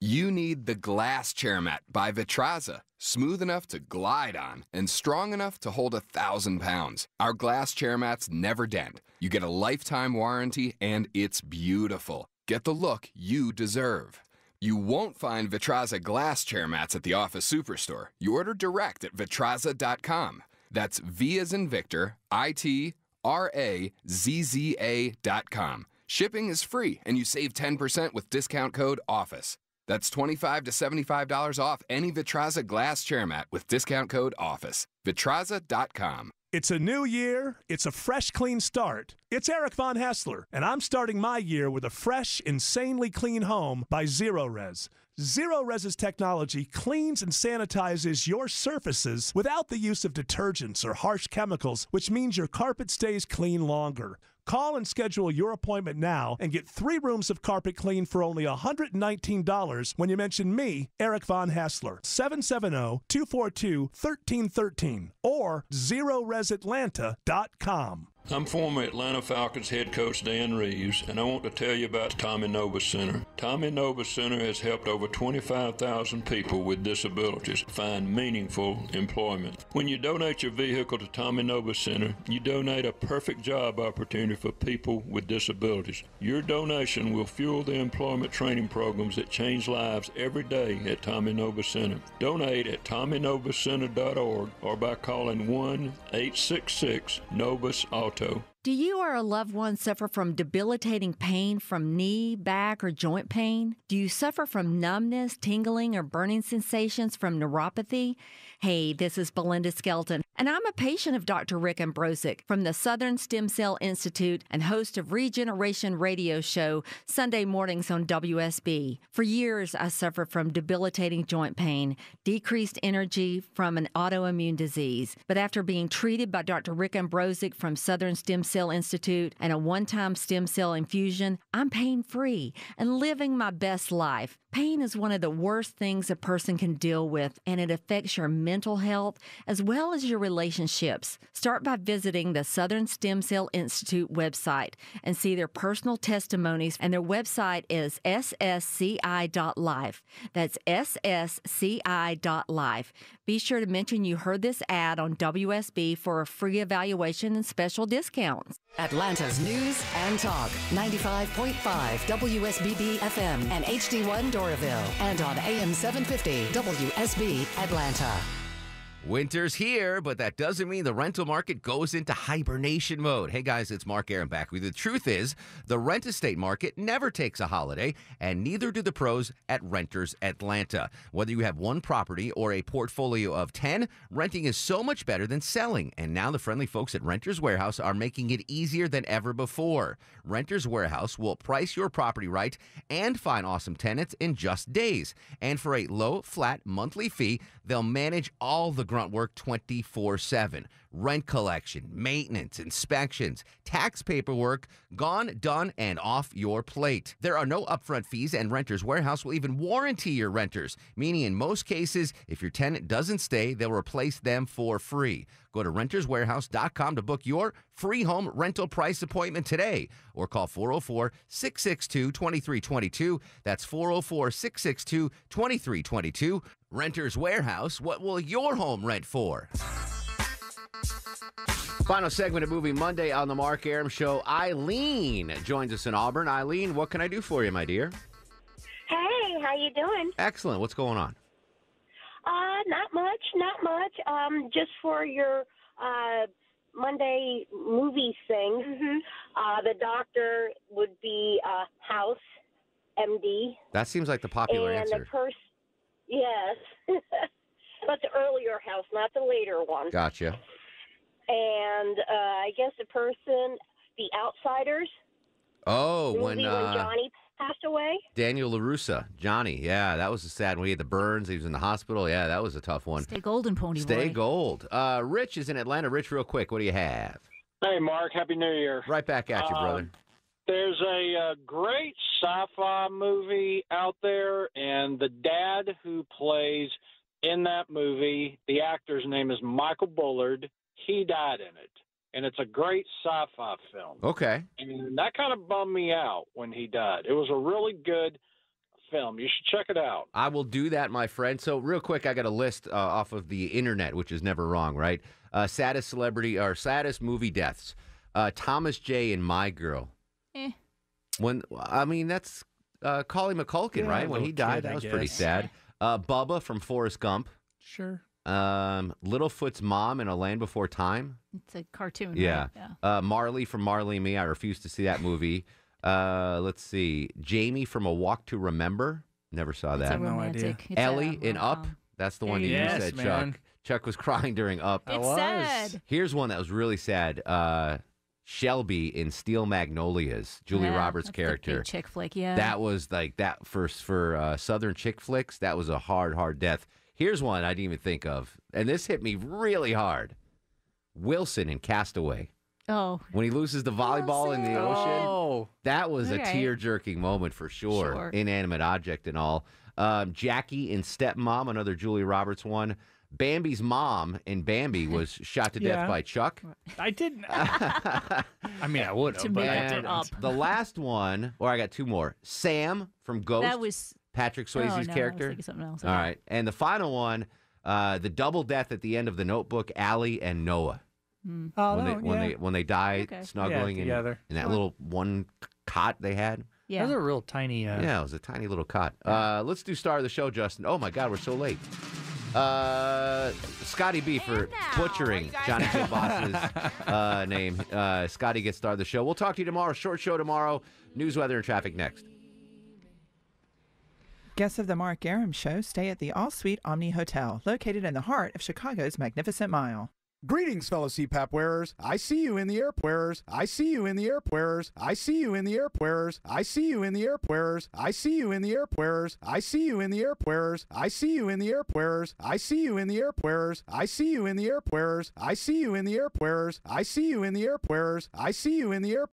You need the Glass Chair Mat by Vitrazza. Smooth enough to glide on and strong enough to hold a thousand pounds. Our glass chair mats never dent. You get a lifetime warranty and it's beautiful. Get the look you deserve. You won't find Vitrazza glass chair mats at the office superstore. You order direct at vitrazza.com. That's V as in Victor, I T R A Z Z A dot com. Shipping is free and you save 10% with discount code OFFICE. That's 25 to $75 off any Vitrazza glass chair mat with discount code OFFICE. Vitrazza.com. It's a new year. It's a fresh, clean start. It's Eric Von Haessler, and I'm starting my year with a fresh, insanely clean home by Zerorez. Zero Res's technology cleans and sanitizes your surfaces without the use of detergents or harsh chemicals, which means your carpet stays clean longer. Call and schedule your appointment now and get three rooms of carpet clean for only $119 when you mention me, Eric Von Haessler. 770-242-1313 or zerorezatlanta.com. I'm former Atlanta Falcons head coach Dan Reeves, and I want to tell you about Tommy Nobis Center. Tommy Nobis Center has helped over 25,000 people with disabilities find meaningful employment. When you donate your vehicle to Tommy Nobis Center, you donate a perfect job opportunity for people with disabilities. Your donation will fuel the employment training programs that change lives every day at Tommy Nobis Center. Donate at TommyNobisCenter.org or by calling 1 866 Nobis Auto. Do you or a loved one suffer from debilitating pain from knee, back, or joint pain? Do you suffer from numbness, tingling, or burning sensations from neuropathy? Hey, this is Belinda Skelton, and I'm a patient of Dr. Rick Ambrosic from the Southern Stem Cell Institute and host of Regeneration Radio Show Sunday mornings on WSB. For years, I suffered from debilitating joint pain, decreased energy from an autoimmune disease. But after being treated by Dr. Rick Ambrosic from Southern Stem Cell Institute and a one time stem cell infusion, I'm pain free and living my best life. Pain is one of the worst things a person can deal with, and it affects your mental health as well as your relationships. Start by visiting the Southern Stem Cell Institute website and see their personal testimonies, and their website is ssci.life. That's ssci.life. Be sure to mention you heard this ad on WSB for a free evaluation and special discounts. Atlanta's news and talk. 95.5 WSBB FM and HD1 Doraville. And on AM 750 WSB Atlanta. Winter's here, but that doesn't mean the rental market goes into hibernation mode. Hey guys, it's Mark Arum back with you. The truth is, the rent estate market never takes a holiday, and neither do the pros at Renters Atlanta. Whether you have one property or a portfolio of 10, renting is so much better than selling. And now the friendly folks at Renters Warehouse are making it easier than ever before. Renters Warehouse will price your property right and find awesome tenants in just days. And for a low, flat monthly fee, they'll manage all the grunt work 24 7. Rent collection, maintenance, inspections, tax paperwork, gone, done, and off your plate. There are no upfront fees, and Renters Warehouse will even warranty your renters, meaning in most cases, if your tenant doesn't stay, they'll replace them for free. Go to renterswarehouse.com to book your free home rental price appointment today or call 404 662 2322. That's 404 662 2322. Renters Warehouse, what will your home rent for? Final segment of Movie Monday on the Mark Arum Show. Eileen joins us in Auburn. Eileen, what can I do for you, my dear? Hey, how you doing? Excellent. What's going on? Uh, not much, not much. Um, just for your uh Monday movie thing. Mm-hmm. Uh, the doctor would be uh, House, MD, That seems like the popular and answer. the person. Yes, but the earlier House, not the later one. Gotcha. And uh, I guess the person, the Outsiders. Oh, movie when when uh, Johnny passed away. Daniel LaRusso, Johnny, yeah, that was a sad one. He had the burns. He was in the hospital. Yeah, that was a tough one. Stay golden, pony Stay boy. gold. Uh, Rich is in Atlanta. Rich, real quick, what do you have? Hey, Mark. Happy New Year. Right back at you, Um, brother. There's a, uh great sci-fi movie out there, and the dad who plays in that movie, the actor's name is Michael Bullard. He died in it, and it's a great sci-fi film. Okay. And that kind of bummed me out when he died. It was a really good film. You should check it out. I will do that, my friend. So, real quick, I got a list uh, off of the internet, which is never wrong, right? Uh, saddest celebrity or saddest movie deaths. Uh, Thomas J. and My Girl. Eh. When I mean that's uh, Collie McCulkin, Yeah, right? When he died, kid, that I was pretty sad. Uh, Bubba from Forrest Gump. Sure. Um, Littlefoot's mom in A Land Before Time. It's a cartoon. Yeah. Right? Yeah. Uh, Marley from Marley and Me. I refuse to see that movie. Uh, let's see. Jamie from A Walk to Remember. Never saw It's that. a romantic. It's a Ellie in Up. That's the one There that you you said, Yes, Chuck. Chuck was crying during Up. I was. sad. Here's one that was really sad. Uh, Shelby in Steel Magnolias, Julie Yeah, Roberts' that's the big character. chick flick, yeah. That was like that for for uh, Southern chick flicks. That was a hard, hard death. Here's one I didn't even think of, and this hit me really hard. Wilson in Castaway Oh, when he loses the volleyball in the ocean. Oh. That was a All right. tear jerking moment for sure. Sure. Inanimate object and all. Um, Jackie in Stepmom, another Julie Roberts one. Bambi's mom in Bambi was shot to death Yeah. by Chuck. I didn't. I mean, I would To have, but make I it didn't. up. The last one, or I got two more. Sam from Ghost. that was Patrick oh, no, Swayze's I was character. thinking something else. All right. And the final one, uh, the double death at the end of the notebook, Allie and Noah. Hmm. Oh, when no, they when yeah. they when they died Okay. snuggling Yeah, in, together. in that Sure. little one cot they had. Yeah. That was a real tiny. Uh, Yeah, it was a tiny little cot. Uh, let's do star of the show, Justin. Oh my God, we're so late. Uh, Scotty B for butchering Johnny J. Boss's uh, name. Uh, Scotty gets started the show. We'll talk to you tomorrow. Short show tomorrow. News, weather, and traffic next. Guests of the Mark Arum Show stay at the All Suite Omni Hotel, located in the heart of Chicago's Magnificent Mile. Greetings, fellow CPAP wearers. I see you in the air wearers. I see you in the air wearers. I see you in the air wearers. I see you in the air wearers. I see you in the air wearers. I see you in the air wearers. I see you in the air wearers. I see you in the air wearers. I see you in the air wearers. I see you in the air wearers. I see you in the air wearers. I see you in the air